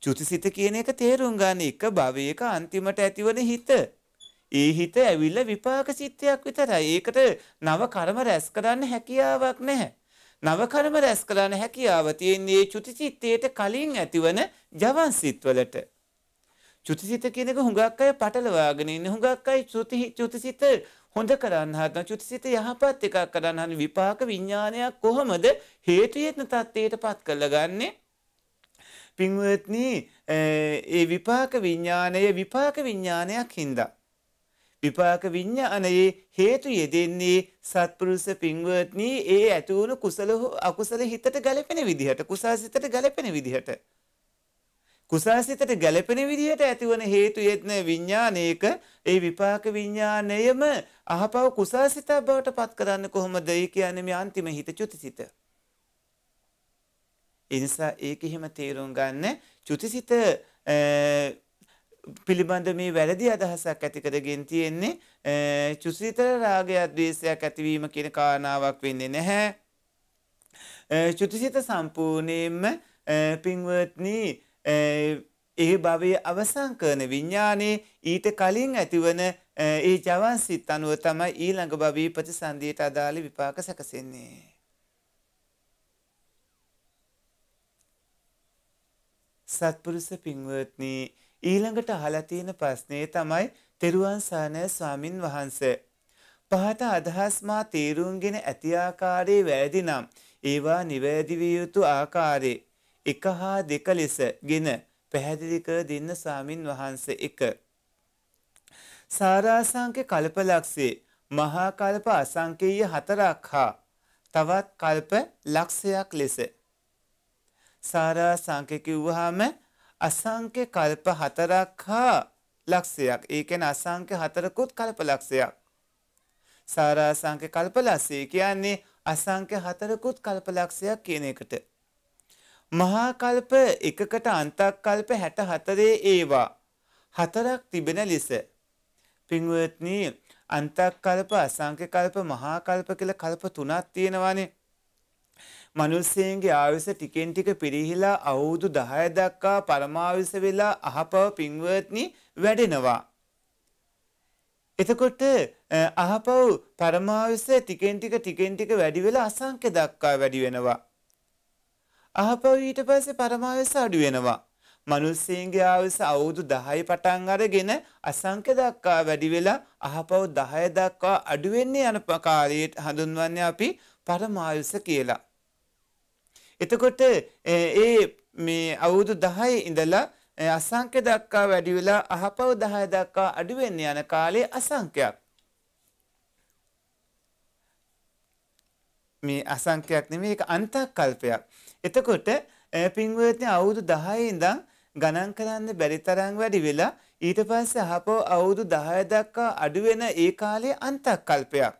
චුතිසිත කියන එක තේරුම් ගන්න එක භවයක අන්තිමට ඇතිවන හිත. ඒ හිත ඇවිල්ලා විපාක සිත්යක් විතරයි. ඒකට නව කර්ම රැස් කරන්න හැකියාවක් නැහැ. නව කර්ම රැස් කරන්න හැකියාව තියෙන්නේ චුතිසිතේට කලින් ඇතිවන ජවන් සිත්වලට. චුතිසිත කියන එක හුඟක් අය පටලවාගෙන ඉන්නේ. හුඟක් අය චුති චුතිසිත හොඳ කරන්න හදන චුතිසිත යහපත් එකක් කරන්න හදන විපාක විඥානයක් කොහොමද හේතු යෙත්න තත්ත්වයටපත් කරගන්නේ පින්වත්නි ඒ විපාක විඥානය විපාක විඥානයක් හින්දා. විපාක විඤ්ඤාණයේ හේතු යෙදෙන්නේ සත්පුරුෂ පින්වත්නි ඒ ඇති වුණු කුසල හෝ අකුසල හිතට ගැලපෙන විදිහට කුසාසිතට ගැලපෙන විදිහට. කුසාසිතට ගැලපෙන විදිහට ඇතිවන හේතු යෙත්න විඥානයක ඒ විපාක විඥානයම අහපව කුසාසිත බවට පත් කරන්න කොහොමද ඒ කියන්නේ මේ අන්තිම හිත චුතිසිත. ඒ නිසා ඒක එහෙම තේරුම් ගන්න චුතිසිත පිළිබඳ මේ වැරදි අදහසක් ඇති කරගෙන තියෙන්නේ චුතිසිත රාගයක් ද්වේෂයක් ඇතිවීම කියන කාරණාවක් වෙන්නේ නැහැ. චුතිසිත සම්පූර්ණයෙන්ම පින්වත්නි ඒ භවයේ අවසන් කරන විඥානයේ ඊට කලින් ඇතිවන ඒ ජවන් සිත් අනුව තමයි ඊළඟ භවයේ ප්‍රතිසන්දියට අදාළ විපාක සැකසෙන්නේ. සත්පුරුෂ පින්වත්නි ඊළඟට අහලා තියෙන ප්‍රශ්නේ තමයි තෙරුවන් සරණයි ස්වාමින් වහන්සේ. පහත අදහස් මා තේරුම්ගෙන ඇති ආකාරයේ වැරදි නම් ඒවා නිවැරදි විය යුතු ආකාරයේ එක හා දෙක ලෙස ගෙන පැහැදිලි කර දෙන්න ස්වාමින් වහන්සේ එක. සාරාසංඛ්‍ය කල්පලක්ෂේ මහා කල්ප අසංකේය හතරක් හා තවත් කල්ප ලක්ෂයක් ලෙස. සාරාසංඛ්‍ය කිව්වහම අසංඛ්‍ය කල්ප හතරක් හා ලක්ෂයක්. ඒ කියන්නේ අසංඛ්‍ය හතරකුත් කල්ප ලක්ෂයක්. සාරාසංඛ්‍ය කල්පලක්ෂය කියන්නේ අසංඛ්‍ය හතරකුත් කල්පලක්ෂයක් කියන එකට. මහා කල්ප එකකට අන්තක් කල්ප 64 ඒවා. හතරක් තිබෙන ලෙස. පින්වත්නි අන්තක් කල්ප අසංඛ්‍ය කල්ප මහා කල්ප කියලා කල්ප තුනක් තියෙනවානේ. මිනිස්සෙන්ගේ ආයුෂ ටිකෙන් ටික පිරිහිලා අවුරුදු 10 දක්වා පරමායුෂ වෙලා අහපව පින්වත්නි වැඩෙනවා. එතකොට අහපව පරමායුෂ ටිකෙන් ටික ටිකෙන් ටික වැඩි වෙලා අසංඛ්‍ය දක්වා වැඩි වෙනවා. අහපව ඊට පස්සේ පරමායස අඩු වෙනවා. මිනිස්සෙන්ගේ ආයුෂ අවුරුදු 10 පටන් අරගෙන අසංඛ්‍ය දක්වා වැඩි වෙලා අහපව 10 දක්වා අඩු වෙන්නේ යන කාලයට හඳුන්වන්නේ අපි පරමායුෂ කියලා. එතකොට ඒ මේ අවුරුදු 10 ඉඳලා අසංඛ්‍ය දක්වා වැඩි වෙලා අහපව 10 දක්වා අඩු වෙන්නේ යන කාලේ අසංඛ්‍යයක්. මේ අසංඛ්‍යයක් නෙමෙයි ඒක අන්තක් කල්පයක්. එතකොට පින්වත්නි අවුරුදු 10 ඉඳන් ගණන් කරන්න බැරි තරම් වැඩි වෙලා ඊට පස්සේ අහපෝ අවුරුදු 10 දක්වා අඩු වෙන ඒ කාලයේ අන්තක් කල්පයක්.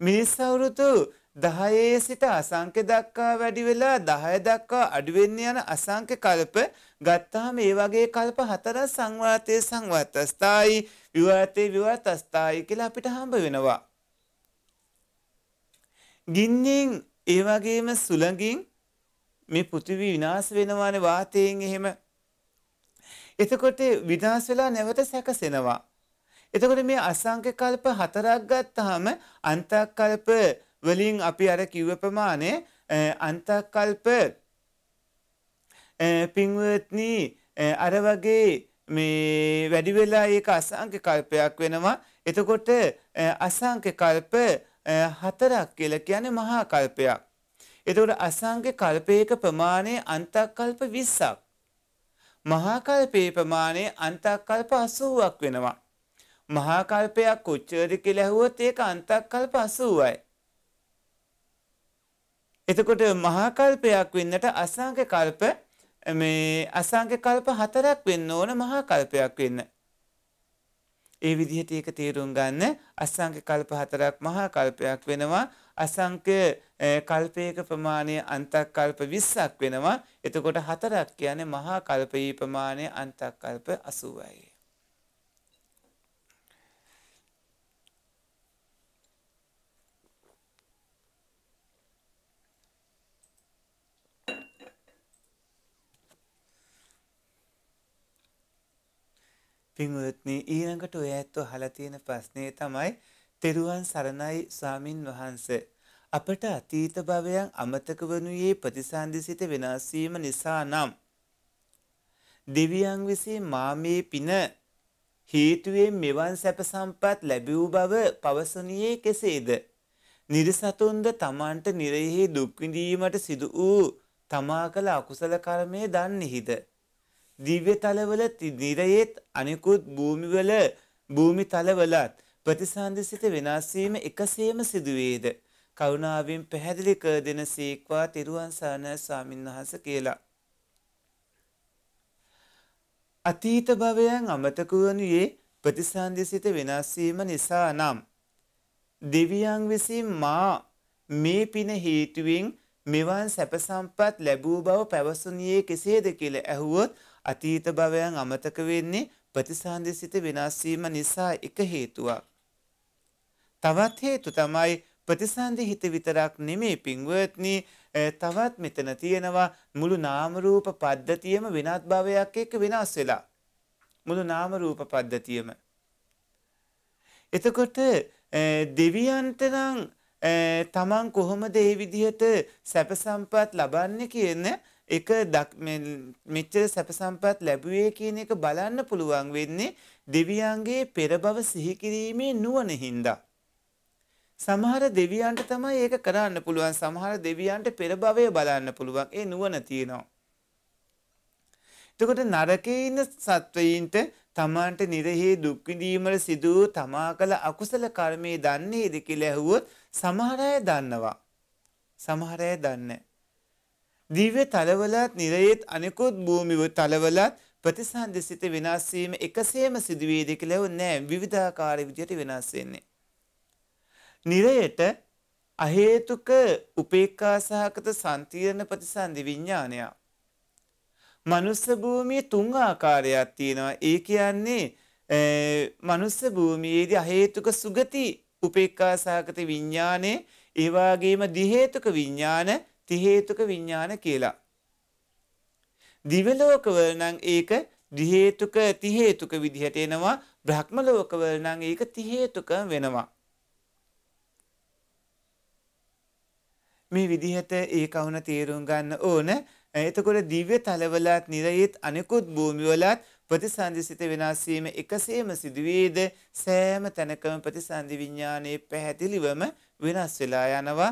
මිනිස් අවුරුදු 10 සිට අසංඛ්‍ය දක්වා වැඩි වෙලා 10 දක්වා අඩු වෙන්න යන අසංඛ්‍ය කල්ප ගත්තාම ඒ වගේ කල්ප හතරක් සංවාතයේ සංවාතස්ථායි විවාතේ විවාතස්ථායි කියලා අපිට හම්බ වෙනවා. ගින්නෙන් ඒ වගේම සුළඟින් මේ පෘථිවි විනාශ වෙනවානේ වාතයෙන් එහෙම. එතකොට විනාශ වෙලා නැවත සැකසෙනවා. එතකොට මේ අසංඛ්‍ය කල්ප හතරක් ගත්තාම අන්තක් කල්ප වලින් අපි අර කිව්ව ප්‍රමාණය අන්තක් කල්ප පින්වත්නි අර වගේ මේ වැඩි වෙලා ඒක අසංඛ්‍ය කල්පයක් වෙනවා. එතකොට අසංඛ්‍ය කල්ප හතරක් කියලා කියන්නේ මහා කල්පයක්. එතකොට අසංඛ්‍ය කල්පයක ප්‍රමාණය අන්තක් කල්ප 20ක්. මහා කල්පයේ ප්‍රමාණය අන්තක් කල්ප 80ක් වෙනවා. මහා කල්පයක් කොච්චරද කියලා ඇහුවොත් ඒක අන්තක් කල්ප 80යි. එතකොට මහා කල්පයක් වෙන්නට අසංඛ්‍ය කල්ප මේ අසංඛ්‍ය කල්ප හතරක් වෙන්න ඕන මහා කල්පයක් වෙන්න. ඒ විදිහට ඒක තේරුම් ගන්න අසංඛ්‍ය කල්ප හතරක් මහා කල්පයක් වෙනවා අසංඛ්‍ය කල්පයක ප්‍රමාණය අන්තක් කල්ප 20ක් වෙනවා. එතකොට හතරක් කියන්නේ මහා කල්පයේ ප්‍රමාණය අන්තක් කල්ප 80යි පින්වත්නි ඊළඟට ඔය ඇත්තෝ අහලා තියෙන ප්‍රශ්නේ තමයි තෙරුවන් සරණයි ස්වාමින් වහන්සේ අපට අතීත භවයන් අමතක වනුයේ ප්‍රතිසන්දිසිත වෙනස් වීම නිසා නම් දෙවියන් විසින් මාමේ පින හේතුවෙන් මෙවන් සැප සම්පත් ලැබූ බව පවසනුයේ කෙසේද? නිර්සතුන්ද තමන්ට නිරෙහි දුක් විඳීමට සිදු වූ තමා කළ අකුසල කර්මය දන්නේහිද? දිව්‍ය තලවල නිරයේත් අනිකුත් භූමිවල භූමි තලවලත් ප්‍රතිසන්දිසිත වෙනස් වීම එකසේම සිදුවේද? කරුණාවෙන් පැහැදිලි කර දෙන සීක්වා තිරුවන් සරණයි ස්වාමින්වහන්සේ කියලා. අතීත භවයන් අමතක වනුයේ ප්‍රතිසන්දිසිත වෙනස් වීම නිසා නම් දෙවියන් විසින් මා මේ පින හේතුවෙන් මෙවන් සැප සම්පත් ලැබූ බව පැවසුනියේ කෙසේද කියලා ඇහුවොත් අතීත භවයන් අමතක වෙන්නේ ප්‍රතිසන්දිසිත වෙනස් වීම නිසා එක හේතුවක්. තවත් හේතු තමයි ප්‍රතිසන්දි හිත විතරක් නෙමේ පින්වත්නි තවත් මෙතන තියෙනවා මුළු නාම රූප පද්ධතියම වෙනත් භවයක් එක්ක වෙනස් වෙලා. මුළු නාම රූප පද්ධතියම. එතකොට දෙවියන්ට නම් තමන් කොහොමද ඒ විදිහට සැප සම්පත් ලබන්නේ කියන එක මෙච්චර සැප සම්පත් ලැබුවේ කියන එක බලන්න පුළුවන් වෙන්නේ දෙවියන්ගේ පෙර බව සිහි කිරීමේ නුවණ හින්දා. සමහර දෙවියන්ට තමයි ඒක කරන්න පුළුවන්. සමහර දෙවියන්ට පෙර භවය බලන්න පුළුවන්. ඒ නුවණ තියෙනවා. එතකොට නරකේ ඉන්න සත්වයින්ට තමාන්ට නිරෙහි දුක් විඳීමට සිදු තමා කළ අකුසල කර්මයේ දන්නේද කියලා ඇහුවොත් සමහර අය දන්නවා. සමහර අය දන්නේ දිව්‍ය තලවලත් නිරයේත් අනිකුත් භූමිව තලවලත් ප්‍රතිසන්දිසිත වෙනස් වීම එකසේම සිදුවේද කියලා නෑ විවිධාකාර විදිහට වෙනස් වෙන්නේ. නිරයට අහේතුක උපේක්ඛා සහගත සම්තිරණ ප්‍රතිසන්දි විඥානයක්. මනුස්ස භූමියේ තුන් ආකාරයක් තියෙනවා. ඒ කියන්නේ මනුස්ස භූමියේදී අහේතුක සුගති උපේක්ඛා සහගත විඥානේ ඒ වගේම දිහේතුක විඥාන තිහේතුක විඥාන කියලා. දිව්‍ය ලෝකවල නම් ඒක දිහේතුක තිහේතුක විදිහට එනවා. බ්‍රහ්ම ලෝකවල නම් ඒක තිහේතුක වෙනවා. මේ විදිහට ඒ කවුන තේරුම් ගන්න ඕන. එතකොට දිව්‍ය තලවලත් නිරයෙත් අනෙකුත් භූමිවලත් ප්‍රතිසන්දිසිත වෙනස් වීම එකසේම සිදුවේද? සෑම තැනකම ප්‍රතිසන්දි විඥානයේ පැහැදිලිවම වෙනස් වෙලා යනවා.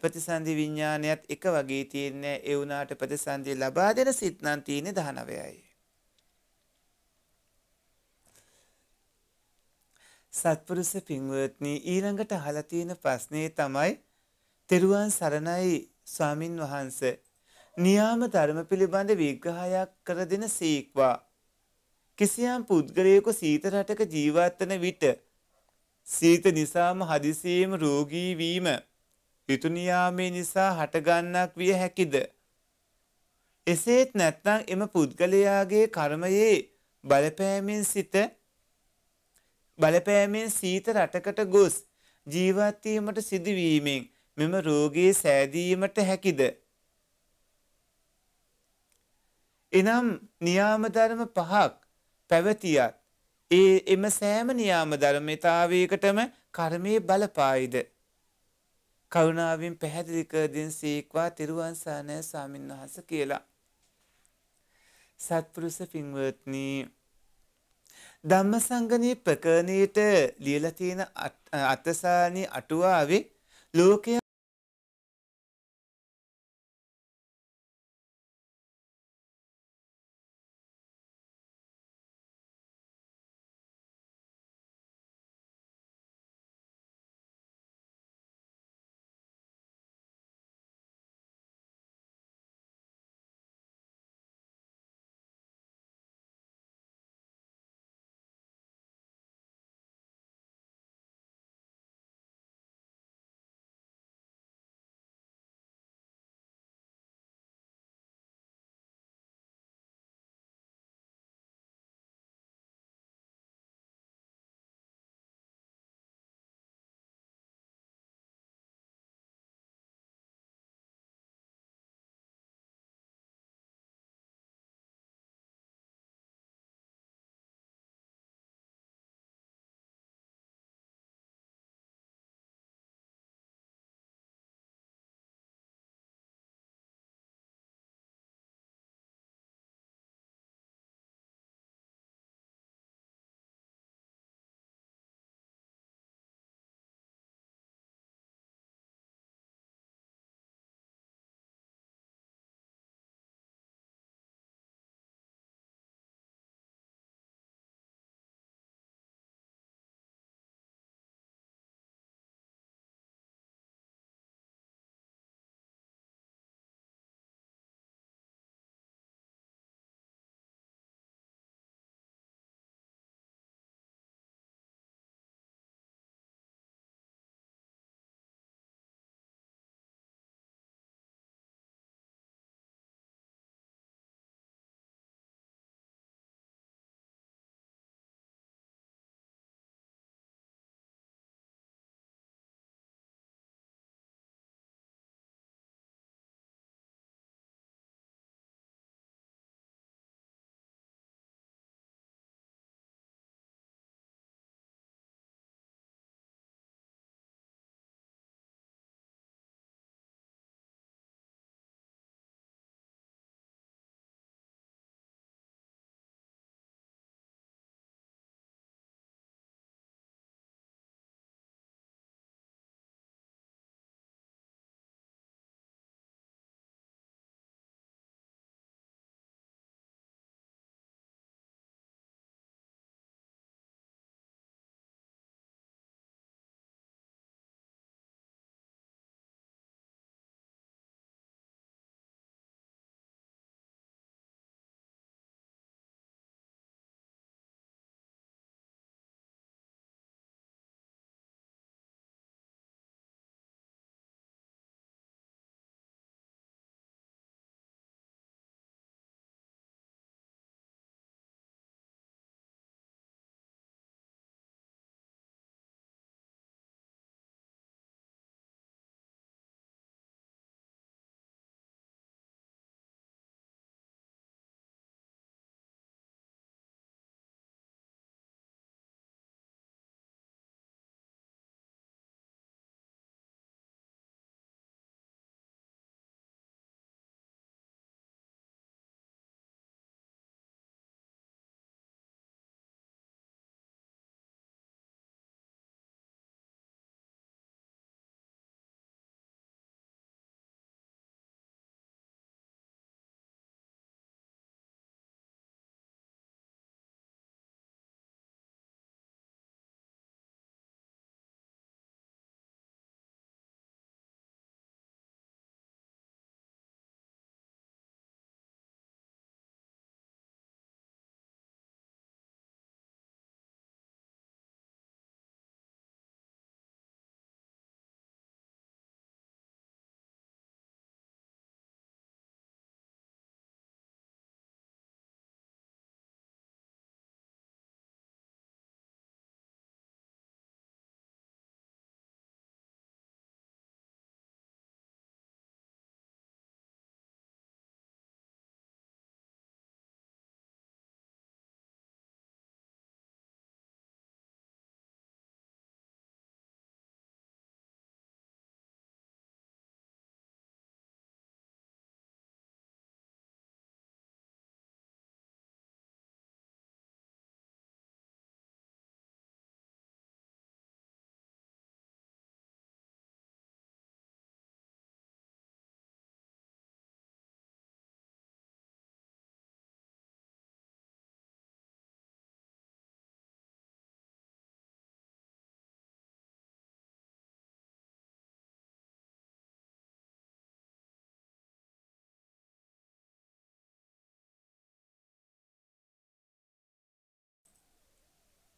ප්‍රතිසන්දි විඥානයත් එක වගේ තියෙන්නේ. ඒ වුණාට ප්‍රතිසන්දි ලබා දෙන සිත් නම් තියෙන්නේ 19යි සත්පුරුෂ පින්වත්නි ඊළඟට අහලා තියෙන ප්‍රශ්නේ තමයි තෙරුවන් සරණයි ස්වාමින් වහන්ස. නියාම ධර්ම පිළිබඳ විග්‍රහයක් කර දෙන සීක්වා. කිසියම් පුද්ගලයෙකු සීත රටක ජීවත්වන විට සීත නිසාම හදිසියේම රෝගී වීම ඍතු නියාමයේ නිසා හටගන්නක් විය හැකිද? එසේත් නැත්නම් එම පුද්ගලයාගේ කර්මයේ බලපෑමෙන් සිත බලපෑමෙන් සීත රටකට ගොස් ජීවත් වීමට සිදුවීමෙන් මෙම රෝගයේ සෑදීමට හැකිද? එනම් නියාම ධර්ම පහක් පැවතියත් ඒ එම සෑම නියාම ධර්මතාවයකටම කර්මයේ බලපායිද? කරුණාවෙන් පැහැදිලි කර දෙන සීක්වා තිරුවන් සරණයි ස්වාමින්වහන්සේ කියලා. සත්පුරුෂ පින්වත්නි ධම්මසංගණී ප්‍රකරණයට ලියලා තියෙන අටසානි අටුවාවේ ලෝකය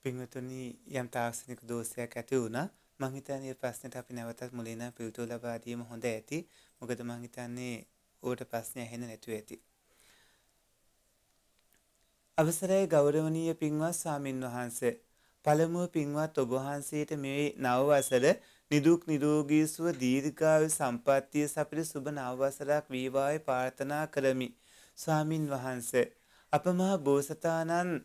පින්වතුනි යම් තාක්ෂණික දෝෂයක් ඇති වුණා මං හිතන්නේ මේ ප්‍රශ්නෙට අපි නැවතත් මුලින්ම පිළිතුරු ලබා දීම හොඳ ඇති. මොකද මං හිතන්නේ ඕකට ප්‍රශ්න ඇහෙන්නේ නැතුව ඇති. අවසරයි ගෞරවනීය පින්වත් ස්වාමින් වහන්සේ. පළමුව පින්වත් ඔබ වහන්සේට මේ නව වසර නිදුක් නිරෝගී සුව දීර්ඝායු සම්පන්නිය සපිරි සුබ නව වසරක් වේවායි ප්‍රාර්ථනා කරමි. ස්වාමින් වහන්සේ අප මහ බෝසතාණන්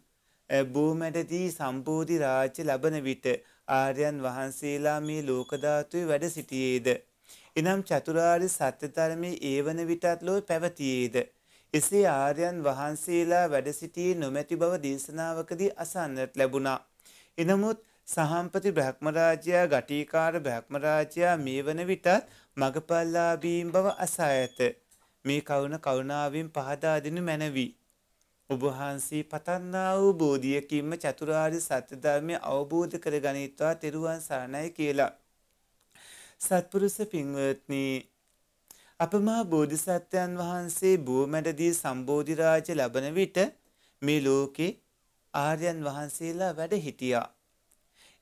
භූමැඩදී සම්බෝධි රාජ්‍ය ලබන විට ආර්යයන් වහන්සේලා මේ ලෝක ධාතුවේ වැඩ සිටියේද? එනම් චතුරාර්ය සත්‍ය ධර්මයේ ඒවන විටත් ලෝ පැවතියේද? එසේ ආර්යයන් වහන්සේලා වැඩ සිටියේ නොමැති බව දේශනාවකදී අසන්නට ලැබුණා. එනමුත් සහම්පති බ්‍රහ්මරාජයා ගටිකාර බ්‍රහ්මරාජයා මේ වන විටත් මගපල්ලාභීම් බව අසා ඇත. මේ කවුන කරුණාවෙන් පහදා දෙනු මැනවි. ඔබ වහන්සේ පතන්නා වූ බෝධියකින්ම චතුරාර්ය සත්‍ය ධර්මය අවබෝධ කරගනිත්වා තෙරුවන් සරණයි කියලා. සත්පුරුෂ පින්වත්නි අපමා බෝධිසත්වයන් වහන්සේ භූමැඩදී සම්බෝධි රාජ්‍ය ලබන විට මේ ලෝකේ ආර්යයන් වහන්සේලා වැඩ හිටියා.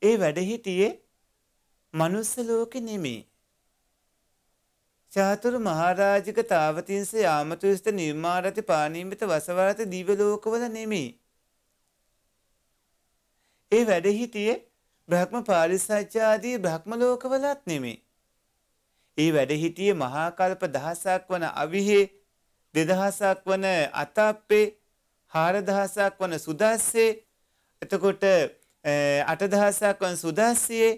ඒ වැඩ හිටියේ මනුස්ස ලෝකෙ නෙමෙයි. චාතුරු මහරාජික තාවතින්ස යාමතුස්ත නිර්මාරති පානීමිත වසවරත දිව ලෝකවල නෙමෙයි. ඒ වැඩ හිටියේ බ්‍රහ්ම පාරිසජ්ජාදී බ්‍රහ්ම ලෝකවලත් නෙමෙයි. ඒ වැඩ හිටියේ මහා කල්ප දහසක් වන අවිහේ දෙදහසක් වන අතප්පේ හාරදහසක් වන සුදස්සේ එතකොට අටදහසක් වන සුදස්සියේ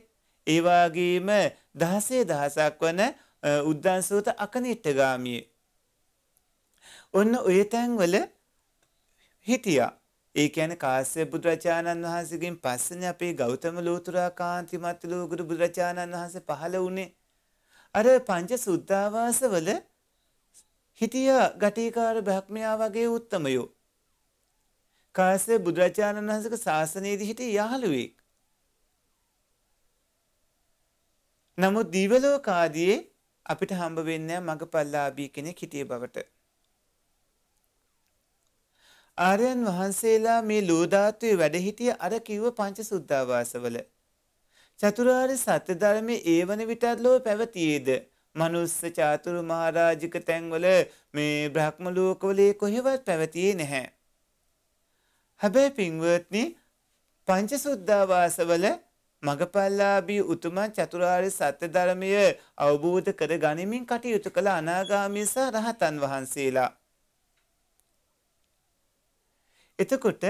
ඒ වගේම දහසේ දහසක් වන උද්දන්සෝත අකනිට්ටගාමිය. ඔන්න ඔය තැන්වල හිටියා. ඒ කියන්නේ කාශ්‍යප බුදුරජාණන් වහන්සේගෙන් පස්සේනේ අපේ ගෞතම ලෝතුරා කාන්තිමත් ලෝකුරු බුදුරජාණන් වහන්සේ පහළ වුණේ. අර පංච සුද්ධාවාසවල හිටිය ගටිකාර බ්‍රහ්මයා වගේ උත්තමයෝ. කාශ්‍යප බුදුරජාණන් වහන්සේගේ ශාසනයේදී හිටිය යහළුවෙක්. නමුත් දීවලෝකාදී අපිට හම්බ වෙන්නේ මගපල්ලාභී කෙනෙක් හිටිය බවට. ආර්යයන් වහන්සේලා මේ ලෝධාත්වයේ වැඩ හිටිය අර කිව්ව පංච සුද්ධාවාසවල. චතුරාර්ය සත්‍ය ධර්මයේ ඒවන විටත් ලෝ පැවතියේද මනුස්ස චාතුරු මහරජික තැන්වල මේ බ්‍රහ්ම ලෝකවල කොහෙවත් පැවතියේ නැහැ. හැබැයි පින්වත්නි පංච සුද්ධාවාසවල මගපල්ලාභී උතුමන් චතුරාර්ය සත්‍ය ධර්මය අවබෝධ කර ගනිමින් කටයුතු කළ අනාගාමී සහ රහතන් වහන්සේලා. එතකොට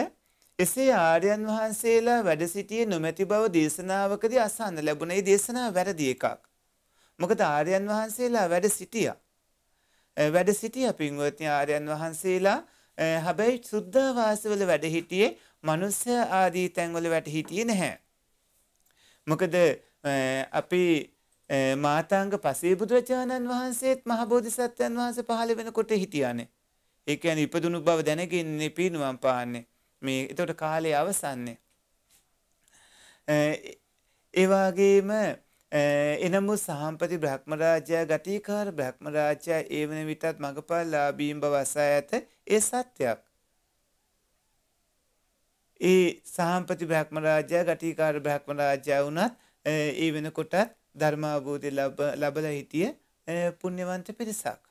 එසේ ආර්යයන් වහන්සේලා වැඩ සිටියේ නොමැති බව දේශනාවකදී අසන්න ලැබුණ ඒ දේශනාව වැරදි එකක්. මොකද ආර්යයන් වහන්සේලා වැඩ සිටියා. වැඩ සිටියා පින්වත්නි ආර්යයන් වහන්සේලා හැබැයි සුද්ධාවාසවල වැඩ හිටියේ මනුස්ස ආදී තැන්වල වැඩ හිටියේ නැහැ. මොකද අපි මාතාංග පසේ බුදුරජාණන් වහන්සේත් මහබෝධිසත්වයන් වහන්සේ පහළ වෙනකොට හිටියානේ. ඒ කියන්නේ ඉපදුණු බව දැනගෙන පිරිනුවම් පාන්නේ. මේ එතකොට කාලය අවසන්නේ. ඒ වගේම එනමු සහම්පති බ්‍රහ්මරාජයා ගටිකාර බ්‍රහ්මරාජයා ඒ වන විටත් මගපල් ලාභීම් බව අසා ඇත ඒ සත්‍යයක්. ඒ සහම්පති බ්‍රහ්ම රාජ්‍යය ගටිකාර බ්‍රහ්ම රාජ්‍යය වුණත් ඒ වෙනකොටත් ධර්මාභූති ලබල හිටිය පුුණ්‍යවන්ත පිරිසක්.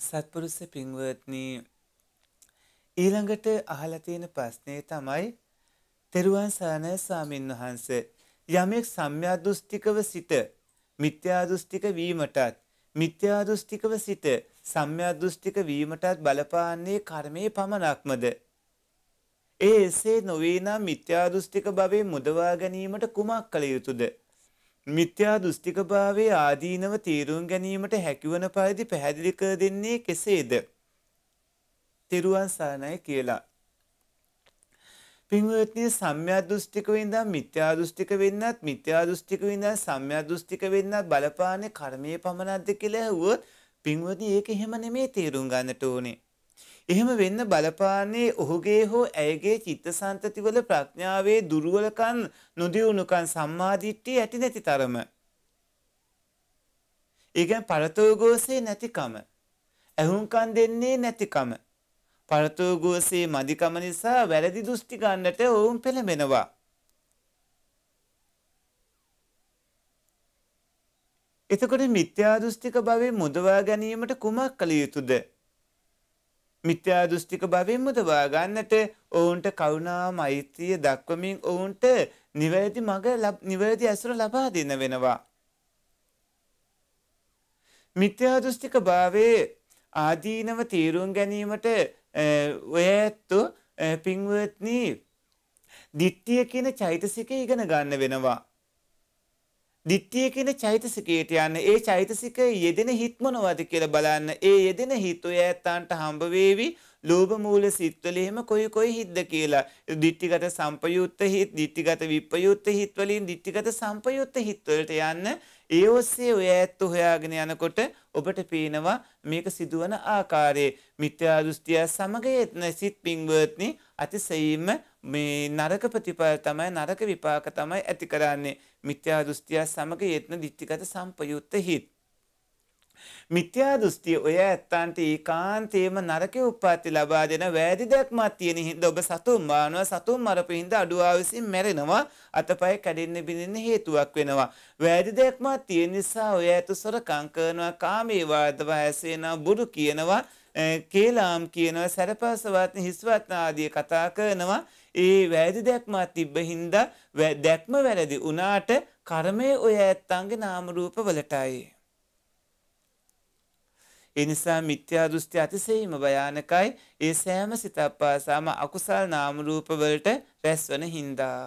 සත්පුරුස්ස පින්වත්නී ඊළඟට අහලා තියෙන ප්‍රශ්නය තමයි තෙරුවන් සරණයි ස්වාමින් වහන්සේ යමෙක් සම්‍යාදෘෂ්ටිකව සිට මිත්‍යාදෘෂ්ටික වීමටත් මිත්‍යාදෘෂ්ටිකව සිට සම්‍යාදෘෂ්ටික වීමටත් බලපාන්නේ කර්මයේ පමණක්මද ඒ එසේ නොවේ නම් මිත්‍යාදෘෂ්ටික භවයේ මුදවා ගැනීමට කුමක් කළ යුතුද මිත්‍යා දෘෂ්ටික භාවයේ ආදීනව තීරුම් ගැනීමට හැකිවන පරිදි පැහැදිලි කර දෙන්නේ කෙසේද? තිරුවන් සරණයි කියලා. පින්වත්නි සම්‍යක් දෘෂ්ටික වින්දා මිත්‍යා දෘෂ්ටික වෙන්නත් මිත්‍යා දෘෂ්ටික වින්දා සම්‍යක් දෘෂ්ටික වෙන්නත් බලපාන්නේ කර්මයේ පමණක්ද කියලා ඇහුවොත් පින්වත්නි ඒක එහෙම නෙමෙයි තේරුම් ගන්නට ඕනේ. එහෙම වෙන්න බලපාන්නේ ඔහුගේ හෝ ඇයගේ චිත්තසංතතිවල ප්‍රඥාවේ දුර්වලකම් නොදියුණුකම් සම්මාදිට්ඨිය ඇති නැති තරම. ඒ කියන්නේ පරතෝගෝසේ නැතිකම. ඇහුම්කන් දෙන්නේ නැතිකම. පරතෝගෝසේ මදිකම නිසා වැරදි දෘෂ්ටි ගන්නට ඔවුන් පෙළඹෙනවා. එතකොට මිත්‍යා දෘෂ්ටික භවෙන් මුදවා ගැනීමට කුමක් කළ යුතුද? මිත්‍යා දෘෂ්ටික භවෙන් මුදවා ගන්නට ඔවුන්ට කරුණා මෛත්‍රිය දක්වමින් ඔවුන්ට නිවැරදි මඟ නිවැරදි ඇසුර ලබා දෙන්න වෙනවා. මිත්‍යා දෘෂ්ටික භාවයේ ආදීනව තීරුම් ගැනීමට ඔය ඇත්තෝ පින්වත්නි දිට්ඨිය කියන චෛතසිකය ඉගෙන ගන්න වෙනවා. දිට්ඨිය කියන චෛතසිකයට යන්න ඒ චෛතසික යෙදෙන හිත් මොනවද කියලා බලන්න ඒ යෙදෙන හිත් ඔය ඇත්තන්ට හම්බ වේවි ලෝභ මූල සිත්වල එහෙම කොයි කොයි හිත්ද කියලා දිට්ඨිගත සම්පයුත්ත හිත් දිට්ඨිගත විප්පයුත්ත හිත් වලින් දිට්ඨිගත සම්පයුත්ත හිත් වලට යන්න ඒ ඔස්සේ ඔය ඇත්ත හොයාගෙන යනකොට ඔබට පේනවා මේක සිදුවන ආකාරයේ. මිත්‍යා දෘෂ්ටිය සමග යෙත්න සිත් පින්වත්නි අතිශයින්ම මේ නරක ප්‍රතිපල තමයි නරක විපාක තමයි ඇති කරන්නේ. මිත්‍යා දෘෂ්ටිය සමග යෙත්න දිට්ඨිගත සම්පයුත්ත හිත්. මිත්‍යා දෘෂ්ටිය ඔය ඇත්තන්ට ඒකාන්තේම නරකේ උප්පත්ති ලබා දෙන වෑදි දැක්මක් තියෙන හින්දා ඔබ සතුන් මානවා සතුන් මරපු හින්දා අඩුවා විසින් මැරෙනවා අතපය කැඩෙන්න බිඳෙන්න හේතුවක් වෙනවා. වෑදි දැක්මක් තියෙන නිසා ඔය ඇතු සොරකම් කරනවා කාමයේ වාදව ඇසෙනවා බුදු කියනවා කේලාම් කියනවා සැරපසවත් හිස්වත් ආදී කතා කරනවා. ඒ වැරදි දැක්මක් තිබ්බ හින්දා දැක්ම වැරදි වුණාට කර්මය ඔය ඇත්තන්ගේ නාම රූප වලටයි. ඒ නිසා මිත්‍යා දෘෂ්ටි අතිශයින්ම භයානකයි. ඒ සෑම සිතක් පාසාම අකුසල් නාම රූප වලට රැස්වන හින්දා.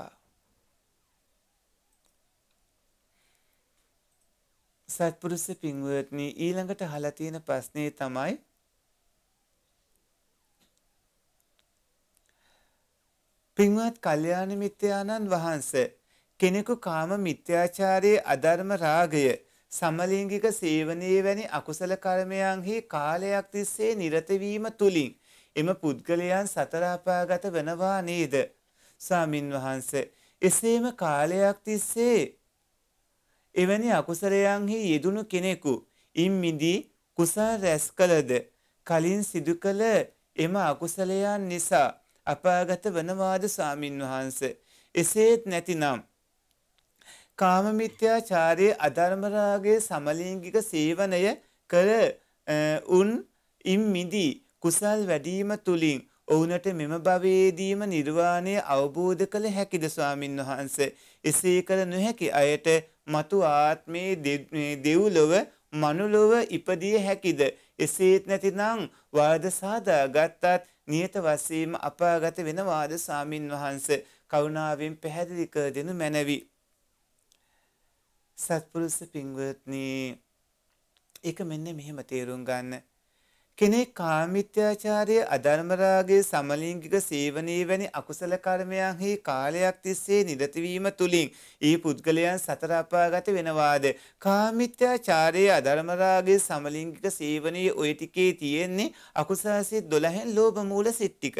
සත්පුරුෂ පින්වත්නි ඊළඟට අහලා තියෙන ප්‍රශ්නේ තමයි පින්වත් කල්යාණ මිත්‍යානන් වහන්සේ කෙනෙකු කාම මිත්‍යාචාරයේ අධර්ම රාගය සමලිංගික සේවනයේ වැනි අකුසල කර්මයන්හි කාලයක් තිස්සේ නිරත වීම තුලින් එම පුද්ගලයන් සතර අපාගත වෙනවා නේද? ස්වාමින් වහන්සේ එසේම කාලයක් තිස්සේ එවැනි අකුසලයන්හි යෙදුණු කෙනෙකු ඉන් මිදී කුසල රැස් කළද කලින් සිදු කළ එම අකුසලයන් නිසා අපාගත වනවාද ස්වාමින් වහන්සේ එසේත් නැතිනම් කාමමිත්‍යාචාරයේ අධර්මරාගයේ සමලිංගික සේවනය කර උන් ඉම් මිදී කුසල් වැඩීම තුලින් ඔවුනට මෙම භවයේදීම නිර්වාණය අවබෝධ කළ හැකිද ස්වාමින් වහන්සේ? එසේ කළ නොහැකි අයට මතු ආත්මේ දෙව්ලොව මනුලොව ඉපදිය හැකිද? එසේත් නැතිනම් වාද සාදා ගත්තත් නියත වශයෙන්ම අපාගත වෙනවාද ස්වාමින් වහන්සේ? කරුණාවෙන් පැහැදිලි කර දෙනු මැනවි. සත්පුරුෂ පින්වත්නි ඒක මෙන්න මෙහෙම තේරුම් ගන්න. කෙනෙක් කාමිත්‍යාචාරයේ අධර්මරාගයේ සමලිංගික සේවනයේ වැනි අකුසල කර්මයන්හි කාලයක් තිස්සේ නිරත වීම තුලින් ඒ පුද්ගලයන් සතර අපාගත වෙනවාද කාමිත්‍යාචාරයේ අධර්මරාගයේ සමලිංගික සේවනයේ ওই ටිකේ තියෙන්නේ අකුසාසිත 12න් ලෝභ මූල සිත් ටික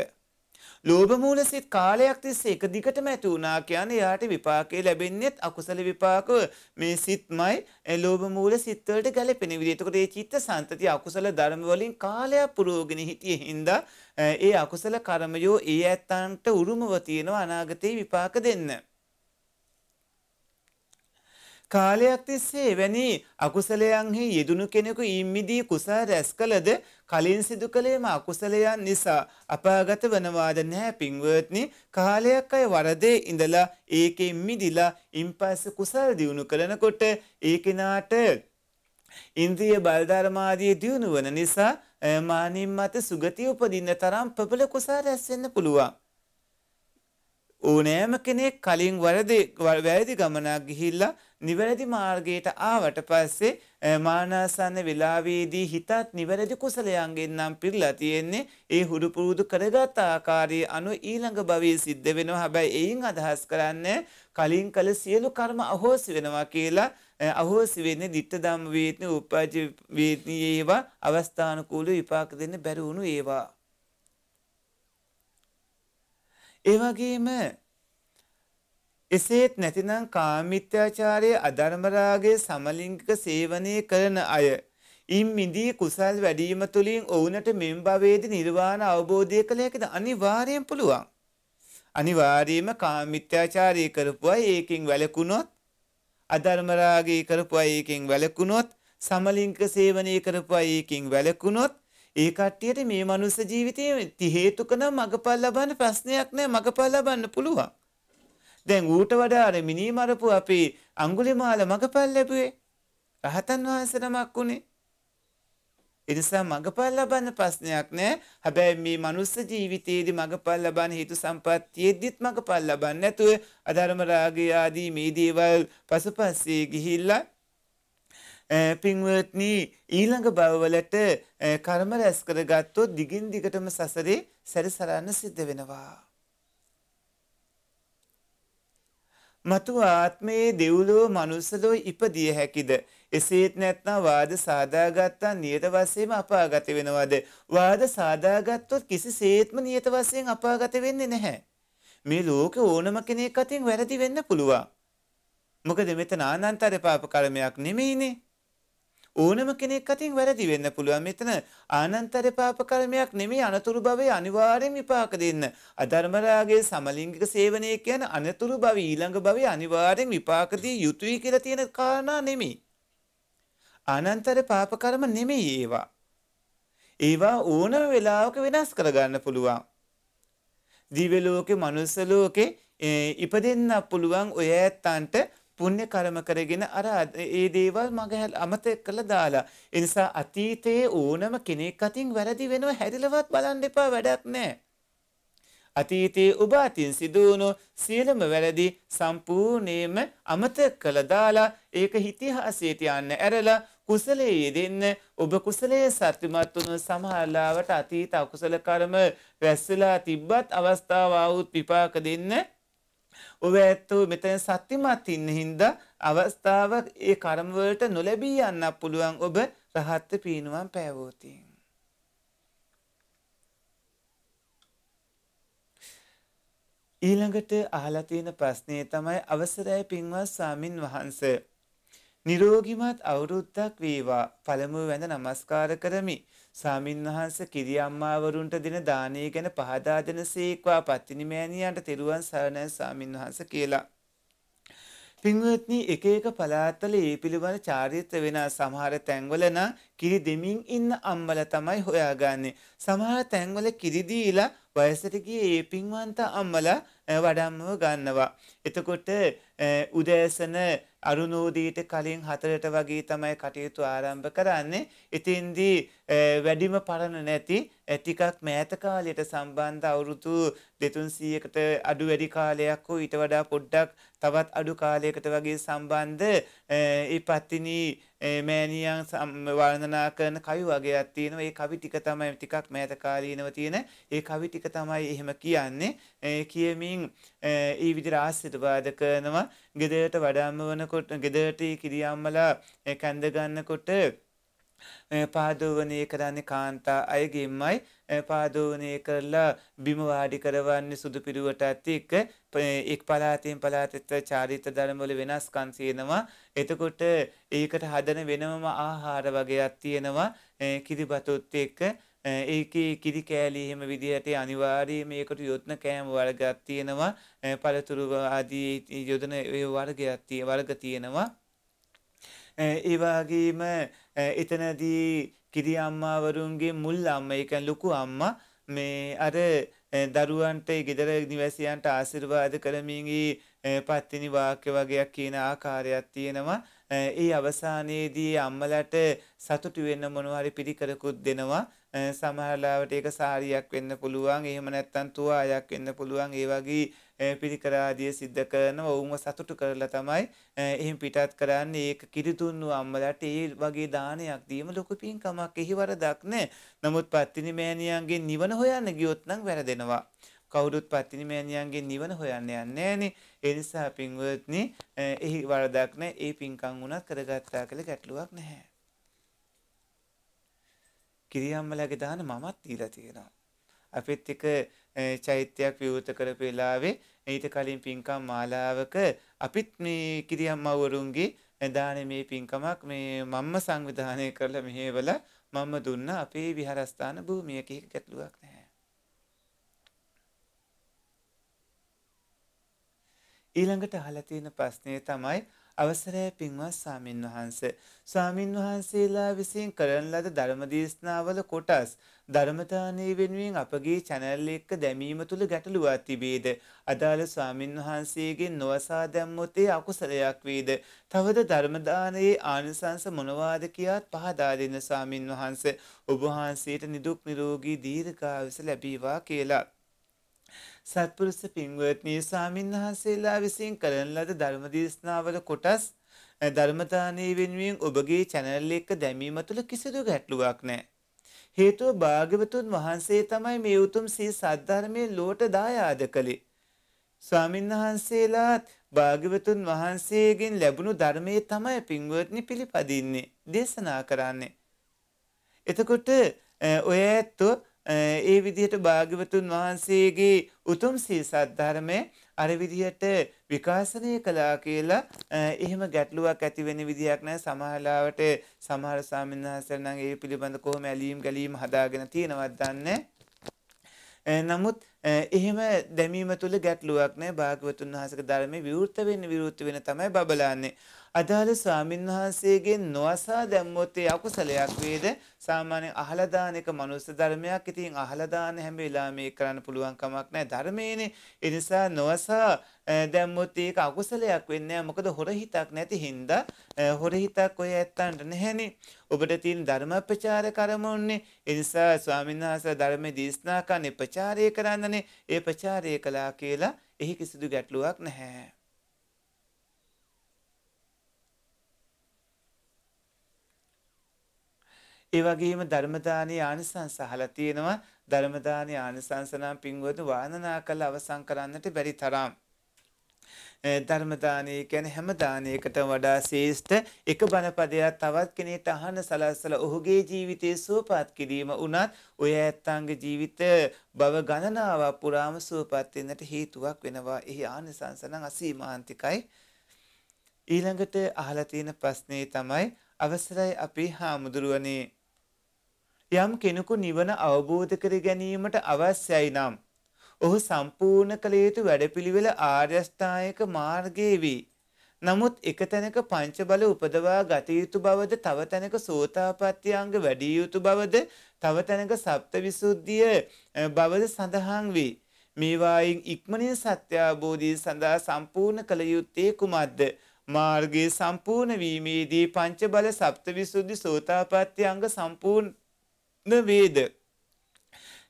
ලෝභ මූල සිත් කාලයක් තිස්සේ එක දිගටම ඇති වුණා කියන්නේ යාට විපාකේ ලැබෙන්නේත් අකුසල විපාක මේ සිත්මයි ලෝභ මූල සිත් වලට ගැලපෙන විදිහට. ඒකට මේ චිත්ත සන්තති අකුසල ධර්ම වලින් කාලයක් පුරෝගෙන හිටියේ හින්දා ඒ අකුසල කර්මයෝ ඒ ඇත්තන්ට උරුමව තියෙනවා අනාගතේ විපාක දෙන්න. කාලයක් තිස්සේ එවැනි අකුසලයන්හි යෙදුණු කෙනෙකු ඉම්මිදී කුසල රැස් කළද කලින් සිදු කළේම අකුසලයන් නිසා අපාගත වනවාද නැහැ. පින්වත්නි කාලයක් අය වරදේ ඉඳලා ඒකෙන් මිදිලා ඉන්පස්සේ කුසල් දියුණු කරනකොට ඒ කෙනාට ඉන්ද්‍රිය බල්ධර්මාදී දියුණු වන නිසා මානින් මත සුගතිය උපදින්න තරම් ප්‍රබල කුසල රැස් වෙන්න පුළුවන්. ඕනෑම කෙනෙක් කලින් වැරදි ගමනක් ගිහිල්ලා නිවැරදි මාර්ගයට ආවට පස්සේ මානසන්න වෙලාවේදී හිතත් නිවැරදි කුසලයන්ගෙන් නම් පිරලා තියෙන්නේ ඒ හුරු පුරුදු කරගත් ආකාරයේ අනු ඊළඟ භවයේ සිද්ධ වෙනවා. හැබැයි එයින් අදහස් කරන්නේ කලින් කළ සියලු කර්ම අහෝසි වෙනවා කියලා අහෝසි වෙන්නේ ditta ධම්ම වේත්නි උපජ වේත්නි ඒවා අවස්ථානුකූල විපාක දෙන්න බැරි වුණු ඒවා. ඒ වගේම එසේත් නැතිනම් කාමිත්‍යාචාරයේ අධර්ම රාගයේ සමලිංගික සේවනය කරන අය. ඉන් මිදී කුසල් වැඩිම තුලින් ඔවුන්ට මෙම් භවයේදී නිර්වාණ අවබෝධය කළ හැකිද? අනිවාර්යෙන් පුළුවන්. අනිවාර්යයෙන්ම කාමිත්‍යාචාරී කරපු අය ඒකෙන් වැළකුණොත් අධර්ම රාගී කරපු අය ඒකෙන් වැළකුණොත් සමලිංගික සේවනය කරපු අය ඒකෙන් වැළකුණොත් ඒ කට්ටියට මේ මනුස්ස ජීවිතයේ ති හේතුක නම් මගපල් ලබන්න ප්‍රශ්නයක් නැහැ මගපල් ලබන්න පුළුවන්. දැන් ඌට වඩා අර මිනී මරපු අපේ අඟුලිමාල මගපල් ලැබුවේ රහතන් වහන්සේ නමක් උනේ. ඒ නිසා මගපල් ලබන්න ප්‍රශ්නයක් නැහැ. හැබැයි මේ මනුස්ස ජීවිතයේදී මගපල් ලබන්න හේතු සම්පත්තියෙදිත් මගපල් ලබන්න නැතුව අධර්ම රාගය ආදී මේ දේවල් පසුපස්සේ ගිහිල්ලා පින්වත්නි ඊළඟ භවවලට කර්ම රැස් කරගත්තොත් දිගින් දිගටම සසරේ සැරිසරන්න සිද්ධ වෙනවා. මතු ආත්මයේ දෙව්ලොව මනුස්සලෝ ඉපදිය හැකිද? එසේත් නැත්නම් වාද සාදාගත්තා නියත වශයෙන්ම අපාගත වෙනවද? වාද සාදාගත්තොත් කිසිසේත්ම නියත වශයෙන් අපාගත වෙන්නේ නැහැ. මේ ලෝකේ ඕනම කෙනෙක් අතින් වැරදි වෙන්න පුළුවන්. මොකද මෙතන ආනන්තර පාප කර්මයක් නෙමෙයිනේ. ඕනම කෙනෙක් අතින් වැරදි වෙන්න පුළුවන්. මෙතන ආනන්තර පාප කර්මයක් නෙමෙයි අනතුරු භවයේ අනිවාර්යෙන් විපාක දෙන්න. අධර්ම රාගයේ සමලිංගික සේවනය කියන අනතුරු භව ඊළඟ භවයේ අනිවාර්යෙන් විපාක දී යුතුයි කියලා තියෙන කාරණා නෙමෙයි. ආනන්තර පාප කර්ම නෙමෙයි ඒවා. ඒවා ඕනම වෙලාවක වෙනස් කරගන්න පුළුවන්. දිව්‍ය ලෝකේ මනුස්ස ලෝකේ ඉපදෙන්න පුළුවන් ඔය ඇත්තන්ට පුණ්‍ය කර්ම කරගෙන අර ඒ දේවල් මගහැල් අමතක කළා දාලා. ඒ නිසා අතීතයේ ඕනම කෙනෙක් අතින් වැරදි වෙනව හැරිලවත් බලන්න එපා වැඩක් නැහැ. අතීතයේ ඔබ අතින් සිදුවුණු සියලුම වැරදි සම්පූර්ණයෙන්ම අමතක කළා දාලා ඒක ඉතිහාසයට යන්න ඇරලා කුසලයේ යෙදෙන්න ඔබ කුසලයේ සත්‍යමත් වුණු සමහරලාවට අතීත අකුසල කර්ම රැස්ලා තිබ්බත් අවස්ථාව ආවුත් විපාක දෙන්න ඔබ ඇත්තෝ මෙතන සත්‍යමත් ඉන්න හින්දා අවස්ථාව ඒ කර්ම වලට නොලැබී යන්න පුළුවන් ඔබ රහත් පීනුවම් පෑවෝතින්. ඊළඟට අහලා තියෙන ප්‍රශ්නේ තමයි අවසරයි පින්වත් ස්වාමින් වහන්සේ. නිරෝගිමත් අවුරුද්දක් වේවා. පළමුව වැඳ නමස්කාර කරමි. සාමින්වහන්ස කිරි අම්මාවරුන්ට දෙන දානය ගැන පහදා දෙන සේක්වා පත්තිනි මෑණියන්ට තෙරුවන් සරණයි සාමින්වහන්ස කියලා. පින්වත්නි එක එක පළාත්වල ඒ පිළිබඳ චාරිත්‍ර වෙන සමහර තැන්වල නම් කිරි දෙමින් ඉන්න අම්මලා තමයි හොයාගන්නේ. සමහර තැන්වල කිරි දීලා වයසට ගිය ඒ පින්වන්ත අම්මලා වඩම්මව ගන්නවා. එතකොට උදෑසන අරුණෝදීට කලින් හතරට වගේ තමයි කටයුතු ආරම්භ කරන්නේ. ඉතින්දී වැඩිම පරණ නැති ටිකක් මෑත කාලයට සම්බන්ධ අවුරුදු 200කට අඩු වැඩි කාලයක් හෝ ඊට වඩා පොඩ්ඩක් තවත් අඩු කාලයකට වගේ සම්බන්ධ ඒ පත්තිනි මෑණියන් වර්ණනා කරන කවි වගේක් තියෙනවා. ඒ කවි ටික තමයි ටිකක් මෑත කාලීනව තියෙන. ඒ කවි ටික තමයි එහෙම කියන්නේ. කියමින් ඒ විදිහට ආශිර්වාද කරනවා. ගෙදරට වඩාම වනකොට ගෙදරට කිරියම්මලා කැඳ ගන්නකොට පාදෝවනය කරන්නේ කාන්තා අයගෙන්මයි. පාදෝවනය කරලා බිම වාඩි කරවන්නේ සුදු පිරුවටත් එක්ක. එක් පළාතෙන් පළාතට චාරිත්‍ර ධර්මවල වෙනස්කම් තියෙනවා. එතකොට ඒකට හදන වෙනම ආහාර වගේක් තියෙනවා. කිරිබතුත් එක්ක. ඒකේ කිරි කෑලි එහෙම විදිහට අනිවාර්යයෙන් මේකට යොදන කෑම වර්ගයක් තියෙනවා. පළතුරු ආදී යොදන ඒ වර්ගයක් වර්ග තියෙනවා. ඒ වගේම එතනදී කිරි අම්මාවරුන්ගේ මුල් අම්මා ඒ කියන්නේ ලොකු අම්මා මේ අර දරුවන්ට ගෙදර නිවැසියන්ට ආශිර්වාද කරමින් පත්තිනි වාක්‍ය වගේක් කියන ආකාරයක් තියෙනවා. ඒ අවසානයේදී අම්මලට සතුටු වෙන්න මොනවා හරි පිළිකරකුත් දෙනවා. සමහරලාවට ඒක සාරියක් වෙන්න පුළුවන්. එහෙම නැත්නම් තුවාලයක් වෙන්න පුළුවන්. ඒ වගේ පිරිකර ආදිය සිද්ධ කරනවා. ඔවුන්ව සතුටු කරලා තමයි එහෙන් පිටත් කරන්නේ. ඒක කිරිතුන්ව අම්මලාට ඒ වගේ දානයක් දීම ලොකු පින්කමක්. එහි වරදක් නැහැ. නමුත් පත්තිනි මෑණියන්ගේ නිවන හොයන්න ගියොත් නම් වැරදෙනවා. කවුරුත් පත්තිනි මෑණියන්ගේ නිවන හොයන්න යන්නේ නැහනේ. ඒ නිසා පින්වත්නි එහි වරදක් නැහැ. ඒ පින්කම් උනත් කරගත්තා කියලා ගැටලුවක් නැහැ. කිරියම්මලගේ දාන මමත් දීලා තියෙනවා. අපිත් එක චෛත්‍යයක් විවෘත කරපු වෙලාවේ ඊට කලින් පින්කම් මාලාවක අපිත් මේ කිරියම්මවරුන්ගේ දානමේ පින්කමක් මේ මම්ම සංවිධානය කරලා මෙහෙवला මම දුන්න අපේ විහාරස්ථාන භූමියක ගැටලුවක් නැහැ. ඊළඟට අහලා තියෙන ප්‍රශ්නය තමයි අවසරයි පින්වත් ස්වාමින් වහන්ස. ස්වාමින් වහන්සේලා විසින් කරන ලද ධර්මදේශනාවල කොටස් ධර්මදානයේ වෙනුවෙන් අපගේ channel එක දැමීම තුල ගැටලුවක් තිබේද? අදාළ ස්වාමින් වහන්සේගෙන් නොවසා දැම්මොත් ඒ අකුසලයක් වේද? තවද ධර්මදානයේ ආනිසංස මොනවාද කියාත් පහදා දෙන්න ස්වාමින් වහන්ස. ඔබ වහන්සේට නිදුක් නිරෝගී දීර්ඝායුෂ ලැබේවා කියලා. සත්පුරුෂ පින්වත්නි ස්වාමින් වහන්සේලා විසින් කරන ලද ධර්මදේශනාවල කොටස් ධර්මදානයේ වෙනුවෙන් ඔබගේ channel එක දැමීම තුළ කිසිදු ගැටලුවක් නැහැ. හේතුව භාග්‍යවතුන් වහන්සේ තමයි මේ උතුම් සී සද්ධර්මයේ ලෝට දායාද කළේ. ස්වාමින් වහන්සේලාත් භාග්‍යවතුන් වහන්සේගෙන් ලැබුණු ධර්මයේ තමයි පින්වත්නි පිළිපදින්නේ දේශනා කරන්නේ. එතකොට ඔය ඇත්තෝ ඒ විදිහට භාග්‍යවතුන් වහන්සේගේ උතුම් සී සද්ධර්මය අර විදිහට විකාශනය කළා කියලා එහෙම ගැටලුවක් ඇති වෙන විදියක් නැහැ සමහරලාවට සමහර ස්වාමීන් වහන්සේලා නම් ඒ පිළිබඳ කොහොම ඇලීම් ගැලීම් හදාගෙන තියෙනවද දන්නේ නමුත් එහෙම දැමීම තුළ ගැටලුවක් නැහැ භාග්‍යවතුන් වහන්සේගේ ධර්මයේ විවෘත වෙන්න විවෘත වෙන තමයි බබලන්නේ. අදාළ ස්වාමින් වහන්සේගෙන් නොඅසා දැම්මොත් ඒ අකුසලයක් වේද? සාමාන්‍යයෙන් අහලා දාන එක මනුස්ස ධර්මයක්. ඉතින් අහලා දාන හැම වෙලාවෙම මේක කරන්න පුළුවන් කමක් නැහැ ධර්මයේනේ. ඒ නිසා නොඅසා දැම්මොත් ඒක අකුසලයක් වෙන්නේ නැහැ. මොකද හොර හිතක් නැති හින්දා හොර හිතක් ඔය ඇත්තන්ට නැහැනේ. ඔබට තියෙන ධර්ම ප්‍රචාර කරමුන්නේ ඒ නිසා ස්වාමීන් වහන්සේ ධර්මයේ දේශනා කරන්නේ ප්‍රචාරය කරන්නනේ. ඒ ප්‍රචාරය කළා කියලා එහි කිසිදු ගැටලුවක් නැහැ. ඒ වගේම ධර්මදානයේ ආනිසංස අහලා තියෙනවා ධර්මදානයේ ආනිසංස නම් පින්වතුන් වාදනා කළ අවසන් කරන්නට බැරි තරම් ධර්මදානය කියන්නේ හැම දානයකටම වඩා ශ්‍රේෂ්ඨ එක බණපදයක් තවත් කෙනෙක්ට අහන්න සලස්සලා ඔහුගේ ජීවිතයේ සුවපත් කිරීම උනත් ඔය ඇත්තන්ගේ ජීවිත බව ගණනාවක් පුරාම සුවපත් වෙන්නට හේතුවක් වෙනවා. එහි ආනිසංස නම් අසීමාන්තිකයි. ඊළඟට අහලා තියෙන ප්‍රශ්නේ තමයි අවසරයි අපේ හාමුදුරුවනේ යම් කෙනෙකු නිවන අවබෝධ කර ගැනීමට අවශ්‍යයි නම් ඔහු සම්පූර්ණ කළ යුතු වැඩපිළිවෙල ආර්ය අෂ්ටායක මාර්ගයේ වේ. නමුත් එක තැනක පංච බල උපදවා ගත යුතු බවද තව තැනක සෝතාපට්ටි අංග වැඩි යුතු බවද තව තැනක සප්තවිසුද්ධිය බවද සඳහන් වේ. මේවායින් ඉක්මනින් සත්‍ය අවබෝධය සඳහා සම්පූර්ණ කළ යුත්තේ කුමක්ද? මාර්ගයේ සම්පූර්ණ වීමේදී පංච බල සප්තවිසුද්ධි සෝතාපට්ටි අංග සම්පූර්ණ වේද?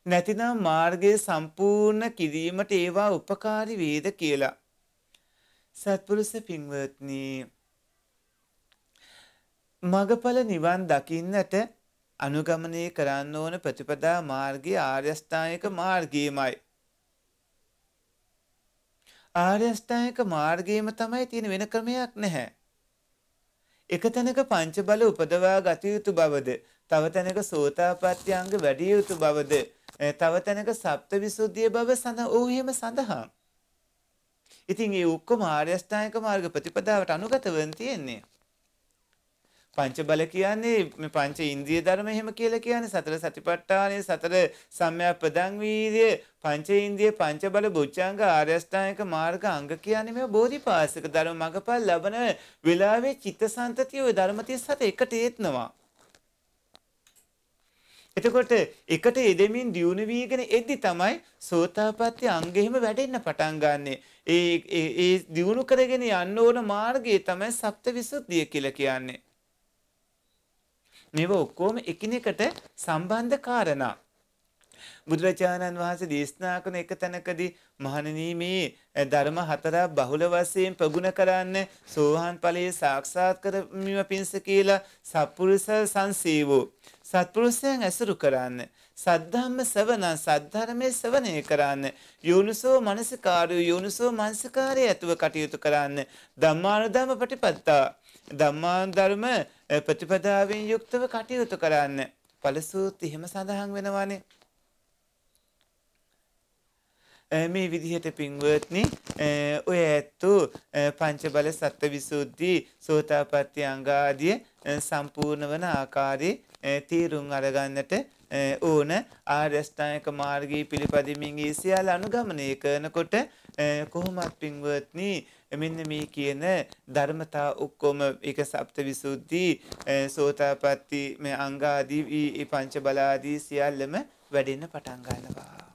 නැතිනම් මාර්ගය සම්පූර්ණ කිරීමට ඒවා උපකාරි වේද කියලා. සත්පුරුෂ පින්වත්නි මගඵල නිවන් දකින්නට අනුගමනය කරන්න ඕන ප්‍රතිපදා මාර්ගය ආර්යෂ්ඨායක මාර්ගයමයි. ආර්යෂ්ඨායක මාර්ගයම තමයි තියෙන වෙන ක්‍රමයක් නැහැ. එක තැනක පංච බල උපදවා ගත යුතු බවද? තව තැනක සෝතාපට්ටි අංග වැඩි යුතු බවද තව තැනක සප්තවිසුද්ධිය බව සඳ ඕ එහෙම සඳහන්. ඉතින් ඒ ඔක්කොම ආර්ය අෂ්ටාංගික මාර්ග ප්‍රතිපදාවට අනුගත වෙන තියෙන්නේ. පංච බල කියන්නේ මේ පංච ඉන්ද්‍රිය ධර්ම එහෙම කියලා කියන්නේ සතර සතිපට්ඨානය සතර සම්‍යක් ප්‍රදං වීර්ය පංච ඉන්ද්‍රිය පංච බල බුද්ධංග ආර්ය අෂ්ටාංගික මාර්ග අංග කියන්නේ මේ බෝධිපාසක ධර්ම මගපල් ලබන වෙලාවේ චිත්තසංතතිය ওই ධර්ම 37 එකට ඒත්නවා. එතකොට එකට යෙදෙමින් දියුණු වීගෙන එද්දි තමයි සෝතාපට්ටි අංගෙහිම වැඩෙන්න පටන් ගන්නෙ. ඒ ඒ දියුණු කරගෙන යන්න ඕන මාර්ගය තමයි සප්තවිසුද්ධිය කියලා කියන්නේ. මේව ඔක්කොම එකිනෙකට සම්බන්ධ කාරණා. බුදුරජාණන් වහන්සේ දේශනා කරන එක තැනකදී මහණෙනි මේ ධර්ම හතරක් බහුල වශයෙන් ප්‍රගුණ කරන්න සෝහන් ඵලයේ සාක්ෂාත් කරගැනීම පිණිස කියලා සත්පුරුෂ සංසීවෝ. සත්පුරුෂයන් ඇසුරු කරන්න සද්ධම්ම සවන සද්ධර්මයේ සවනය කරන්න යෝනිසෝ මනසිකාරය යෝනිසෝ මනසිකාරය ඇතුව කටයුතු කරන්න ධම්මානුධම්ම ප්‍රතිපත්තා ධම්මානුධර්ම ප්‍රතිපදාවෙන් යුක්තව කටයුතු කරන්න. ඵලසූත් එහෙම සඳහන් වෙනවානේ. මේ විදිහට පින්වත්නි ඔය ඇත්තෝ පංච බල සත්ත්ව විසුද්ධි සෝතාපට්ටි අංග ආදී සම්පූර්ණ වන ආකාරයේ තීරුම් අරගන්නට ඕන ආර්යෂ්ටායක මාර්ගයේ පිළිපදිමින් ඒ සියල්ල අනුගමනය කරනකොට කොහොමත් පින්වත්නි මෙන්න මේ කියන ධර්මතා ඔක්කොම ඒක සප්තවිසුද්ධි සෝතාපට්ටි මේ අංග ආදී මේ පංච බල ආදී සියල්ලම වැඩෙන්න පටන් ගන්නවා.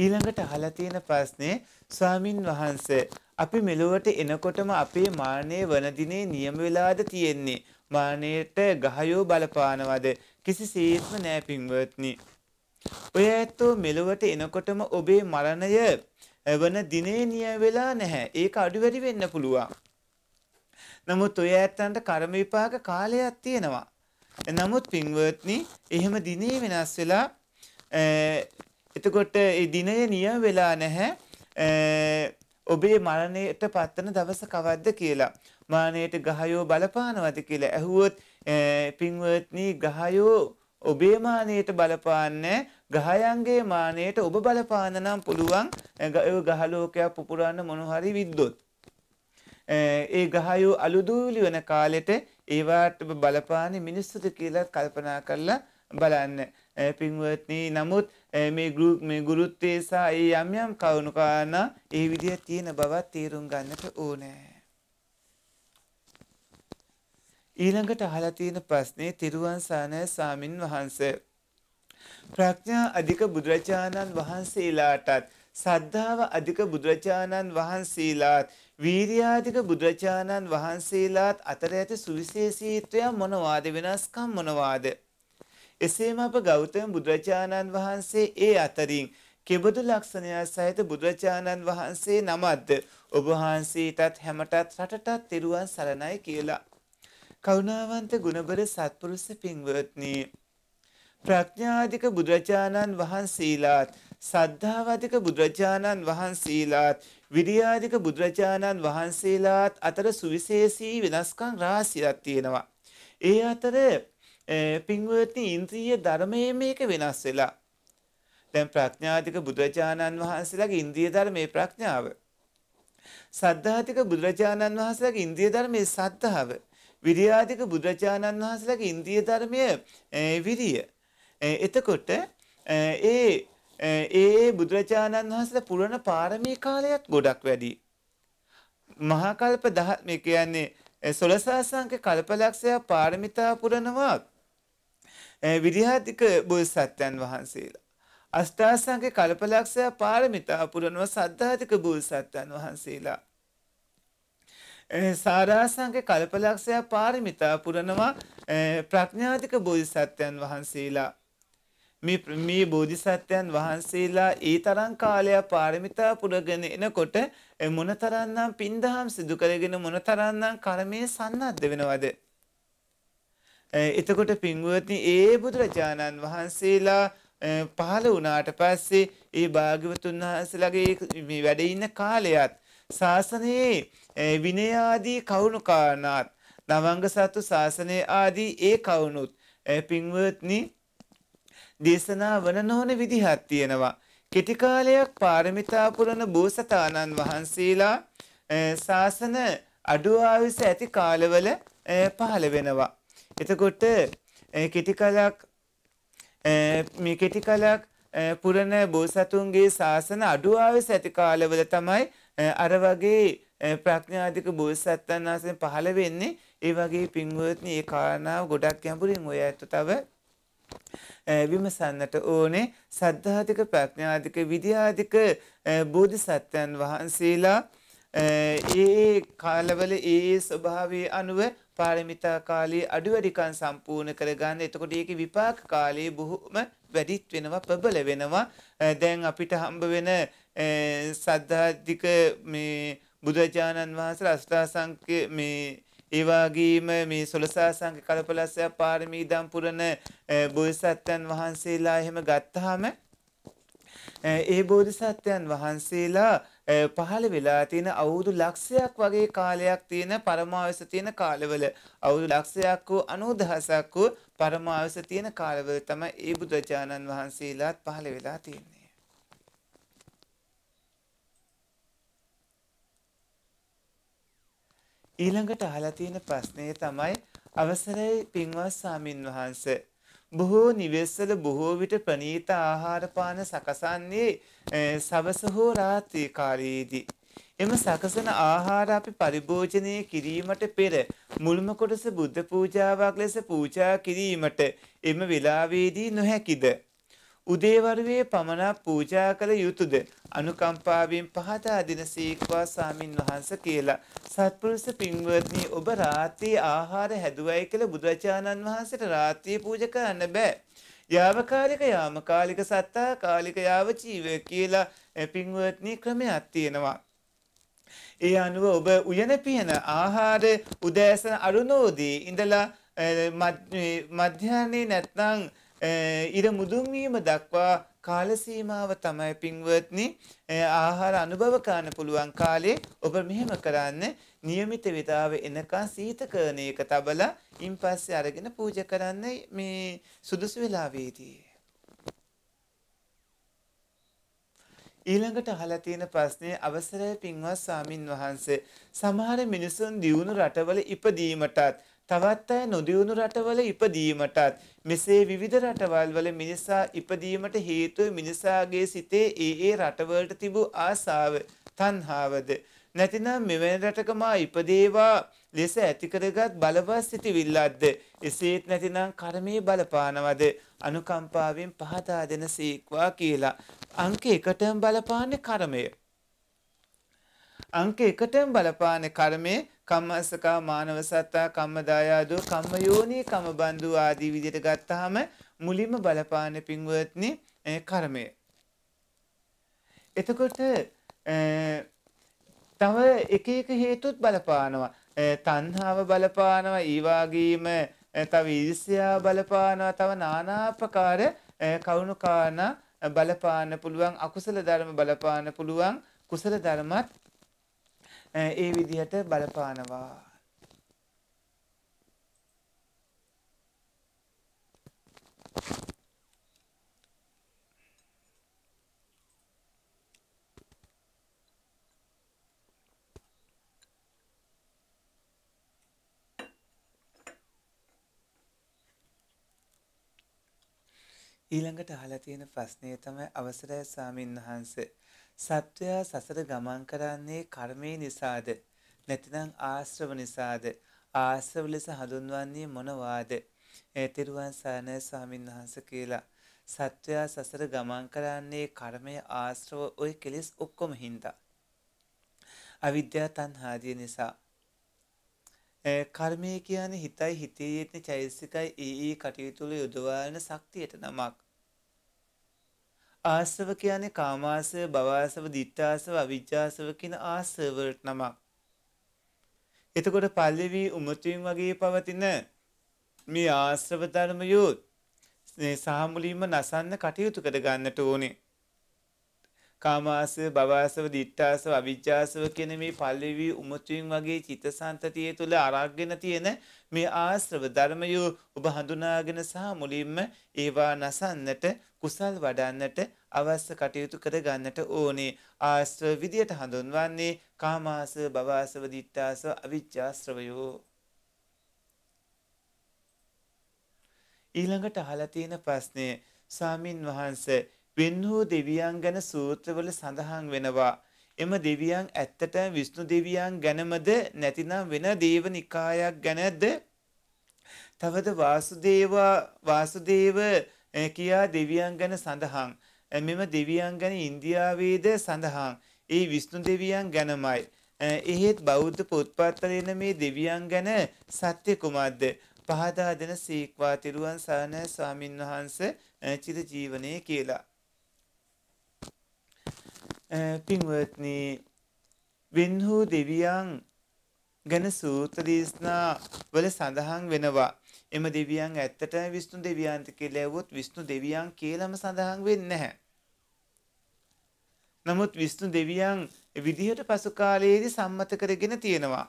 ඊළඟට අහලා තියෙන ප්‍රශ්නේ ස්වාමින් වහන්සේ අපි මෙලොවට එනකොටම අපේ මානය වන දිනේ නියම වෙලාද තියෙන්නේ මානයට ගහයෝ බලපානවද කිසිසේත්ම නෑ පින්වත්නි. ඔය ඇත්තෝ මෙලොවට එනකොටම ඔබේ මරණය වන දිනේ නිය වෙලා නැහැ. ඒක අඩු වැඩි වෙන්න පුළුවන්. නමුත් ඔය ඇත්තන්ට කර්ම විපාක කාලයක් තියෙනවා. නමුත් පින්වත්නි එහෙම දිනේ වෙනස් වෙලා එතකොට ඒ දිනය නියම වෙලා නැහැ. ඔබේ මරණයට පත්වන දවස කවද්ද කියලා. මානයට ගහයෝ බලපානවද කියලා ඇහුවොත් පින්වත්නි ගහයෝ ඔබේ මානයට බලපාන්නේ ගහයන්ගේ මානයට ඔබ බලපාන නම් පුළුවන් ගහලෝකයක් පුපුරන්න මොන හරි විද්දොත් ඒ ගහයෝ අලුදූලි වන කාලෙට ඒවාට බලපාන මිනිස්සුද කියලා කල්පනා කරලා බලන්න පින්වත්නි නමුත් Eh, මේ ගෲප් මේ ගුරුත්වයේ සහ ඒ යම් යම් කවුණු කාරණා ඒ විදිහ තියෙන බවත් තේරුම් ගන්නට ඕනේ ඊළඟට අහලා තියෙන ප්‍රශ්නේ තිරුවන් සරණයි සාමින් වහන්සේ. ප්‍රඥා අධික බුදුරජාණන් වහන්සේලාටත් සද්ධාව අධික බුදුරජාණන් වහන්සේලාත් වීර්යාධික බුදුරජාණන් වහන්සේලාත් අතර ඇති සුවිශේෂීත්වය මොනවාද වෙනස්කම් මොනවාද? එසේම අප ගෞතම බුදුරජාණන් වහන්සේ ඒ අතරින් කෙබඳු ලක්ෂණය සහිත බුදුරජාණන් වහන්සේ නමක්ද ඔබ වහන්සේටත් හැමටත් රටටත් තෙරුවන් සරණයි කියලා. කරුණාවන්ත ගුණබර සත්පුරුෂ පින්වත්නි ප්‍රඥාධික බුදුරජාණන් වහන්සේලාත් සද්ධාවධික බුදුරජාණන් වහන්සේලාත් විරියාධික බුදුරජාණන් වහන්සේලාත් අතර සුවිශේෂී වෙනස්කම් රාශියක් තියෙනවා. ඒ අතර පින්වත්නි ඉන්ද්‍රිය ධර්මයේ මේක වෙනස් වෙලා. දැන් ප්‍රඥාධික බුදුරජාණන් වහන්සේලාගේ ඉන්ද්‍රිය ධර්මයේ ප්‍රඥාව. සද්ධාධික බුදුරජාණන් වහන්සේලාගේ ඉන්ද්‍රිය ධර්මයේ සද්ධාව. විරියාධික බුදුරජාණන් වහන්සේලාගේ ඉන්ද්‍රිය ධර්මය විරිය. එතකොට ඒ ඒ බුදුරජාණන් වහන්සේලා පුරණ පාරමී කාලයත් ගොඩක් වැඩි. මහා කල්ප 10 මේ කියන්නේ සොළසාසංක කල්පලක්ෂය පාරමිතා පුරනවා විරියාධික බෝසත්යන් වහන්සේලා. අෂ්ටාසංක කල්පලක්ෂය පාරමිතා පුරනවා සද්ධාධික බෝසත්යන් වහන්සේලා. සාරාසංක කල්පලක්ෂය පාරමිතා පුරනවා ප්‍රඥාතික බෝධිසත්වයන් වහන්සේලා මේ බෝධිසත්වයන් වහන්සේලා ඒ තරම් කාලයක් පාරමිතා පුරගෙන එනකොට මොනතරම්නම් පින්දහම් සිදු කරගෙන මොනතරම්නම් කර්මයේ සන්නද්ධ වෙනවද එතකොට පින්වත්නි ඒ බුදුරජාණන් වහන්සේලා පහළ වුණාට පස්සේ ඒ භාග්‍යවතුන් වහන්සේලාගේ වැඩ ඉන්න කාලයත් ශාසනයේ විනය ආදී කවුණු කාරණාත් නවංග සතු ශාසනය ආදී ඒ කවුණුත් පින්වත්නි දේශනා වන නොවන විදිහක් තියෙනවා. කෙටි කාලයක් පාරමිතා පුරන බෝසතාණන් වහන්සේලා ශාසන අඩු ආයුෂ ඇති කාලවල පහළ වෙනවා. එතකොට කෙටි කලක් මේ කෙටි කලක් පුරන බෝසතුන්ගේ ශාසන අඩු ආයුෂ ඇති කාලවල තමයි අර වගේ ප්‍රඥාධික බෝසත්යන් වහන්සේ පහළ වෙන්නේ. ඒ වගේ පින්වත්නි ඒ කාරණාව ගොඩක් ගැඹුරින් ඔය ඇත්ත තව විමසන්නට ඕනේ. සද්ධාධික ප්‍රඥාධික විද්‍යාධික බෝධිසත්වයන් වහන්සේලා ඒ කාලවල ඒ ස්වභාවයේ අනුව පාරමිතා කාලයේ අඩු වැඩිකම් සම්පූර්ණ කරගන්න. එතකොට ඒකේ විපාක කාලයේ බොහොම වැඩිත් වෙනවා ප්‍රබල වෙනවා. දැන් අපිට හම්බ වෙන සද්ධාධික මේ බුදුරජාණන් වහන්සේ අෂ්ටාසංඛ්‍ය මේ ඒ වගේම මේ සොළසාසංඛ්‍ය කල්පලස්සය පාරමී දම් පුරන බෝධිසත්වයන් වහන්සේලා එහෙම ගත්තාම ඒ බෝධිසත්වයන් වහන්සේලා පහළ වෙලා තියෙන අවුරුදු ලක්ෂයක් වගේ කාලයක් තියෙන පරමාවස තියෙන කාලවල අවුරුදු ලක්ෂයක් වූ 90000ක් වූ පරමාවස තියෙන කාලවල තමයි ඒ බුදුචානන් වහන්සේලාත් පහළ වෙලා තියෙන්නේ. ඊළඟට අහලා තියෙන ප්‍රශ්නය තමයි අවසරයි පින්වත් සාමින් වහන්සේ බොහෝ නිවෙස්වල බොහෝ විට ප්‍රනීත ආහාර පාන සකසන්නේ සවස හෝ රාත්‍රී කාලයේදී. එම සකසන ආහාර අපි පරිභෝජනය කිරීමට පෙර මුල්ම කොටස බුද්ධ පූජාවක් ලෙස පූජා කිරීමට එම වෙලාවේදී නොහැකිද? උදේවරුවේ පමණක් පූජා කළ යුතුයද අනුකම්පාවෙන් පහදා දෙන සීක්වා සාමින් වහන්ස කියලා. සත්පුරුෂ පින්වත්නි ඔබ රාත්‍රී ආහාර හැදුවයි කියලා බුදුරජාණන් වහන්සේට රාත්‍රී පූජා කරන්න බෑ. යාවකාලික යාමකාලික සත්තා කාලික යාව ජීව කියලා පින්වත්නි ක්‍රමයක් තියෙනවා. ඒ අනුව ඔබ උයන පියන ආහාර උදෑසන අරුණෝදී ඉඳලා මධ්‍යහ්නේ නැත්නම් ඉර මුදුන් වීම දක්වා කාල සීමාව තමයි පින්වත්නි ආහාර අනුභව කරන්න පුළුවන් කාලේ ඔබ මෙහෙම කරන්න નિયમિત විතාව එනකන් සීතකරණ එක තබලා ඉන් පස්සේ අරගෙන පූජා කරන්න මේ සුදුසු වෙලාවේදී ඊළඟට අහලා තියෙන ප්‍රශ්නේ අවසරයි පින්වත් ස්වාමින් වහන්සේ සමහර මිනිසුන් දියුණු රටවල ඉපදීමටත් තවත් අය නොදියුණු රටවල ඉපදීමටත් මෙසේ විවිධ රටවල් වල මිනිසා ඉපදීමට හේතුව මිනිසාගේ සිතේ ඒ ඒ රටවලට තිබූ ආසාව තණ්හාවද? නැතිනම් මෙවැනි රටක මා ඉපදේවා ලෙස ඇති කරගත් බලවත් සිටිවිල්ලක්ද එසේත් නැතිනම් කර්මයේ බලපානවද? අනුකම්පාවෙන් පහදා දෙන සීක්වා කියලා. අංක එකටම බලපාන්නේ කර්මය. අංක එකටම බලපාන්නේ කර්මය කම්මස්සකා මානව සත්තා කම්මදායාදෝ කම්මයෝනී කමබන්දු ආදී විදිහට ගත්තාම මුලින්ම බලපාන පින්වත්නි කර්මය. එතකොට තව එක එක හේතුත් බලපානවා. තණ්හාව බලපානවා, ඊවාගීම තව ඊර්ෂ්‍යා බලපානවා, තව নানা ආකාර කවුණු කාරණා බලපාන්න පුළුවන්, අකුසල ධර්ම බලපාන්න පුළුවන්, කුසල ධර්මත් ඒ විදිහට බලපානවා. ඊළඟට අහලා තියෙන ප්‍රශ්නය තමයි අවසරයි ස්වාමින් වහන්සේ සත්වයා සසර ගමන් කරන්නේ කර්මය නිසාද? නැතිනම් ආශ්‍රව නිසාද? ආශ්‍රව ලෙස හඳුන්වන්නේ මොනවාද? තෙරුවන් සරණයි ස්වාමීන් වහන්සේ කියලා. සත්වයා සසර ගමන් කරන්නේ කර්මය ආශ්‍රව ඔය කෙලෙස් ඔක්කොම හින්දා. අවිද්‍යා තණ්හාදිය නිසා. කර්මය කියන්නේ හිතයි හිතේ යෙදෙන චෛතසිකයි ඒ ඒ කටයුතු වල යොදවා යන ශක්තියට නමක්. ආශ්‍රව කියන්නේ කාමාශ්‍රව, භවආශ්‍රව, ditthාශ්‍රව, අවිජ්ජාශ්‍රව කියන ආශ්‍රව වලට නමක්. එතකොට පල්ලෙවි උමතුන් වගේ පවතින මේ ආශ්‍රව ධර්මයෝ සාමුලින්ම නසන්න කටයුතු කර ගන්නට ඕනේ. කාමාසව, භවාසව, දිත්තාසව, අවිජ්ජාසව කියන මේ පල්ලෙවි උමතුන් වගේ චිත්තසංතතිය තුළ අරගෙන තියෙන මේ ආශ්‍රව ධර්මය ඔබ හඳුනාගෙන සහ මුලින්ම ඒවා නසන්නට කුසල් වඩන්නට අවශ්‍ය කටයුතු කර ගන්නට ඕනේ. ආශ්‍රව විදියට හඳුන්වන්නේ කාමාසව, භවාසව, දිත්තාසව, අවිජ්ජාශ්‍රවයෝ. ඊළඟට අහලා තියෙන ප්‍රශ්නය ස්වාමින් වහන්සේ වෙන් වූ දෙවියන් ගැන සූත්‍රවල සඳහන් වෙනවා. එම දෙවියන් ඇත්තටම විෂ්ණු දෙවියන් ගැනමද නැතිනම් වෙන දේව නිකායක් ගැනද තවද වාසුදේව වාසුදේව කියා දෙවියන් ගැන සඳහන්. මෙම දෙවියන් ගැන ඉන්දියාවේද සඳහන්. ඒ විෂ්ණු දෙවියන් ගැනමයි. එහෙත් බෞද්ධ පොත්පත්වල මේ දෙවියන් ගැන සත්‍ය කුමක්ද? පහදා දෙන සීක්වා තිරුවන් සරණ ස්වාමින් වහන්සේ චිර ජීවනයේ කියලා. පින්වත්නි වෙන්හූ දෙවියන් ගැන සූත්‍ර දේශනා වල සඳහන් වෙනවා. එම දෙවියන් ඇත්තටම විෂ්ණු දෙවියන්ට කියලා ඇහුවොත් විෂ්ණු දෙවියන් කියලාම සඳහන් වෙන්නේ නැහැ. නමුත් විෂ්ණු දෙවියන් විදිහට පසු කාලයේදී සම්මත කරගෙන තියෙනවා.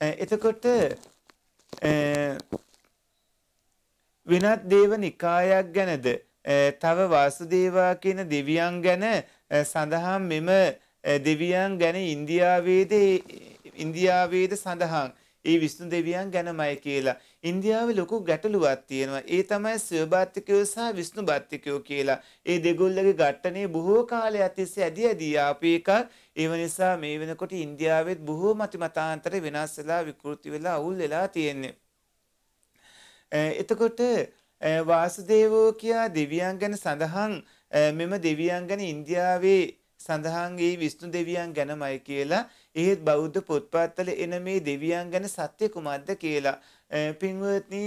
එතකොට වෙනත් දේව නිකායක් ගැනද තව වාසුදේවා කියන දෙවියන් ගැන සඳහන් මෙම දෙවියන් ගැන ඉන්දියාවේද ඉන්දියාවේද සඳහන් ඒ විෂ්ණු දෙවියන් ගැනමයි කියලා. ඉන්දියාවේ ලොකු ගැටලුවක් තියෙනවා. ඒ තමයි ශිවබාත්තිකයෝ සහ විෂ්ණු බාත්තිකයෝ කියලා. ඒ දෙගොල්ලගේ ගැටනේ බොහෝ කාලයක් තිස්සේ ඇදී ඇදී ආපු එකක්. ඒව නිසා මේ වෙනකොට ඉන්දියාවෙත් බොහෝ මති මතාන්තර වෙනස් වෙලා විකෘති වෙලා අවුල් වෙලා තියෙන්නේ. එතකොට වාසුදේවෝ කියා දෙවියන් ගැන සඳහන් මෙම දෙවියන් ගැන ඉන්දියාවේ සඳහන් ඒ විෂ්ණු දෙවියන් ගැනමයි කියලා. එහෙත් බෞද්ධ පොත්පත්වල එන මේ දෙවියන් ගැන සත්‍ය කුමක්ද කියලා. පින්වත්නි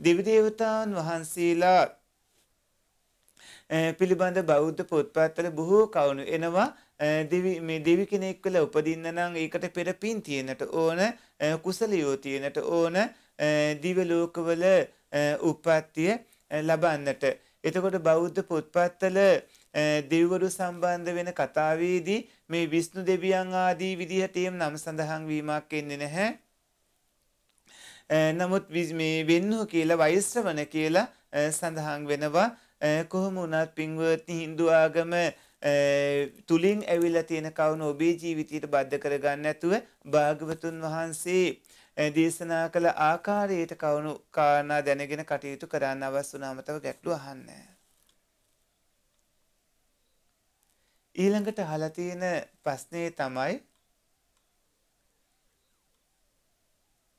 දෙවි දේවතාවුන් වහන්සේලා පිළිබඳ බෞද්ධ පොත්පත්වල බොහෝ කවුණු එනවා. දෙවි මේ දෙවි කෙනෙක් වෙලා උපදින්න නම් ඒකට පෙර පින් තියෙනට ඕන කුසලියෝ තියෙනට ඕන. දිව ලෝකවල උප්පත්තිය ලබන්නට එතකොට බෞද්ධ පොත්පත්වල දෙවිවරු සම්බන්ධ වෙන කතාවේදී මේ විෂ්ණු දෙවියන් ආදී විදිහට එම් නම් සඳහන් වීමක් එන්නේ නැහැ. නමුත් මේ වෙන්නෝ කියලා වෛශ්‍රවණ කියලා සඳහන් වෙනවා. කොහොම වුණත් පින්වත්නි Hindu ආගම තුලින් ඇවිල්ලා තියෙන කවුන ඔබේ ජීවිතයට බද්ධ කරගන්න නැතුව භාගවතුන් වහන්සේ දේශනා කළ ආකාරයට කවුණු කාරණා දැනගෙන කටයුතු කරන්න අවශ්‍ය වුණාම තව ගැටලු අහන්නේ ඊළඟට අහලා තියෙන ප්‍රශ්නේ තමයි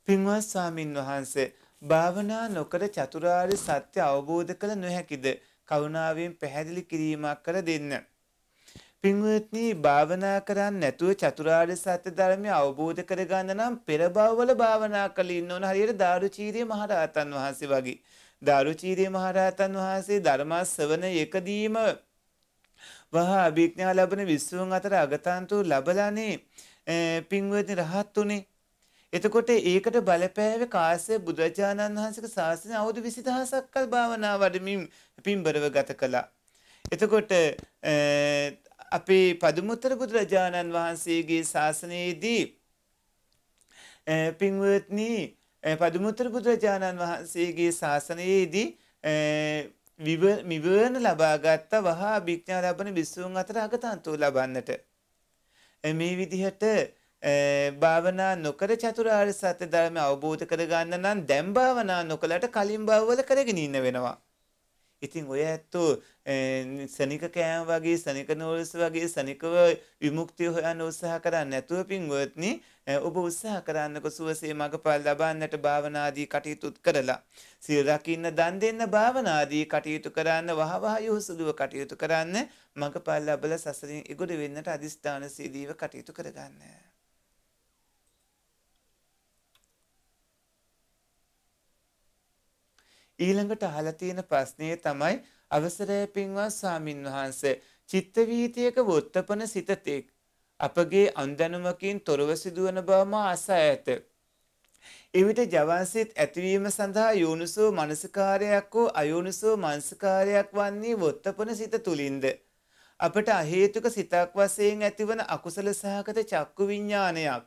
පින්වත් ස්වාමින් වහන්සේ භාවනා නොකර චතුරාර්ය සත්‍ය අවබෝධ කළ නොහැකිද කරුණාවෙන් පැහැදිලි කිරීමක් කර දෙන්න. පින්වත්නි භාවනා කරන්නේ නැතුව චතුරාර්ය සත්‍ය ධර්මය අවබෝධ කරගන්න නම් පෙර භවවල භාවනා කළ ඉන්න ඕන හරියට දාරුචීරිය මහරහතන් වහන්සේ වගේ. දාරුචීරිය මහරහතන් වහන්සේ ධර්ම ශ්‍රවණ එකදීම වහා අභිඥා ලබන විශ්වුන් අතර අගතන්තු ලබලානේ පින්වත්නි රහත් උනේ. එතකොට ඒකට බලපෑවේ කාශ්‍යප බුදුරජාණන් වහන්සේගේ ශාසනය අවුරුදු 20000ක් කල් භාවනා වඩමින් පින්බරව ගත කළා. එතකොට අපේ පදුමුත්තර බුදුරජාණන් වහන්සේගේ ශාසනයේදී පින්වත්නි පදුමුත්තර බුදුරජාණන් වහන්සේගේ ශාසනයේදී මිවර්ණ ලබාගත්ත වහා අභිඥා ලබන විසුන් අතර අගතන්තු ලබන්නට. මේ විදිහට භාවනා නොකර චතුරාර්ය සත්‍ය ධර්ම අවබෝධ කරගන්න නම් දැන් භාවනා නොකලට කලින් භවවල කරගෙන ඉන්න වෙනවා. ඉතින් ඔය ඇත්තෝ සනික කෑම වගේ සනික නෝල්ස් වගේ සනිකව විමුක්තිය හොයන්න උත්සාහ කරන්නේ නැතුව පින්වත්නි ඔබ උත්සාහ කරන්නකො සුවසේ මගපල් ලබන්නට භාවනාදී කටයුතු කරලා සිල් රකින්න දන් දෙන්න භාවනාදී කටයුතු කරන්න වහවහ යොසුලුව කටයුතු කරන්න මගපල් ලැබලා සසරින් ඉගොඩ වෙන්නට අදිස්ථාන සීදීව කටයුතු කරගන්න. ඊළඟට අහලා තියෙන ප්‍රශ්නය තමයි අවසරය පින්වත් ස්වාමින් වහන්සේ චිත්ත වීතියක වොත්තපන සිතතෙක් අපගේ අන්දනුමකින් තොරව සිදුවන බවම අසා ඇත. එවිට ජවන්සිත ඇතිවීම සඳහා යෝනිසෝ මනසිකාරයක් හෝ අයෝනිසෝ මනසිකාරයක් වන්නේ වොත්තපන සිත තුලින්ද. අපට අහේතුක සිතක් වශයෙන් ඇතිවන අකුසල සහගත චක්කු විඤ්ඤාණයක්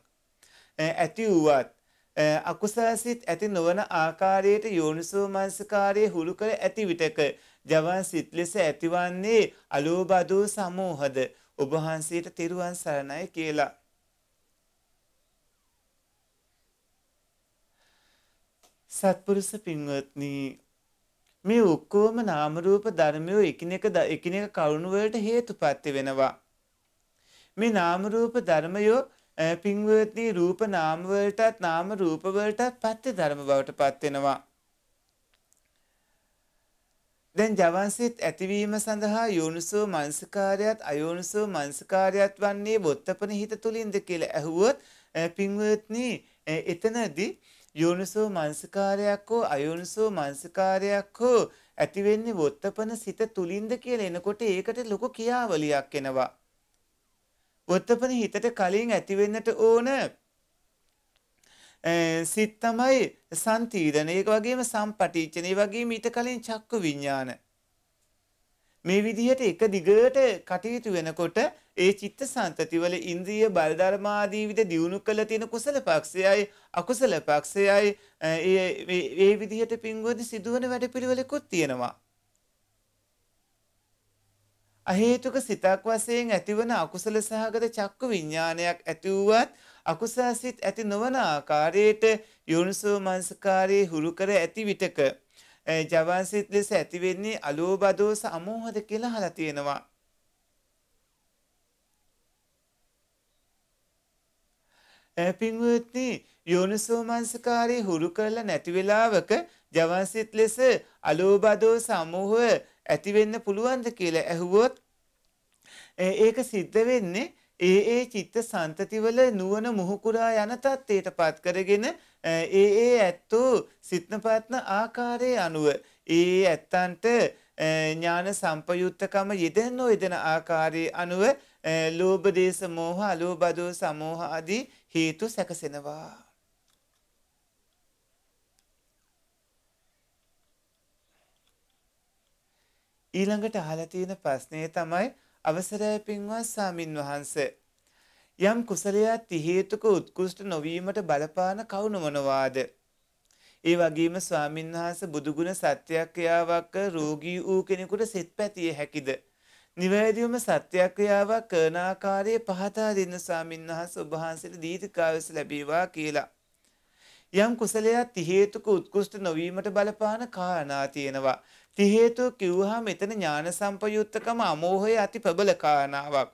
ඇති වුවත් අකුසාසිත ඇති නොවන ආකාරයට යෝනිසෝ මනසකාරයේ හුරු කර ඇති විටක ජවන් සිත් ලෙස ඇතිවන්නේ අලෝබදෝ සමූහද ඔබ වහන්සේට තෙරුවන් සරණයි කියලා. සත්පුරුෂ පින්වත්නි මේ ඔක්කොම නාම රූප ධර්මයෝ එකිනෙක එකිනෙක කරුණු වලට හේතුපත් වෙනවා. මේ නාම රූප ධර්මයෝ පින්වත්නි රූප නාම වලටත් නාම රූප වලටත් පත්‍ය ධර්ම බවට පත් වෙනවා. දැන් ජවන්සිත ඇතිවීම සඳහා යෝනිසෝ මනසකාරයත් අයෝනිසෝ මනසකාරයත් වන්නේ බොත්තපන හිත තුලින්ද කියලා ඇහුවොත් පින්වත්නි එතනදී යෝනිසෝ මනසකාරයක් හෝ අයෝනිසෝ මනසකාරයක් හෝ ඇති වෙන්නේ වොත්තපන සිත තුලින්ද කියලා එනකොට ඒකට ලොකු ක්‍රියාවලියක් එනවා. වොත්තපන හිතට කලින් ඇතිවෙන්නට ඕන සිත් තමයි සන්තීරණ ඒක වගේම සම්පටිච්චන. ඒ වගේම ඊට කලින් චක්කු විඤ්ඤාණ මේ විදිහට එක දිගට කටයුතු වෙනකොට ඒ චිත්ත සන්තතිවල ඉන්ද්‍රිය බල ධර්මාදී විද දියුණු කළ තියෙන කුසල පක්ෂයයි අකුසල පක්ෂයයි ඒ විදිහට පින්වද සිදුවන වැඩපිළිවෙලකුත් තියෙනවා. අහේතුක සිතක් වශයෙන් ඇතිවන අකුසල සහගත චක්කු විඥානයක් ඇති වුවත් අකුසල සිත් ඇති නොවන ආකාරයට යෝනිසෝ මනසකාරයේ හුරු කර ඇති විටක ජවන් සිත් ලෙස ඇති වෙන්නේ අලෝභ දෝස අමෝහද කියලා අහලා තියෙනවා. පින්වත්නි යෝනිසෝ මනසකාරයේ හුරු කරලා නැති වෙලාවක ජවන් සිත් ලෙස අලෝභ දෝස අමෝහ ඇති වෙන්න පුළුවන්ද කියලා ඇහුවොත් ඒක සිද්ධ වෙන්නේ ඒ ඒ චිත්ත සන්තතිවල නුවණ මුහුකුරා යන තත්ත්වයට පත් කරගෙන ඒ ඒ ඇත්තෝ සිත්න පත්න ආකාරයේ අනුව ඒ ඇත්තන්ට ඥාන සම්පයුත්තකම යෙදෙන නොයෙදෙන ආකාරයේ අනුව ලෝභ දේශ මෝහ අලෝභ දෝස සමෝහ ආදී හේතු සැකසෙනවා. ඊළඟට අහලා තියෙන ප්‍රශ්නය තමයි අවසරයි පින්වත් සාමින් වහන්සේ. යම් කුසලයක් තිහේතුක උත්කෘෂ්ට නොවීමට බලපාන කවුන මොනවාද? ඒ වගේම ස්වාමින් වහන්සේ බුදුගුණ සත්‍යක්‍රියාවක් රෝගී වූ කෙනෙකුට සෙත් පැතිය හැකිද? නිවැරදිවම සත්‍යක්‍රියාවක් කරන ආකාරයේ පහදා දෙන්න ස්වාමින් වහන්සේ ඔබ වහන්සේට දීර්ඝායුෂ ලැබේවා කියලා. යම් කුසලයක් තිහේතුක උත්කෘෂ්ට නොවීමට බලපාන කාරණා තියෙනවා. ති හේතුව කිව්වහම මෙතන ඥාන සම්පයුත්තකම අමෝහය අති ප්‍රබල කාරණාවක්.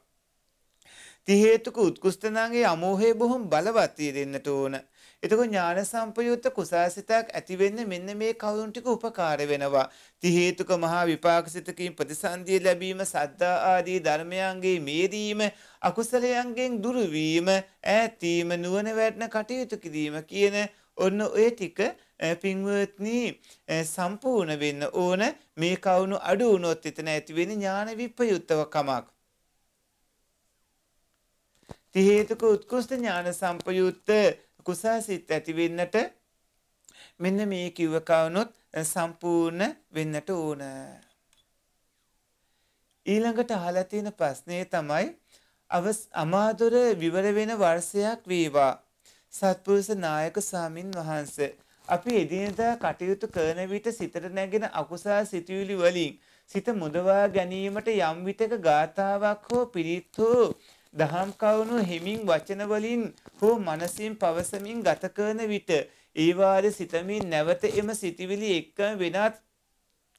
ති හේතුක උත්කෘෂ්ඨනාගේ අමෝහය බොහොම බලවත් වෙන්නට ඕන. එතකොට ඥාන සම්පයුත්ත කුසාසිතක් ඇති වෙන්න මෙන්න මේ කවුරුන් ටික උපකාර වෙනවා. ති හේතුක මහා විපාකසිතකින් ප්‍රතිසන්දිය ලැබීම සද්දා ආදී ධර්මයන්ගේ මේරීම අකුසලයන්ගෙන් දුරු වීම ඈතීම නුවණ වැඩන කටයුතු කිරීම කියන ඔන්න ඔය ටික පින්වත්නි සම්පූර්ණ වෙන්න ඕන මේ කවුණු අඩු වුණොත් එතන ඇති වෙන ඥාන විප්‍රයුක්තව කමක්. ති හේතුක උත්කෘෂ්ඨ ඥාන සම්පයුක්ත කුසාසිත ඇති වෙන්නට මෙන්න මේ කිව්ව කවුණොත් සම්පූර්ණ වෙන්නට ඕන. ඊළඟට අහලා තියෙන ප්‍රශ්නේ තමයි අමාදුර විවර වෙන වර්ෂයක් වේවා සත්පුරුෂ නායක ස්වාමින් වහන්සේ. අපි එදිනෙදා කටයුතු කරන විට සිතට නැගෙන අකුසල් සිතුවිලි වලින් සිත මුදවා ගැනීමට යම් විටක ගාතාවක් හෝ පිරිත් හෝ දහම් කවුණු හිමින් වචන වලින් හෝ මනසින් පවසමින් ගත කරන විට ඒ වාරේ සිතමින් නැවත එම සිටිවිලි එක්ක වෙනත්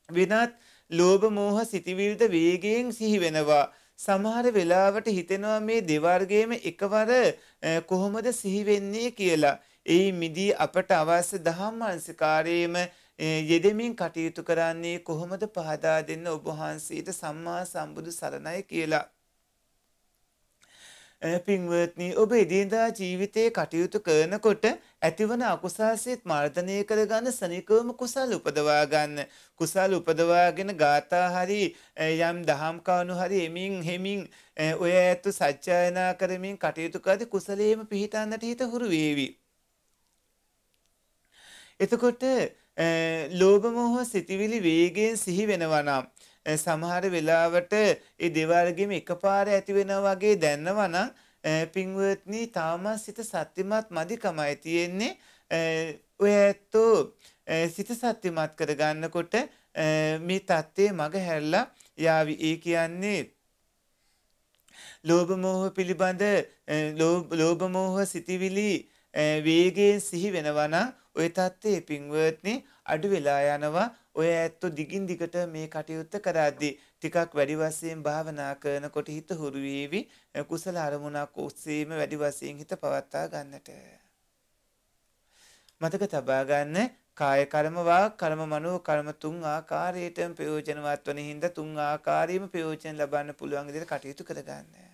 වෙනත් ලෝභ මෝහ සිටිවිලිද වේගයෙන් සිහි වෙනවා. සමහර වෙලාවට හිතෙනවා මේ දෙවර්ගයේම එකවර කොහොමද සිහි වෙන්නේ කියලා ඒ මිදී අපට අවශ්‍ය දහම් මානසිකාරයේම යෙදෙමින් කටයුතු කරන්නේ කොහොමද පහදා දෙන්න ඔබ වහන්සේට සම්මා සම්බුදු සරණයි කියලා. පින්වත්නි ඔබ එදිනදා ජීවිතයේ කටයුතු කරනකොට ඇතිවන අකුසල්සිත මර්ධනය කරගන්න සනිකවම කුසල් උපදවා ගන්න. කුසල් උපදවාගෙන ගාථා හරි යම් දහම් කවණු හරි එමින් හෙමින් ඔය ඇත්තු සත්‍යයනා කරමින් කටයුතු කරද්දී කුසලයේම පිහිටන්නට හිත හුරු වේවි. එතකොට ලෝභ මොහ සිතිවිලි වේගයෙන් සිහි වෙනවා නම් සමහර වෙලාවට ඒ දෙවර්ගෙම එකපාර ඇති වෙනවා වගේ දැනනවා නම් පින්වත්නි තාමත් සිත සත්‍යමත් මදිකමයි තියෙන්නේ. ඔය ඇත්තෝ සිත සත්‍යමත් කරගන්නකොට මේ தත්ත්වයේ මග හැරලා යාවි. ඒ කියන්නේ ලෝභ මෝහ පිළිබඳ ලෝභ මෝහ සිතිවිලි වේගයෙන් සිහි වෙනවා නම් ඔය தත්ත්වයේ පින්වත්නි අඩු වෙලා යනවා. ඔය ඇත්තෝ දිගින් දිගට මේ කටයුත්ත කරද්දී ටිකක් වැඩි වශයෙන් භාවනා කරනකොට හිත හුරු වේවි කුසල අරමුණක් ඔස්සේම වැඩි වශයෙන් හිත පවත්වා ගන්නට මතක තබා ගන්න කාය කර්ම වාක් කර්ම මනෝ කර්ම තුන් ආකාරයටම ප්‍රයෝජනවත් වන හින්දා තුන් ආකාරයෙන්ම ප්‍රයෝජන ලබන්න පුළුවන් විදිහට කටයුතු කරගන්න.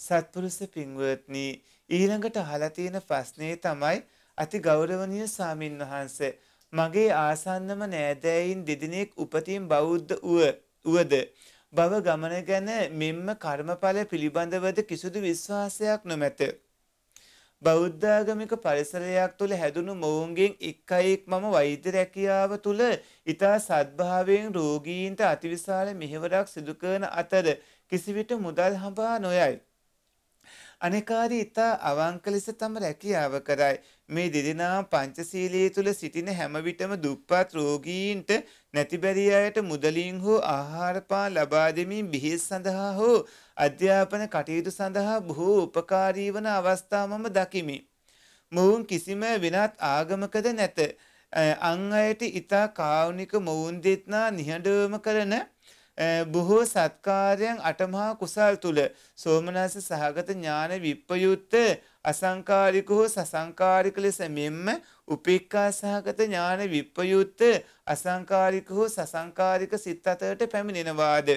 සත්පුරුෂ පින්වත්නි ඊළඟට අහලා තියෙන ප්‍රශ්නේ තමයි අති ගෞරවනීය සාමින් වහන්සේ මගේ ආසන්නම නෑදෑයින් දෙදෙනෙක් උපතින් බෞද්ධ උවද බව ගමන ගැන මෙම්ම කර්මඵල පිළිබඳවද කිසිදු විශ්වාසයක් නොමැත. බෞද්ධාගමික පරිසරයක් තුළ හැදුණු මොවුන්ගෙන් එක්කයෙක් මම වෛද්‍ය රැකියාව තුළ ඊතා සද්භාවයෙන් රෝගීන්ට අතිවිශාල මෙහෙවරක් සිදු කරන අතර කිසිවිට මුදල් හඹා නොයයි. අනෙකාදී ඉතා අවංක ලෙස තම රැකියාව කරයි. මේ දෙදෙනා පංචශීලයේ තුල සිටින හැම විටම දුප්පත් රෝගීන්ට නැති බැරි අයට මුදලින් හෝ ආහාර පාන ලබා දෙමින් බිහිස් සඳහා හෝ අධ්‍යාපන කටයුතු සඳහා බොහෝ උපකාරී වන අවස්ථා මම දකිමි. මොවුන් කිසිම වෙනත් ආගමකද නැත. අන් අයට ඊතා කාරුණික මොවුන් දෙත්නා නිහඬවම කරන බොහෝ සත්කාරයන් අටමහා කුසල් තුල සෝමනස්ස සහගත ඥාන විප්පයුත්ත අසංකාරික හෝ සසංකාරික ලෙස මෙන්ම උපේක්ඛා සහගත ඥාන විප්පයුත්ත අසංකාරික හෝ සසංකාරික සිත් අතරට පැමිණෙනවාද?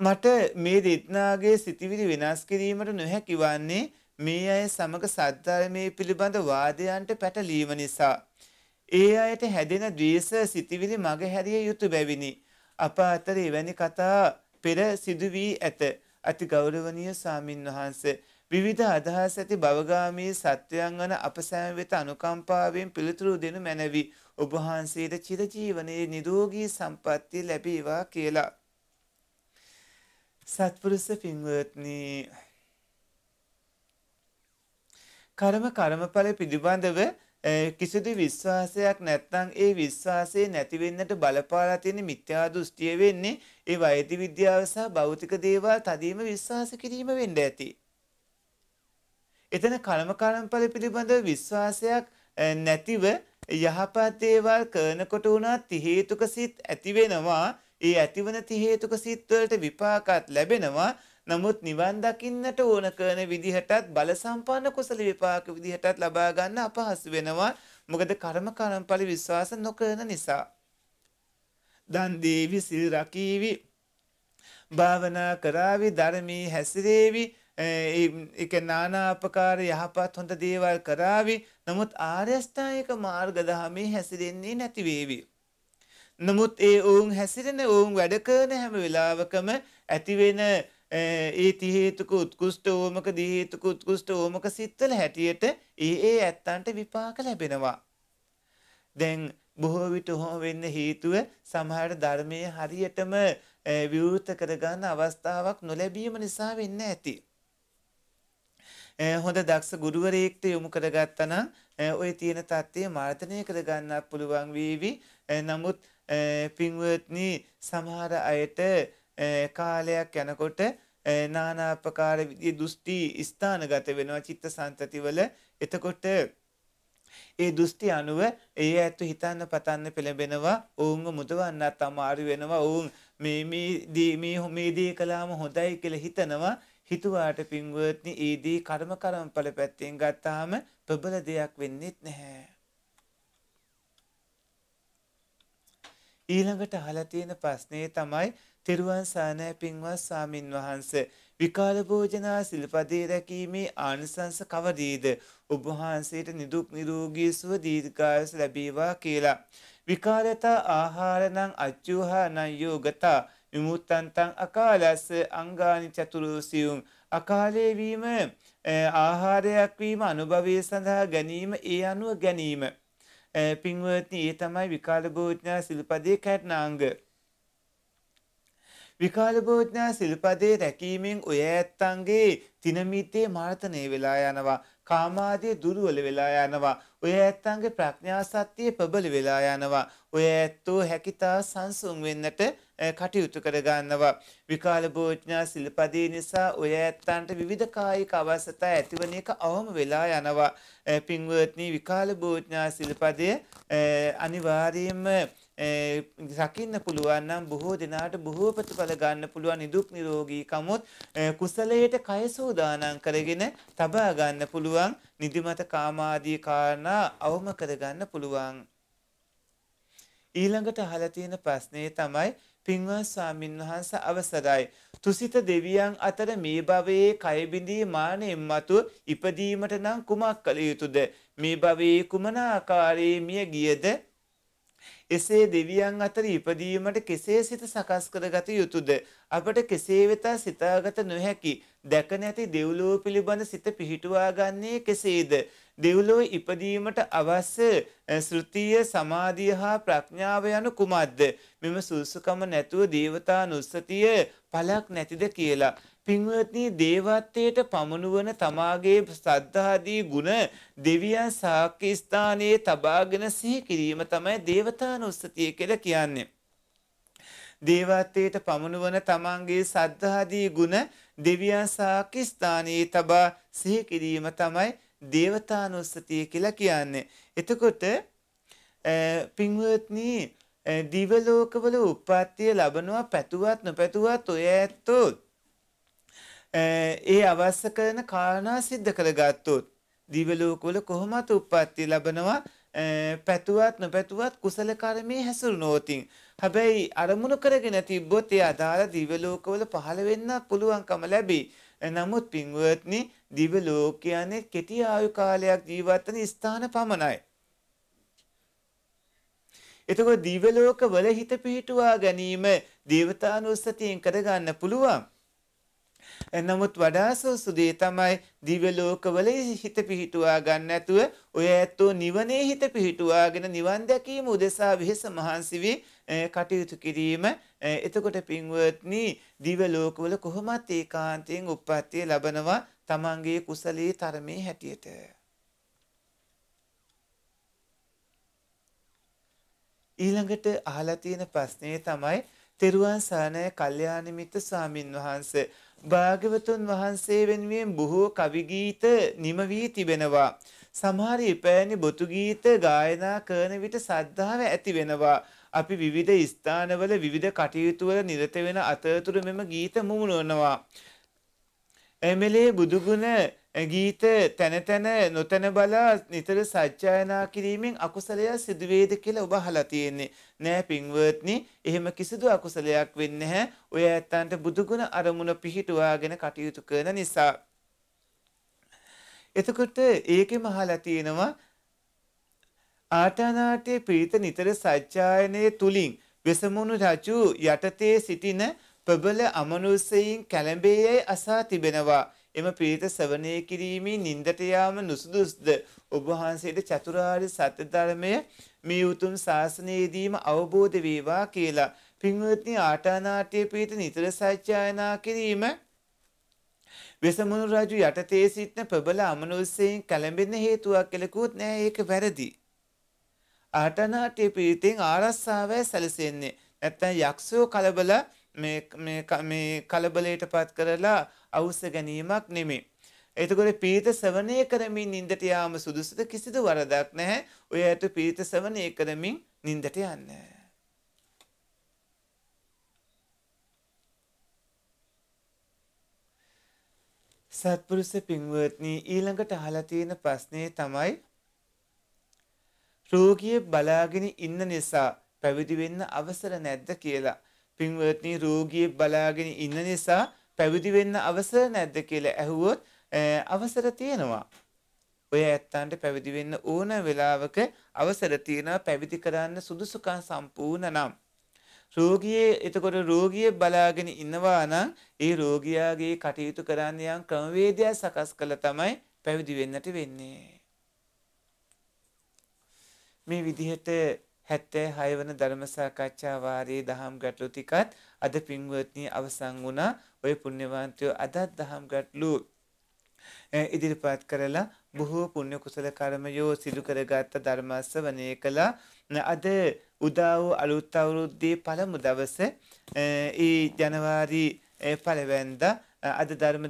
මට මේ දෙත්නාගේ සිතිවිලි වෙනස් කිරීමට නොහැකි වන්නේ මේ අය සමග සද්ධර්මයේ පිළිබඳ වාදයන්ට පැටලීම නිසා. ඒ අයට හැදෙන ද්වේෂ සිතිවිලි මග හැරිය යුතු බැවිනි. අප අතර එවැනි කතා පෙර සිදු වී ඇත. අති ගෞරවනීය සාමින් වහන්සේ විවිධ අදහස් ඇති භවගාමී සත්වයන් වන අප සෑම වෙත අනුකම්පාවෙන් පිළිතුරු දෙනු මැනවි. ඔබ වහන්සේට චිරජීවනයේ නිරෝගී සම්පන්නිය ලැබේවා කියලා. සත්පුරුෂ පින්වත්නි කර්ම කර්මඵල පිළිබඳව කිසිදු විශ්වාසයක් නැත්නම් ඒ විශ්වාසය නැති වෙන්නට බලපාලා තියෙන මිත්‍යා දෘෂ්ටිය වෙන්නේ ඒ වෛද්‍ය විද්‍යාව සහ භෞතික දේවල් තදීම විශ්වාස කිරීම වෙන්න ඇති. එතන කර්ම කර්මඵල පිළිබඳව විශ්වාසයක් නැතිව යහපත් දේවල් කරනකොට උනත් ති හේතුක සිත් ඇති වෙනවා. ඒ ඇතිවන ති හේතුක සිත් වලට විපාකات ලැබෙනවා. නමුත් නිවන් දකින්නට ඕන කරන විදිහටත් බල සම්පන්න කුසල විපාක විදිහටත් ලබා ගන්න අපහසු වෙනවා. මොකද කර්ම කර්මඵල විශ්වාස නොකරන නිසා. දන් දීවි සිල් රකීවි භාවනා කරાવી ධර්මී හැසිරේවි ඒක නානා අපකාර යහපත් හොඳ දේවල් කරાવી නමුත් ආර්ය අෂ්ටාංගික මාර්ග දහමේ හැසිරෙන්නේ නැති වේවි. නමුත් ඒ ඔවුන් හැසිරෙන ඔවුන් වැඩ කරන හැම වෙලාවකම ඇතිවෙන ඒති හේතුක උත්කෘෂ්ට ඕමක දිහේතුක උත්කෘෂ්ට ඕමක සිත්වල හැටියට ඒ ඒ ඇත්තන්ට විපාක ලැබෙනවා. දැන් බොහෝ විට හෝ වෙන්න හේතුව සමහර ධර්මය හරියටම විවෘත කරගන්න අවස්ථාවක් නොලැබීම නිසා වෙන්න ඇති. හොඳ දක්ෂ ගුරුවරයෙක්ට යොමු කරගත්තන ඔය තියෙන තත්ත්වය මාර්තනය කරගන්නක් පුළුවන් වීවි නමුත් පින්වත්නී සමහර අයට කාලයක් යනකොට නානාපකාර විදිහේ දෘෂ්ටි ස්ථානගත වෙනවා චිත්ත සංතතිවල එතකොට ඒ දෘෂ්ටි අනුව ඒ ඇත්ත හිතන්න පතන්න පෙළඹෙනවා. ඔවුන්ව මුදවන්නත් අමාරු වෙනවා. ඔවුන් මේ මේ මේ මේ දේ කළාම හොඳයි කියලා හිතනවා. හිතුවාට පින්වත්නි ඒ දේ කර්ම කර්මඵල පැත්තෙන් ගත්තාම ප්‍රබල දෙයක් වෙන්නේ නැහැ. ඊළඟට අහලා තියෙන ප්‍රශ්නේ තමයි තෙරුවන් සානෑ පින්වත් සාමින් වහන්ස. විකාල භෝජනා සිල්පදේ රැකීමේ ආනිසංස කවදීද? ඔබ වහන්සේට නිදුක් නිරෝගී සුව දීර්ඝායුෂ ලැබේවා කියලා. විකාලතා ආහාර නම් අච්චුහා නම් යෝගතා විමුත්තන්තං අකාලස්ස අංගානි චතුරුසියුම්. අකාලේ වීම ආහාරයක් වීම අනුභවයේ සඳහා ගැනීම ඒ අනුව ගැනීම. පින්වත්නි ඒ තමයි විකාල භෝජනා සිල්පදේ කැටනාංග. විකාලභෝජනා සිල්පදේ රැකීමෙන් ඔය ඇත්තන්ගේ තිනමිතේ මාර්තනය වෙලා යනවා. කාමාදී දුර්වල වෙලා යනවා. ඔය ඇත්තන්ගේ ප්‍රඥා සත්‍යය ප්‍රබල වෙලා යනවා. ඔය ඇත්තෝ හැකිතා සංසුන් වෙන්නට කටයුතු කරගන්නවා. විකාල භෝජනා සිල්පදේ නිසා ඔය ඇත්තන්ට විවිධ කායික අවශ්‍යතා ඇතිවන එක අවම වෙලා යනවා. පින්වත්නි විකාල භෝජනා සිල්පදය අනිවාර්යයෙන්ම රකින්න පුළුවන් නම් බොහෝ දෙනාට බොහෝ ප්‍රතිඵල ගන්න පුළුවන් නිදුක් නිරෝගී කමොත් කුසලයට කය සූදානම් කරගෙන තබා ගන්න පුළුවන් නිදිමත කාමාදී කාරණා අවම කරගන්න පුළුවන්. ඊළඟට අහලා තියෙන ප්‍රශ්නේ තමයි පින්වත් ස්වාමින් වහන්සේ අවසරයි. තුසිත දෙවියන් අතර මේ භවයේ කය බිඳී මානෙන් මතු ඉපදීමට නම් කුමක් කළ යුතුද? මේ භවයේ කුමන ආකාරයේ මිය ගියද එසේ දෙවියන් අතර ඉපදීමට කෙසේ සිත සකස් කරගත යුතුද? අපට කෙසේ වෙත සිතාගත නොහැකි දැක නැති දෙව්ලොව පිළිබඳ සිත පිහිටුවා ගන්නේ කෙසේද? දෙව්ලොව ඉපදීමට අවශ්‍ය ශ්‍රුතිය සමාධිය හා ප්‍රඥාව යනු කුමක්ද? මෙම සුසුකම නැතුව දේවතා නුස්සතිය පලක් නැතිද කියලා. පින්වත්නි දේවත්වයට පමනුවන තමාගේ සද්ධාදී ගුණ දෙවියන් සාක්‍ය ස්ථානයේ තබාගෙන සිහි කිරීම තමයි දේවතානුස්සතිය කියලා කියන්නේ. දේවත්වයට පමනුවන තමන්ගේ සද්ධාදී ගුණ දෙවියන් සාක්‍ය ස්ථානයේ තබා සිහි කිරීම තමයි දේවතානුස්සතිය කියලා කියන්නේ. එතකොට පින්වත්නි දිව ලෝකවල උප්පත්තිය ලබනවා පැතුවත් නොපැතුවත් ඔය ඇත්තෝ ඒ අවශ්‍ය කරන කාරණා සිද්ධ කරගත්තොත් දිව ලෝකවල කොහොමත් උප්පත්තිය ලබනවා පැතුවත් නොපැතුවත් කුසල කර්මයේ හැසිරුණොතින් හැබැයි අරමුණු කරගෙන තිබ්බොත් ඒ අදාළ දිව ලෝකවල පහළ වෙන්න පුළුවන්කම ලැබේ. නමුත් පින්වත්නි දිව ලෝක කියන්නේ කෙටි ආයු කාලයක් ජීවත් වෙන ස්ථාන පමණයි. එතකොට දිව ලෝක වල හිත පිහිටුවා ගැනීම දේවතානුස්සතියෙන් කරගන්න පුළුවන්. නමුත් වඩා සෝසු දේ තමයි දිව්‍ය ලෝකවල හිත පිහිටුවා ගන්න නැතුව ඔය ඇත්තෝ නිවනේ හිත පිහිටුවාගෙන නිවන් දැකීම උදෙසා වෙහෙස මහන්සි වී කටයුතු කිරීම. එතකොට පින්වත්නි දිව්‍ය ලෝකවල කොහොමත් ඒකාන්තයෙන් උප්පත්තිය ලබනවා තමන්ගේ කුසලයේ තරමේ හැටියට. ඊළඟට අහලා තියෙන ප්‍රශ්නේ තමයි තෙරුවන් සරණයි කල්යාණ මිත්‍ර ස්වාමින් වහන්සේ භාග්‍යවතුන් වහන්සේ වෙනුවෙන් බොහෝ කවි ගීත නිම වී තිබෙනවා. සමහර ඉපෑනි බොතු ගීත ගායනා කරන විට සද්ධාව ඇති වෙනවා. අපි විවිධ ස්ථානවල විවිධ කටයුතු වල නිරත වෙන අතරතුර මෙම ගීත මුමුණනවා. එමෙලේ බුදුගුණ ගීත තැන තැන නොතැන බලා නිතර සජ්ජායනා කිරීමෙන් අකුසලයක් සිදුවේද කියලා ඔබ අහලා තියෙන්නේ. නෑ පින්වත්නි, එහෙම කිසිදු අකුසලයක් වෙන්නේ නැහැ. ඔය ඇත්තන්ට බුදුගුණ අරමුණ පිහිටුවාගෙන කටයුතු කරන නිසා. එතකොට ඒකෙම අහලා තියෙනවා ආටානාටයේ ප්‍රීත නිතර සජ්ජායනයේ තුලින් වෙසමුණු රජු යටතේ සිටින ප්‍රබල අමනුෂ්‍යයින් කැළඹේ අසා තිබෙනවා. එම ප්‍රීත සවනය කිරීමෙන් නින්දට යාම නුසුදුස්ද ඔබ වහන්සේට චතුරාර්ය සත්‍ය ධර්මය මේ උතුම් ශාසනයේදීම අවබෝධ වේවා කියලා පින්වත්නි ආටානාට්‍ය ප්‍රීත නිතර සත්‍යයනා කිරීම වෙසමුණු රජු යටතේ සිටින ප්‍රබල අමනුෂ්‍යයන් කැළඹෙන හේතුවක් කලකුත් නෑ ඒක වැරදි. ආටනාට්‍ය ප්‍රීතෙන් ආරස්සාවයි සැලසෙන්නේ. නැත්තම් යක්ෂයෝ කලබල මේ මේ කලබලයට පත් කරලා අවුස්ස ගැනීමක් නෙමේ. එතකොට පීත සවනය කරමින් නින්දට යාම සුදුසුද කිසිදු වරදක් නැහැ. ඔය ඇයට පීත සවනය කරමින් නින්දට යන්න. සත්පුරුෂ පින්වත්නි ඊළඟට අහලා තියෙන ප්‍රශ්නේ තමයි රෝගියෙක් බලාගෙන ඉන්න නිසා පැවිදි වෙන්න අවසර නැද්ද කියලා. පින්වත්නි රෝගියෙක් බලාගෙන ඉන්න නිසා පැවිදි වෙන්න අවසර නැද්ද කියලා ඇහුවොත් අවසර තියෙනවා. ඔය ඇත්තන්ට පැවිදි වෙන්න ඕන වෙලාවක අවසර තියෙනවා පැවිදි කරන්න සුදුසුකම් සම්පූර්ණ නම්. රෝගියේ එතකොට රෝගියෙක් බලාගෙන ඉන්නවා නම් ඒ රෝගියාගේ කටයුතු කරන්න යම් ක්‍රමවේදයක් සකස් කළ තමයි පැවිදි වෙන්නට වෙන්නේ. මේ විදිහට හැත්තෑ හය වන ධර්ම සාකච්ඡා වාරයේ දහම් ගැටලු ටිකත් අද පින්වත්නි අවසන් වුණා. ඔය පුණ්‍යවන්තයෝ අදත් දහම් ගැටලු ඉදිරිපත් කරලා බොහෝ පුණ්‍ය කුසල කර්මයෝ සිදු කරගත්ත ධර්මස්සවණය කළා. අද උදා වූ අලුත් අවුරුද්දේ පළමු දවසේ ඒ ජනවාරි පළවෙනිදා අද ධර්ම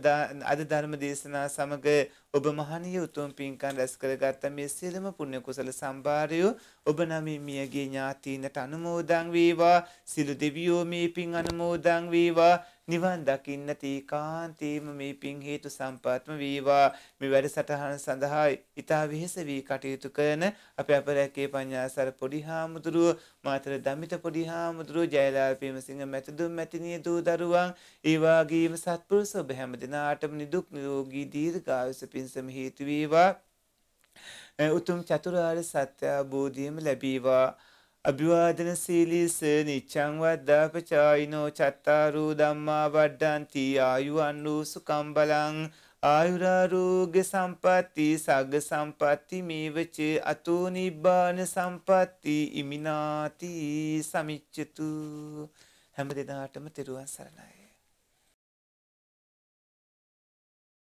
අද ධර්ම දේශනා සමග ඔබ මහණිය උතුම් පින්කම් රැස් කරගත්ත මේ සියලුම පුණ්‍ය කුසල සම්භාරය ඔබ නමින් මියගේ ඥාතීනට අනුමෝදන් වේවා. සිළු දෙවියෝ මේ පින් අනුමෝදන් වේවා. නිවන් දකින්න තීකාන්තේම මේ පින් හේතු සම්පාත්ම වේවා. මේ වැඩසටහන සඳහා ඊතා විහෙස වී කටයුතු කරන අපේ අපරැකේ පඤ්ඤාසර පොඩි හාමුදුරුව මාතර දමිත පොඩි හාමුදුරුව ජයලාල් ප්‍රේමසිංහ මැතිදුම් මැතිණිය දූ දරුවන් ඒ වාගේම සත්පුරුෂ ඔබ හැම දිනාටම නිදුක් නිරෝගී දීර්ඝායුෂ පිණසම හේතු වේවා. උතුම් චතුරාර්ය සත්‍ය අවබෝධයම ලැබේවා. අභිවාදන සීලීස නිච්ඡං වද්දාපචායිනෝ චත්තාරු ධම්මා වඩ්ඩಂತಿ ආයුවන්නු සුකම් බලං ආයුරාරෝග්‍ය සම්පatti සග්ග සම්පatti මේවච අතෝ නිබ්බාන සම්පatti ඉමිනාති සමිච්ඡතු හැම දිනාටම තෙරුවන් සරණයි.